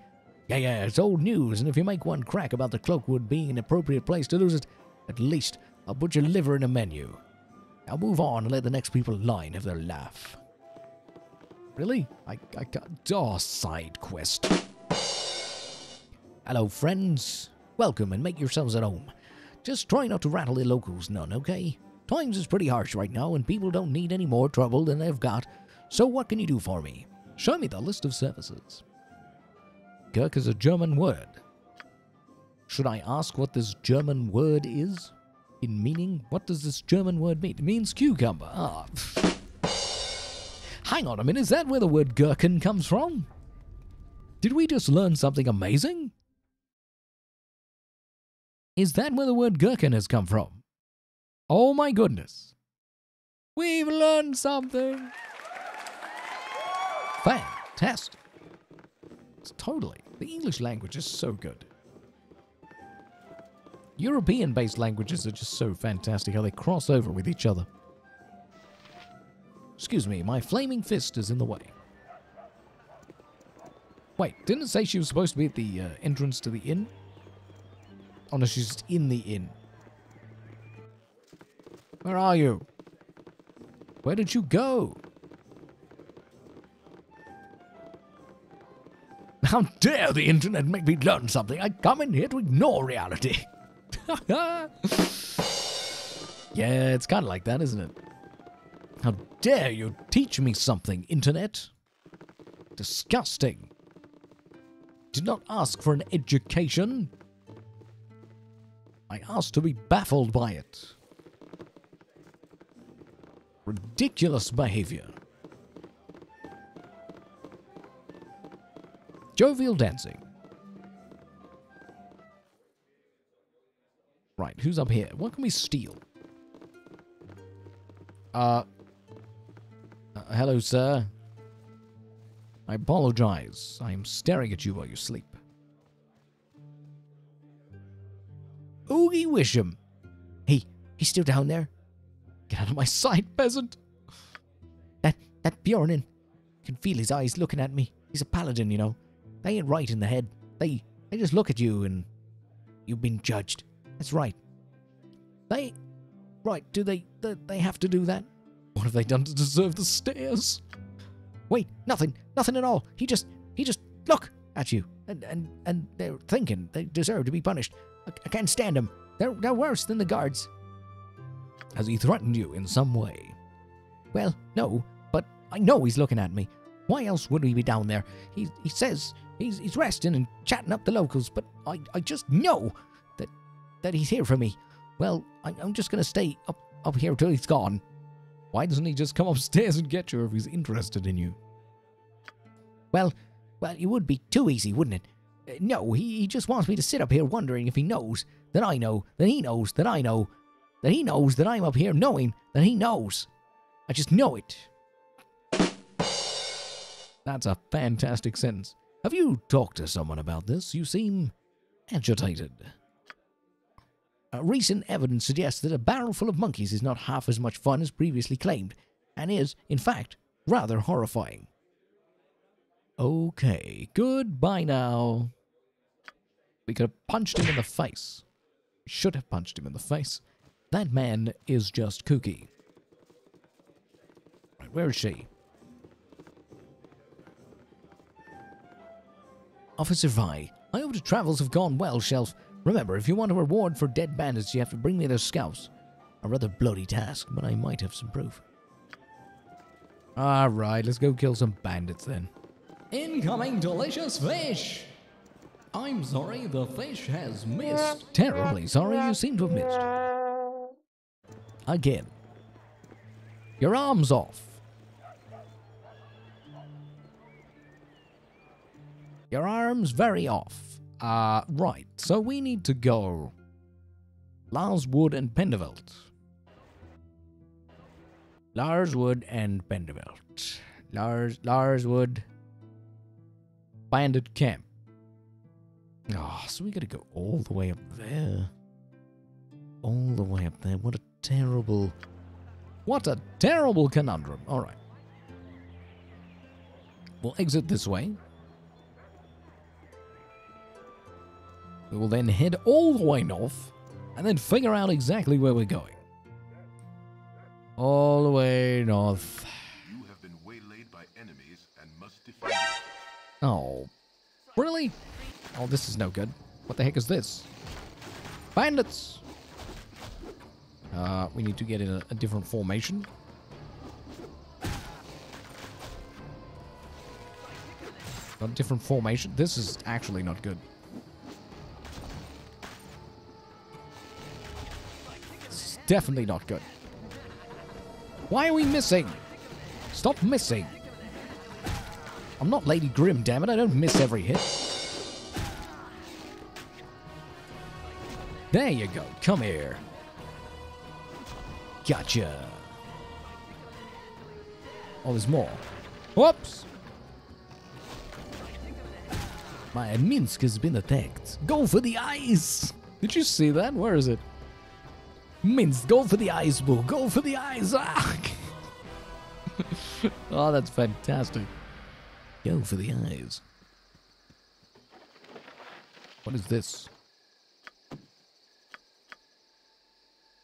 Yeah, yeah, it's old news, and if you make one crack about the cloakwood being an appropriate place to lose it, at least I'll put your liver in a menu. Now move on and let the next people in line have their laugh. Really? I, I got... Oh, side quest. Hello, friends. Welcome and make yourselves at home. Just try not to rattle the locals none, okay? Times is pretty harsh right now and people don't need any more trouble than they've got. So what can you do for me? Show me the list of services. Gurk is a German word. Should I ask what this German word is? In meaning, what does this German word mean? It means cucumber. Ah. Hang on a minute, is that where the word gherkin comes from? Did we just learn something amazing? Is that where the word gherkin has come from? Oh my goodness. We've learned something. Fantastic. It's totally. The English language is so good. European based languages are just so fantastic how they cross over with each other. Excuse me, my flaming fist is in the way. Wait, didn't it say she was supposed to be at the uh, entrance to the inn? Oh no, she's just in the inn. Where are you? Where did you go? How dare the internet make me learn something? I come in here to ignore reality. yeah, it's kind of like that, isn't it? How dare you teach me something, internet? Disgusting. Did not ask for an education. I asked to be baffled by it. Ridiculous behavior. Jovial dancing. Right, who's up here? What can we steal? Uh, uh, hello, sir. I apologize. I am staring at you while you sleep. Oogie Wisham. Hey, he's still down there? Get out of my sight, peasant. That that Bjornin. Can feel his eyes looking at me. He's a paladin, you know. They ain't right in the head. They they just look at you and you've been judged. That's right. They. Right, do they, they. They have to do that? What have they done to deserve the stares? Wait, nothing, nothing at all. He just he just look at you. And and and they're thinking they deserve to be punished. I, can't stand them. They're they're worse than the guards. Has he threatened you in some way? Well, no, but I know he's looking at me. Why else would he be down there? He he says he's he's resting and chatting up the locals, but I I just know that that he's here for me. Well, I, I'm just gonna stay up up here till he's gone. Why doesn't he just come upstairs and get you if he's interested in you? Well, well, it would be too easy, wouldn't it? No, he, he just wants me to sit up here wondering if he knows that I know, that he knows that I know, that he knows that I'm up here knowing that he knows. I just know it. That's a fantastic sentence. Have you talked to someone about this? You seem agitated. Uh, recent evidence suggests that a barrel full of monkeys is not half as much fun as previously claimed, and is, in fact, rather horrifying. Okay, goodbye now. We could have punched him in the face. Should have punched him in the face. That man is just kooky. Right, where is she? Officer Vai, I hope the travels have gone well, Shelf. Remember, if you want a reward for dead bandits, you have to bring me their scalps. A rather bloody task, but I might have some proof. Alright, let's go kill some bandits then. Incoming delicious fish! I'm sorry, the fish has missed. Terribly sorry you seem to have missed. Again. Your arm's off. Your arm's very off. Uh, right, so we need to go Larswood and Peldvale. Lars Wood and Peldvale. Lars, Larswood. Bandit Camp. Oh, so we gotta go all the way up there. All the way up there. What a terrible. What a terrible conundrum. Alright. We'll exit this way. We will then head all the way north and then figure out exactly where we're going. All the way north. Oh, really? Oh, this is no good. What the heck is this? Bandits! Uh, we need to get in a, a different formation. A different formation. This is actually not good. Is definitely not good. Why are we missing? Stop missing. I'm not Lady Grim, damn it. I don't miss every hit. There you go. Come here. Gotcha. Oh, there's more. Whoops. My Minsc has been attacked. Go for the eyes. Did you see that? Where is it? Minsc, go for the eyes, boo. Go for the eyes. Ah. oh, that's fantastic. Go for the eyes. What is this?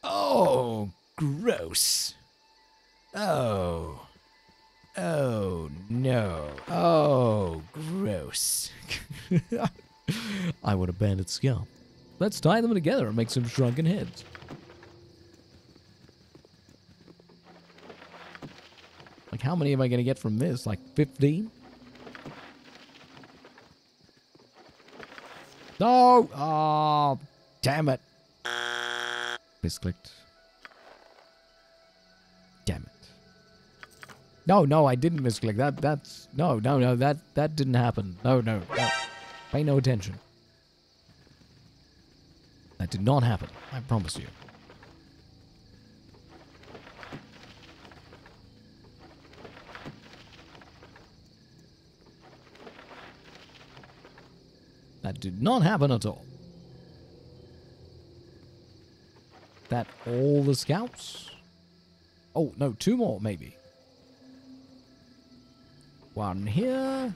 Oh, gross. Oh. Oh, no. Oh, gross. I want a bandit scalp. Let's tie them together and make some shrunken heads. Like, how many am I going to get from this? Like 15? No! Oh, damn it. Misclicked. Damn it. No, no, I didn't misclick. That, that's, no, no, no, that, that didn't happen. No, no, no. Pay no attention. That did not happen, I promise you. That did not happen at all. That all the scouts? Oh, no, two more, maybe. One here,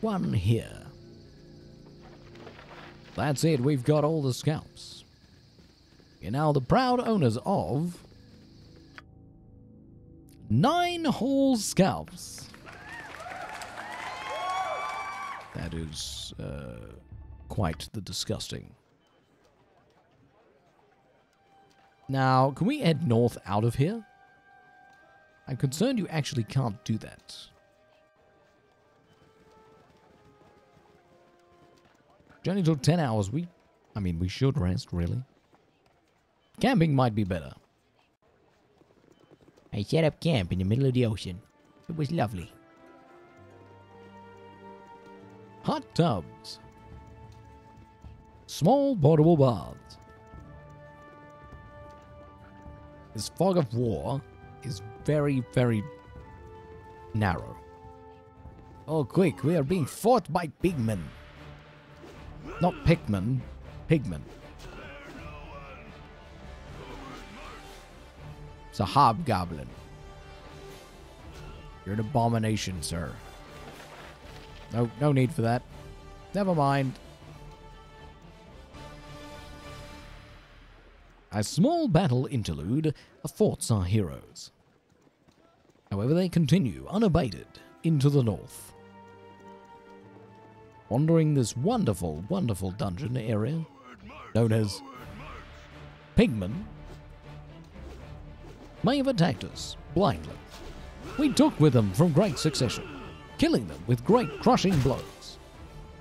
one here. That's it, we've got all the scalps. You're now the proud owners of nine whole scalps. That is uh, quite the disgusting. Now, can we head north out of here? I'm concerned you actually can't do that. Journey took 10 hours. We, I mean, we should rest, really. Camping might be better. I set up camp in the middle of the ocean. It was lovely. Hot tubs. Small portable baths. This fog of war is very, very narrow. Oh, quick, we are being fought by pigmen. Not pigmen, pigmen. It's a hobgoblin. You're an abomination, sir. No, no need for that. Never mind. A small battle interlude affords our heroes. However, they continue unabated into the north. Wandering this wonderful, wonderful dungeon area known as Pigman may have attacked us blindly. We took with them from great succession, killing them with great crushing blows.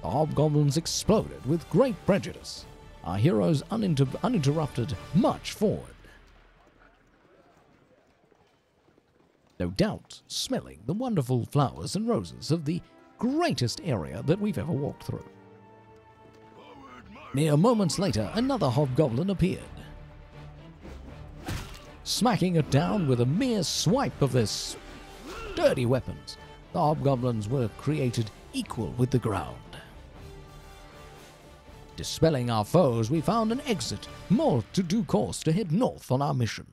The hobgoblins exploded with great prejudice. Our heroes uninter- uninterrupted march forward. No doubt, smelling the wonderful flowers and roses of the greatest area that we've ever walked through. Mere moments later, another hobgoblin appeared. Smacking it down with a mere swipe of their sturdy weapons, the hobgoblins were created equal with the ground. Dispelling our foes, we found an exit, more to due course to head north on our mission.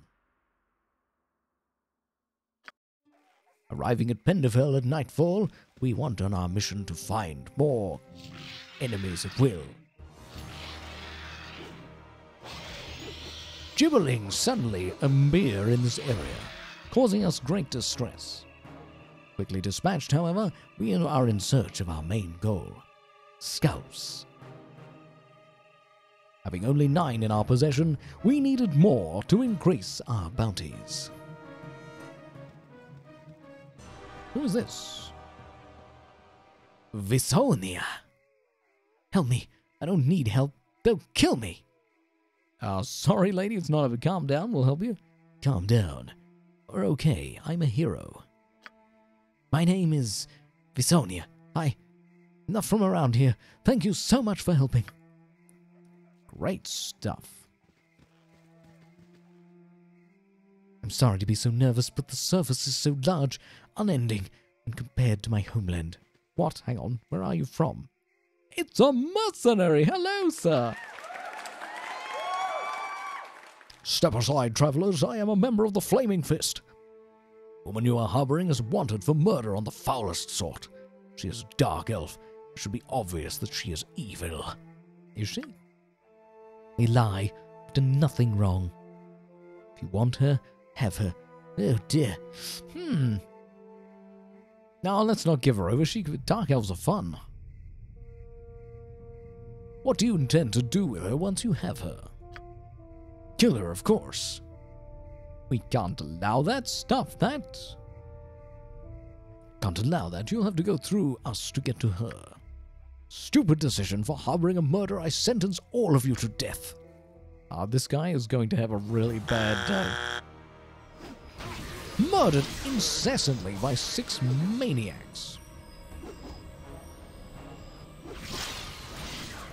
Arriving at Peldvale at nightfall, we went on our mission to find more enemies at will. Gibberling suddenly appear in this area, causing us great distress. Quickly dispatched, however, we are in search of our main goal scouts. Having only nine in our possession, we needed more to increase our bounties. Who is this? Viconia! Help me. I don't need help. They'll kill me. Uh, sorry, lady, it's not over. Calm down, we'll help you. Calm down. We're okay. I'm a hero. My name is Viconia. I. Not from around here. Thank you so much for helping. Great stuff. I'm sorry to be so nervous, but the surface is so large, unending, and compared to my homeland. What? Hang on. Where are you from? It's a mercenary. Hello, sir. Step aside, travelers. I am a member of the Flaming Fist. The Woman you are harboring is wanted for murder on the foulest sort. She is a dark elf. It should be obvious that she is evil. Is she? They lie. I've done nothing wrong. If you want her, have her. Oh dear. Hmm. Now let's not give her over. She dark elves are fun. What do you intend to do with her once you have her? Kill her, of course. We can't allow that. Stop that. Can't allow that. You'll have to go through us to get to her. Stupid decision for harboring a murderer. I sentence all of you to death. Ah, this guy is going to have a really bad day. Murdered incessantly by six maniacs.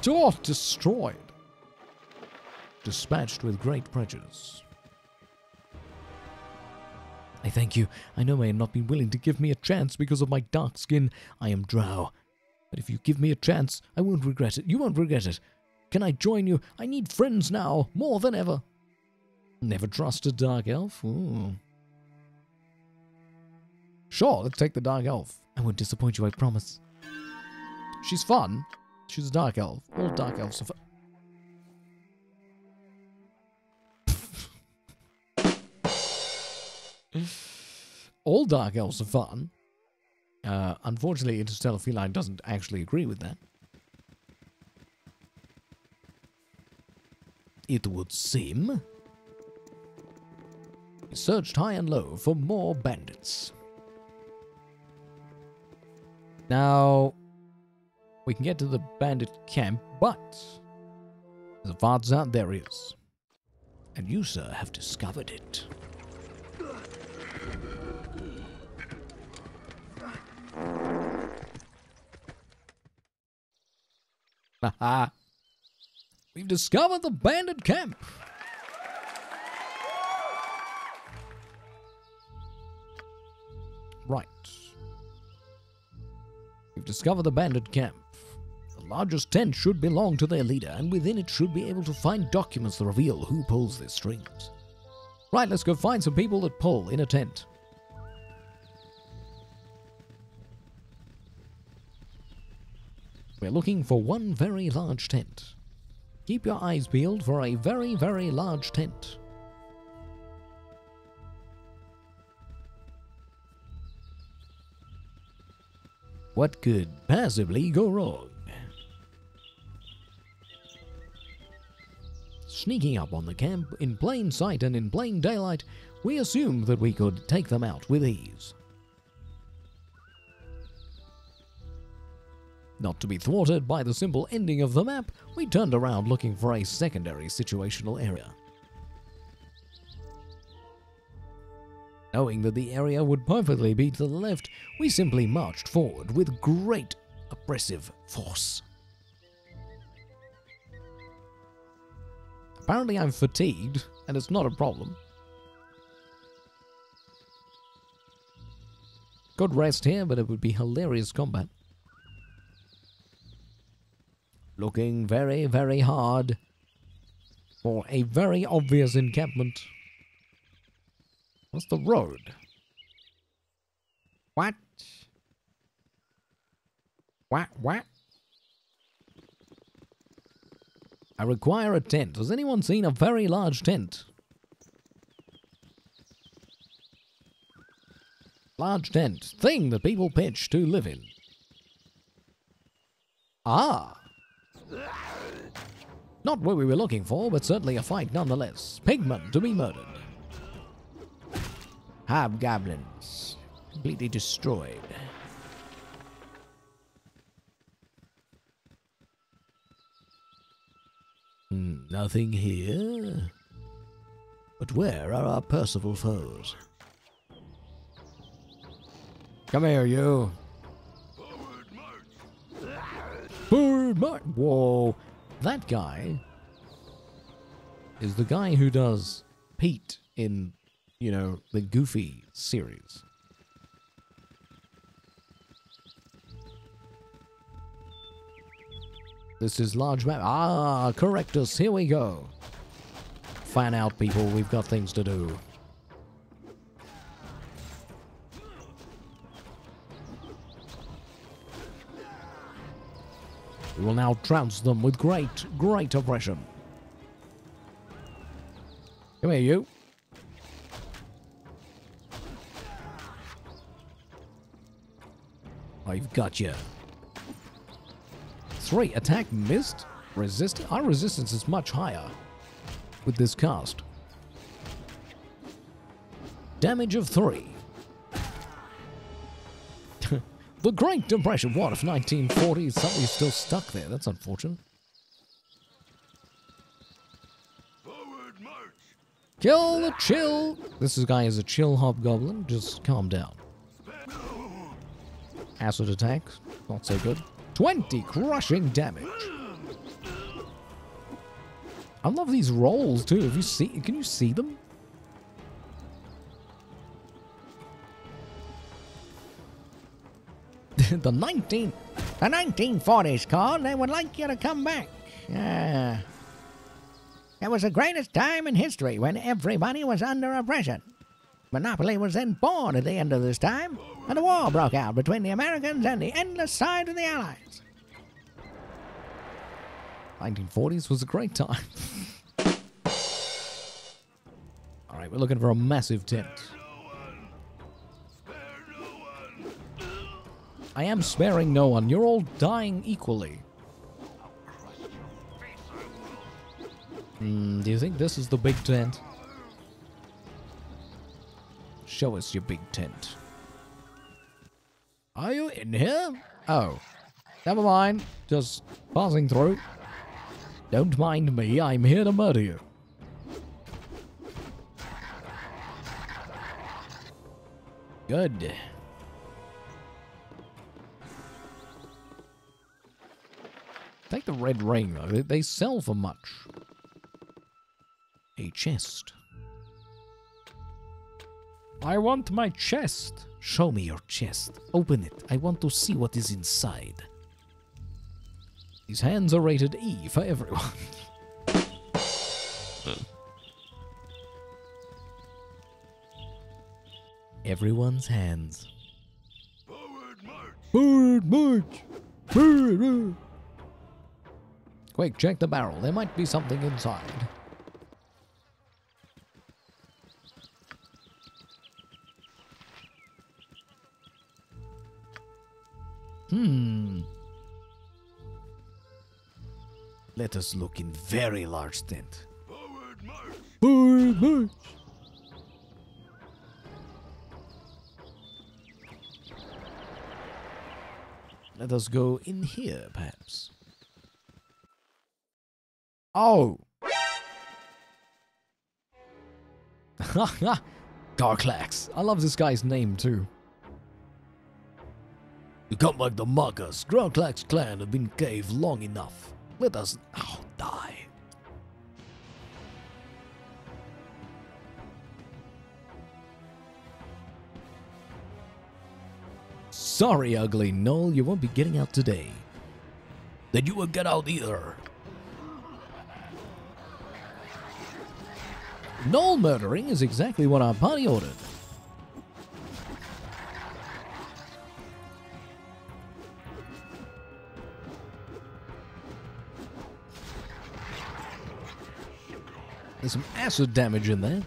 Dwarf destroyed. dispatched with great prejudice. I thank you. I know I have not been willing to give me a chance because of my dark skin. I am Drow. But if you give me a chance, I won't regret it. You won't regret it. Can I join you? I need friends now, more than ever. Never trust a dark elf? Ooh. Sure, let's take the dark elf. I won't disappoint you, I promise. She's fun. She's a dark elf. All dark elves are fun. All dark elves are fun. Uh, unfortunately, Interstellar Feline doesn't actually agree with that. It would seem. He searched high and low for more bandits. Now, we can get to the bandit camp, but the there he is. And you, sir, have discovered it. We've discovered the bandit camp. Right. We've discovered the bandit camp. The largest tent should belong to their leader, and within it should be able to find documents that reveal who pulls their strings. Right, let's go find some people that pull in a tent. We're looking for one very large tent. Keep your eyes peeled for a very, very large tent. What could possibly go wrong? Sneaking up on the camp in plain sight and in plain daylight, we assumed that we could take them out with ease. Not to be thwarted by the simple ending of the map, we turned around looking for a secondary situational area. Knowing that the area would perfectly be to the left, we simply marched forward with great oppressive force. Apparently I'm fatigued, and it's not a problem. Good rest here, but it would be hilarious combat. Looking very, very hard for a very obvious encampment. What's the road? What? What? What? I require a tent. Has anyone seen a very large tent? Large tent. Thing that people pitch to live in. Ah. Not what we were looking for, but certainly a fight nonetheless. Pigmen to be murdered. Hobgoblins. Completely destroyed. Hmm, nothing here. But where are our Percival foes? Come here, you. Forward march. Whoa. That guy is the guy who does Pete in, you know, the Goofy series. This is large map. Ah, correct us. Here we go. Fan out, people. We've got things to do. We will now trounce them with great, great oppression. Come here, you. I've got you. Three attack missed. Resist. Our resistance is much higher with this cast. Damage of three. The Great Depression. What if 1940 somebody's still stuck there? That's unfortunate. Forward march! Kill the chill. This guy is a chill hobgoblin. Just calm down. Acid attack. Not so good. 20 crushing damage. I love these rolls too. Have you see? Can you see them? the 19 the 1940s call. They would like you to come back. Yeah. It was the greatest time in history when everybody was under oppression. Monopoly was then born at the end of this time and a war broke out between the americans and the endless side of the allies. 1940s was a great time. All right we're looking for a massive tent I am sparing no one. You're all dying equally. Hmm, do you think this is the big tent? Show us your big tent. Are you in here? Oh. Never mind. Just passing through. Don't mind me. I'm here to murder you. Good. Take the red ring, though. They- sell for much. A chest. I want my chest. Show me your chest. Open it. I want to see what is inside. These hands are rated E for everyone. Everyone's hands. Forward march! Forward march! Forward march! Quick, check the barrel. There might be something inside. Hmm. Let us look in very large tent. Forward march! Forward march! Let us go in here, perhaps. Oh! Garclax. I love this guy's name, too. You come like the muggers. Garclax clan have been cave long enough. Let us now die. Sorry, ugly gnoll, you won't be getting out today. Then you won't get out either. Gnoll murdering is exactly what our party ordered. There's some acid damage in there.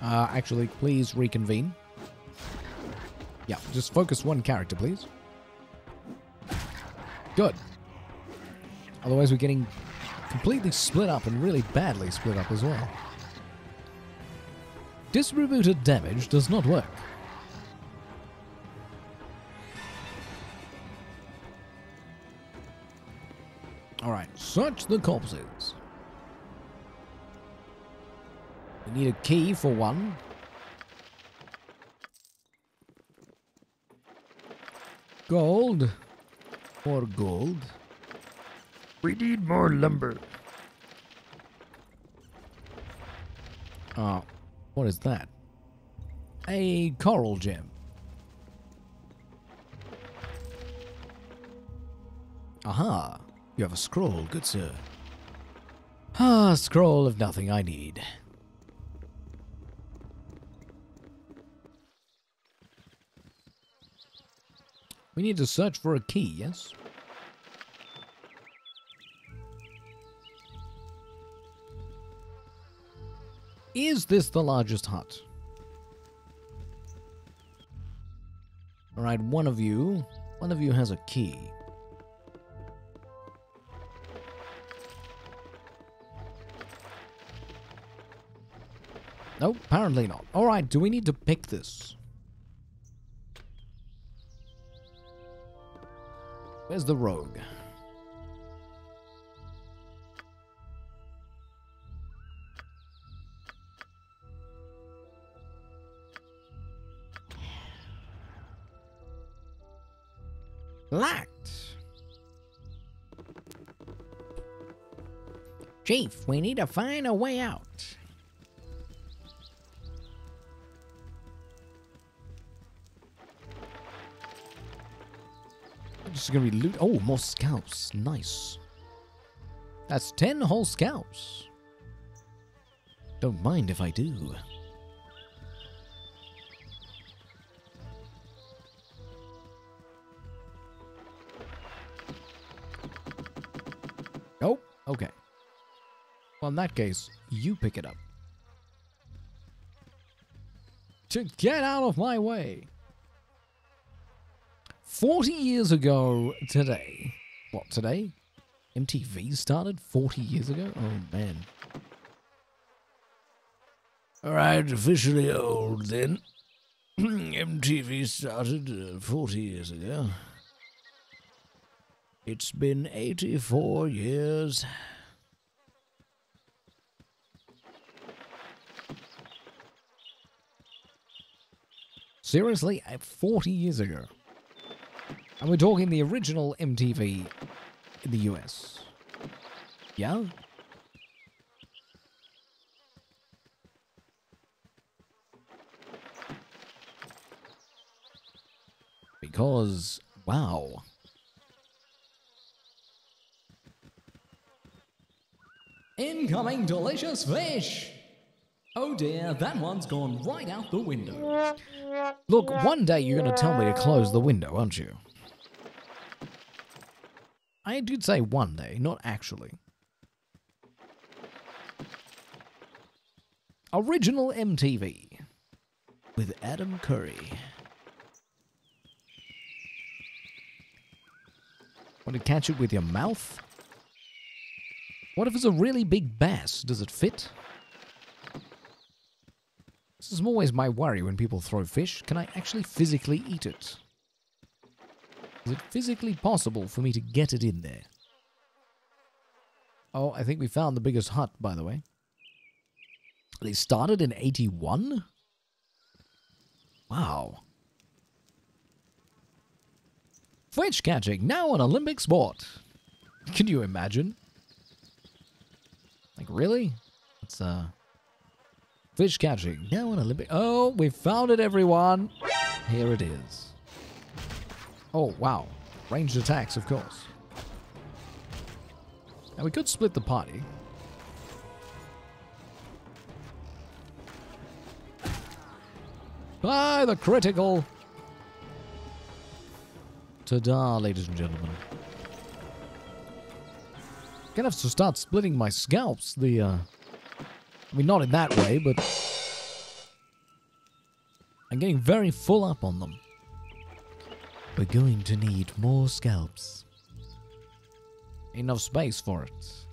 Uh, actually, please reconvene. Yeah, just focus one character, please. Good. Otherwise, we're getting completely split up and really badly split up as well. Distributed damage does not work. Alright, search the corpses. We need a key for one. Gold. More gold. We need more lumber. Ah, what is that? A coral gem. Aha, you have a scroll, good sir. Ah, scroll of nothing I need. We need to search for a key, yes? Is this the largest hut? Alright, one of you. One of you has a key. Nope, apparently not. Alright, do we need to pick this? Where's the rogue? Chief, we need to find a way out. This is gonna be loot. Oh, more scalps. Nice. That's 10 whole scalps. Don't mind if I do. Well, in that case, you pick it up. To get out of my way. 40 years ago today. What, today? MTV started 40 years ago? Oh, man. Alright, officially old then. MTV started uh, 40 years ago. It's been 84 years. Seriously? Uh, 40 years ago. And we're talking the original MTV in the US. Yeah? Because, wow. Incoming delicious fish! Oh dear, that one's gone right out the window. Look, one day you're going to tell me to close the window, aren't you? I did say one day, not actually. Original MTV with Adam Curry. Want to catch it with your mouth? What if it's a really big bass? Does it fit? This is always my worry when people throw fish. Can I actually physically eat it? Is it physically possible for me to get it in there? Oh, I think we found the biggest hut, by the way. They started in 81? Wow. Fish catching, now an Olympic sport. Can you imagine? Like, really? It's, uh... Fish catching, now an Olympic... Oh, we found it, everyone! Here it is. Oh, wow. Ranged attacks, of course. Now, we could split the party. By the critical. Ta-da, ladies and gentlemen. Gonna have to start splitting my scalps. The, uh... I mean, not in that way, but... I'm getting very full up on them. We're going to need more scalps. Enough space for it.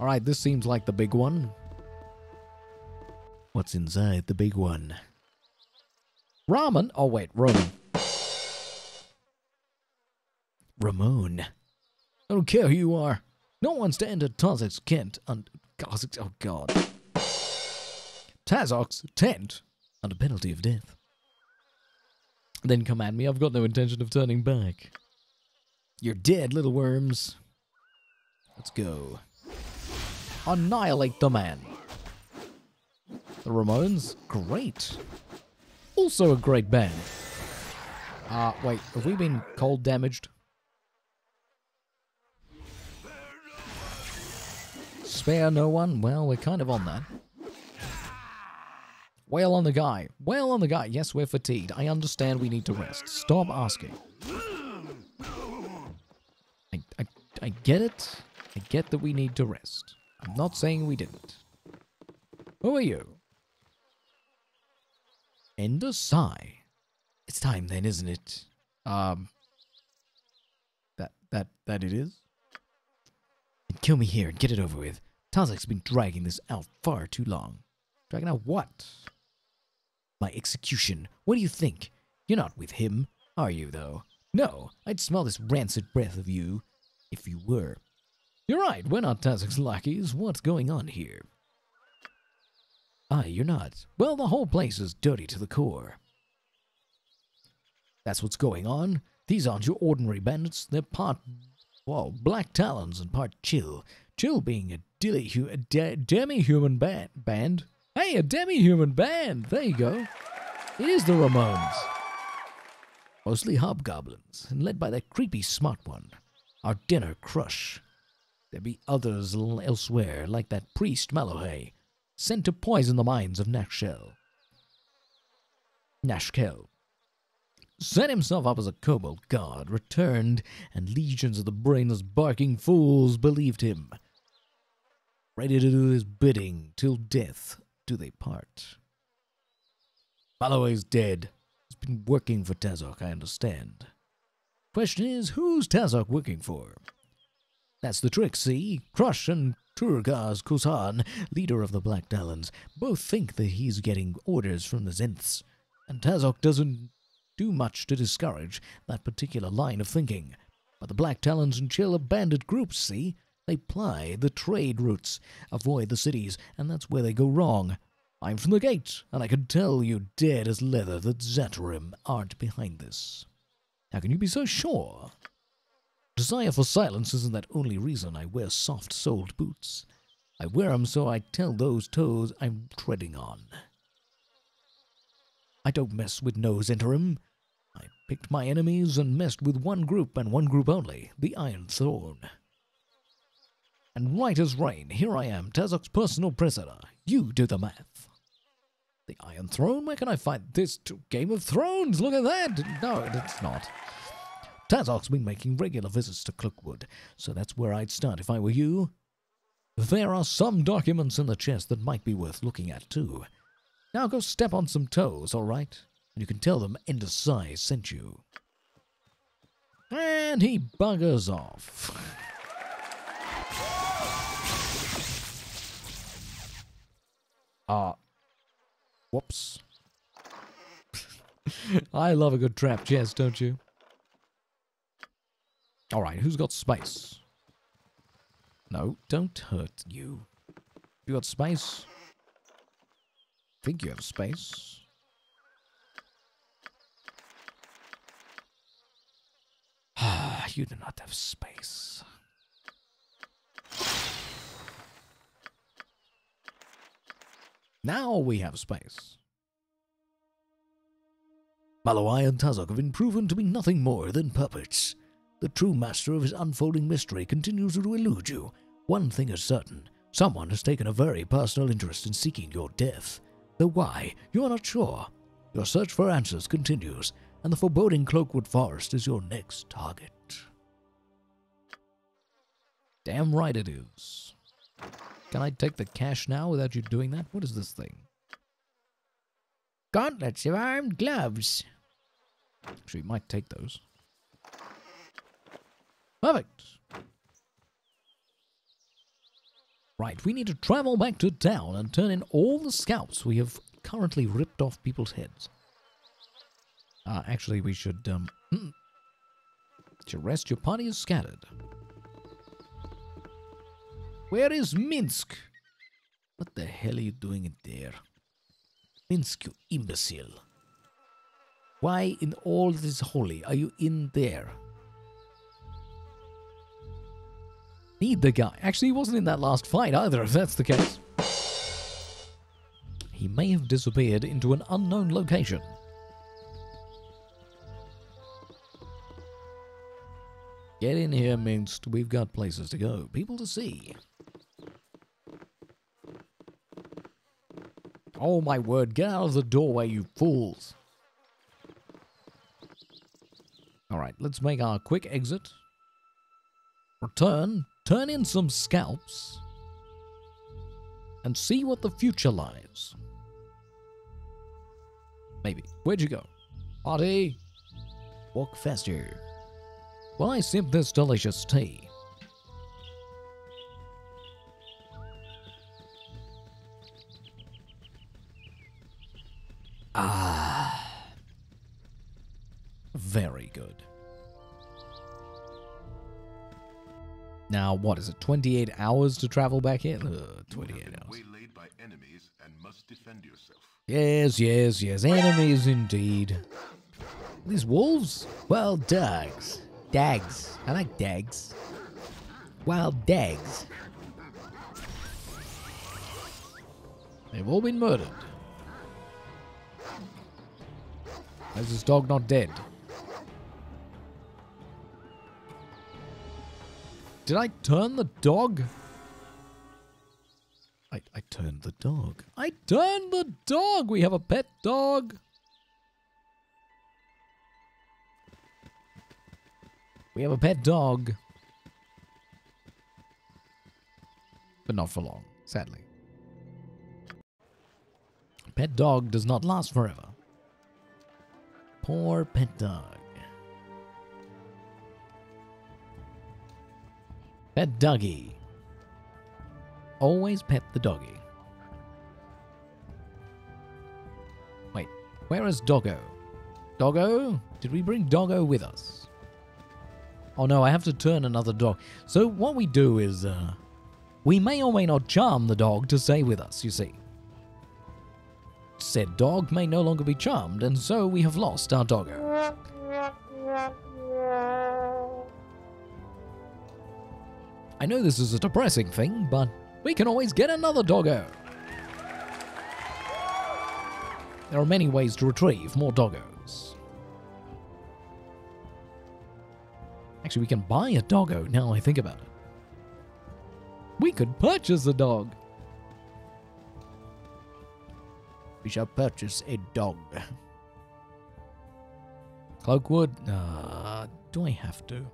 Alright, this seems like the big one. What's inside the big one? Ramen? Oh, wait, Roman. Ramon. I don't care who you are. No one's to enter Tazok's tent. Un- oh, God. Tazok's tent under penalty of death. Then come at me. I've got no intention of turning back. You're dead, little worms. Let's go. Annihilate the man. The Ramones? Great. Also a great band. Uh, wait, have we been cold damaged? Spare no one? Well, we're kind of on that. Wail on the guy. Wail on the guy. Yes, we're fatigued. I understand we need to rest. Stop asking. I, I, I get it. I get that we need to rest. I'm not saying we didn't. Who are you? Ender Sai. It's time then, isn't it? Um. That, that, that it is? And kill me here and get it over with. Tazok's been dragging this out far too long. Dragging out what? My execution. What do you think? You're not with him, are you, though? No, I'd smell this rancid breath of you if you were. You're right, we're not Tazok's lackeys. What's going on here? Ah, you're not. Well, the whole place is dirty to the core. That's what's going on. These aren't your ordinary bandits. They're part, well, Black Talons and part Chill. Chill being a, dilly, a de- demi-human band. Band? Hey, a demi-human band! There you go. It is the Ramones. Mostly hobgoblins, and led by that creepy smart one, our dinner crush. There be others elsewhere, like that priest Mulahey, sent to poison the minds of Nashkel. Nashkel. Set himself up as a kobold god, returned, and legions of the brainless barking fools believed him. Ready to do his bidding till death do they part. Mulahey's dead. He's been working for Tazok, I understand. Question is, who's Tazok working for? That's the trick, see? Crush and Taugosz Khosann, leader of the Black Talons, both think that he's getting orders from the Zhents, and Tazok doesn't do much to discourage that particular line of thinking. But the Black Talons and Chill are bandit groups, see? They ply the trade routes, avoid the cities, and that's where they go wrong. I'm from the gate, and I can tell you dead as leather that Zhentarim aren't behind this. How can you be so sure? Desire for silence isn't that only reason I wear soft-soled boots. I wear 'em so I tell those toes I'm treading on. I don't mess with nose interim. I picked my enemies and messed with one group and one group only, the Iron Throne. And right as rain, here I am, Tazok's personal prisoner. You do the math. The Iron Throne? Where can I find this? Game of Thrones? Look at that! No, it's not. Tazok's been making regular visits to Cloakwood, so that's where I'd start if I were you. There are some documents in the chest that might be worth looking at, too. Now go step on some toes, all right? And you can tell them Ender Sai sent you. And he buggers off. Ah. whoops. I love a good trap chest, don't you? All right, who's got space? No, don't hurt you. You got space? Think you have space? You do not have space. Now we have space. Mulahey and Tazok have been proven to be nothing more than puppets. The true master of his unfolding mystery continues to elude you. One thing is certain someone has taken a very personal interest in seeking your death. Though why, you are not sure. Your search for answers continues, and the foreboding Cloakwood Forest is your next target. Damn right it is. Can I take the cash now without you doing that? What is this thing? Gauntlets of armed gloves. Actually, we might take those. Perfect. Right, we need to travel back to town and turn in all the scalps we have currently ripped off people's heads. Uh, actually, we should, um... should rest your party is scattered. Where is Minsc? What the hell are you doing in there? Minsc, you imbecile. Why in all this holy are you in there? Need the guy. Actually, he wasn't in that last fight either, if that's the case. He may have disappeared into an unknown location. Get in here, Minsc. We've got places to go, people to see. Oh my word, get out of the doorway, you fools. Alright, let's make our quick exit. Return, turn in some scalps, and see what the future lies. Maybe. Where'd you go? Party! Walk faster. While I sip this delicious tea. Ah. Very good. Now, what is it, 28 hours to travel back in? Ugh, 28 hours. Yes, yes, yes, enemies indeed. These wolves? Well, dogs. Dags. I like dags. Wild dags. They've all been murdered. Is this dog not dead? Did I turn the dog? I, I turned the dog. I turned the dog! We have a pet dog! We have a pet dog. But not for long, sadly. Pet dog does not last forever. Poor pet dog. Pet doggy. Always pet the doggy. Wait, where is Doggo? Doggo? Did we bring Doggo with us? Oh no, I have to turn another dog. So what we do is, uh, we may or may not charm the dog to stay with us, you see. Said dog may no longer be charmed, and so we have lost our doggo. I know this is a depressing thing, but we can always get another doggo. There are many ways to retrieve more doggos. Actually, we can buy a doggo now I think about it. We could purchase a dog. We shall purchase a dog. Cloakwood? Uh, do I have to?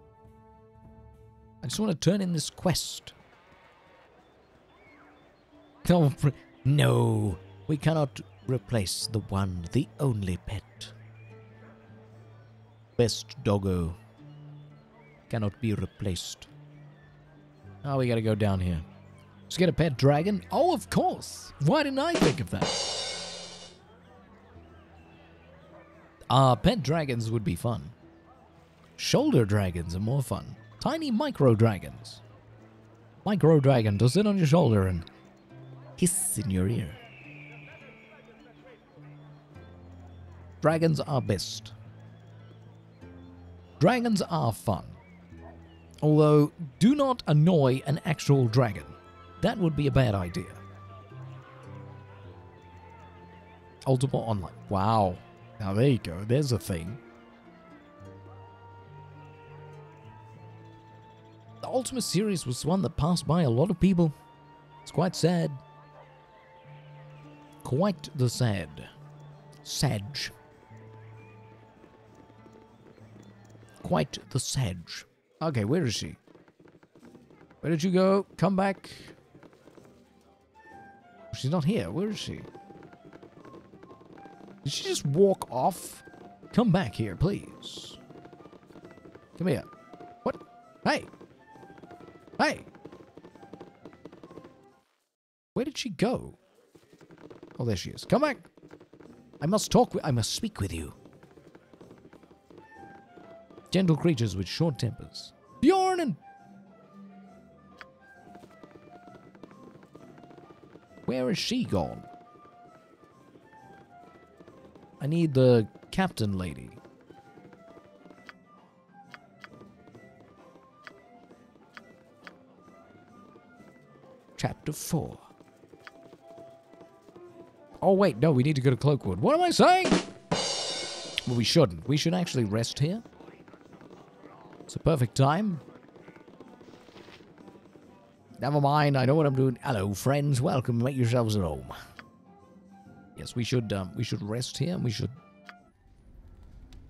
I just want to turn in this quest. No, no, we cannot replace the one, the only pet. Best doggo cannot be replaced. Oh, we gotta go down here. Let's get a pet dragon. Oh, of course. Why didn't I think of that? Uh, pet dragons would be fun. Shoulder dragons are more fun. Tiny micro dragons. Micro dragon to sit on your shoulder and hiss in your ear. Dragons are best. Dragons are fun. Although, do not annoy an actual dragon. That would be a bad idea. Ultima Online. Wow. Now there you go. There's a thing. The Ultima series was one that passed by a lot of people. It's quite sad. Quite the sad. Sag. Quite the Sag. Okay, where is she? Where did you go? Come back. She's not here. Where is she? Did she just walk off? Come back here, please. Come here. What? Hey! Hey! Where did she go? Oh, there she is. Come back! I must talk with- I must speak with you. Gentle creatures with short tempers. Bjorn and... Where is she gone? I need the captain lady. Chapter 4. Oh, wait, no, we need to go to Cloakwood. What am I saying? Well, we shouldn't. We should actually rest here. It's a perfect time. Never mind, I know what I'm doing. Hello, friends. Welcome. Make yourselves at home. Yes, we should um, we should rest here. We should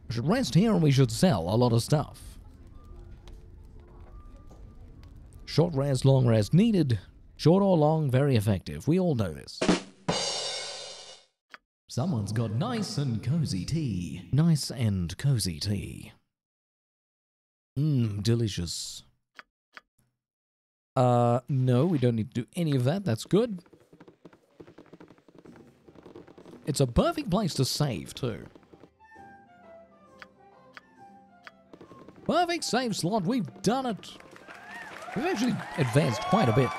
we should rest here and we should sell a lot of stuff. Short rest, long rest needed. Short or long, very effective. We all know this. Someone's got nice and cozy tea. Nice and cozy tea. Mmm, delicious. Uh, no, we don't need to do any of that. That's good. It's a perfect place to save, too. Perfect save slot. We've done it. We've actually advanced quite a bit.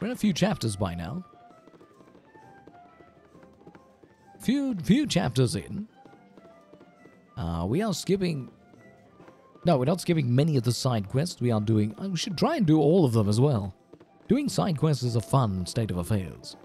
We're in a few chapters by now. Few, few chapters in. Uh, we are skipping... No, we're not skipping many of the side quests. We are doing... Uh, we should try and do all of them as well. Doing side quests is a fun state of affairs.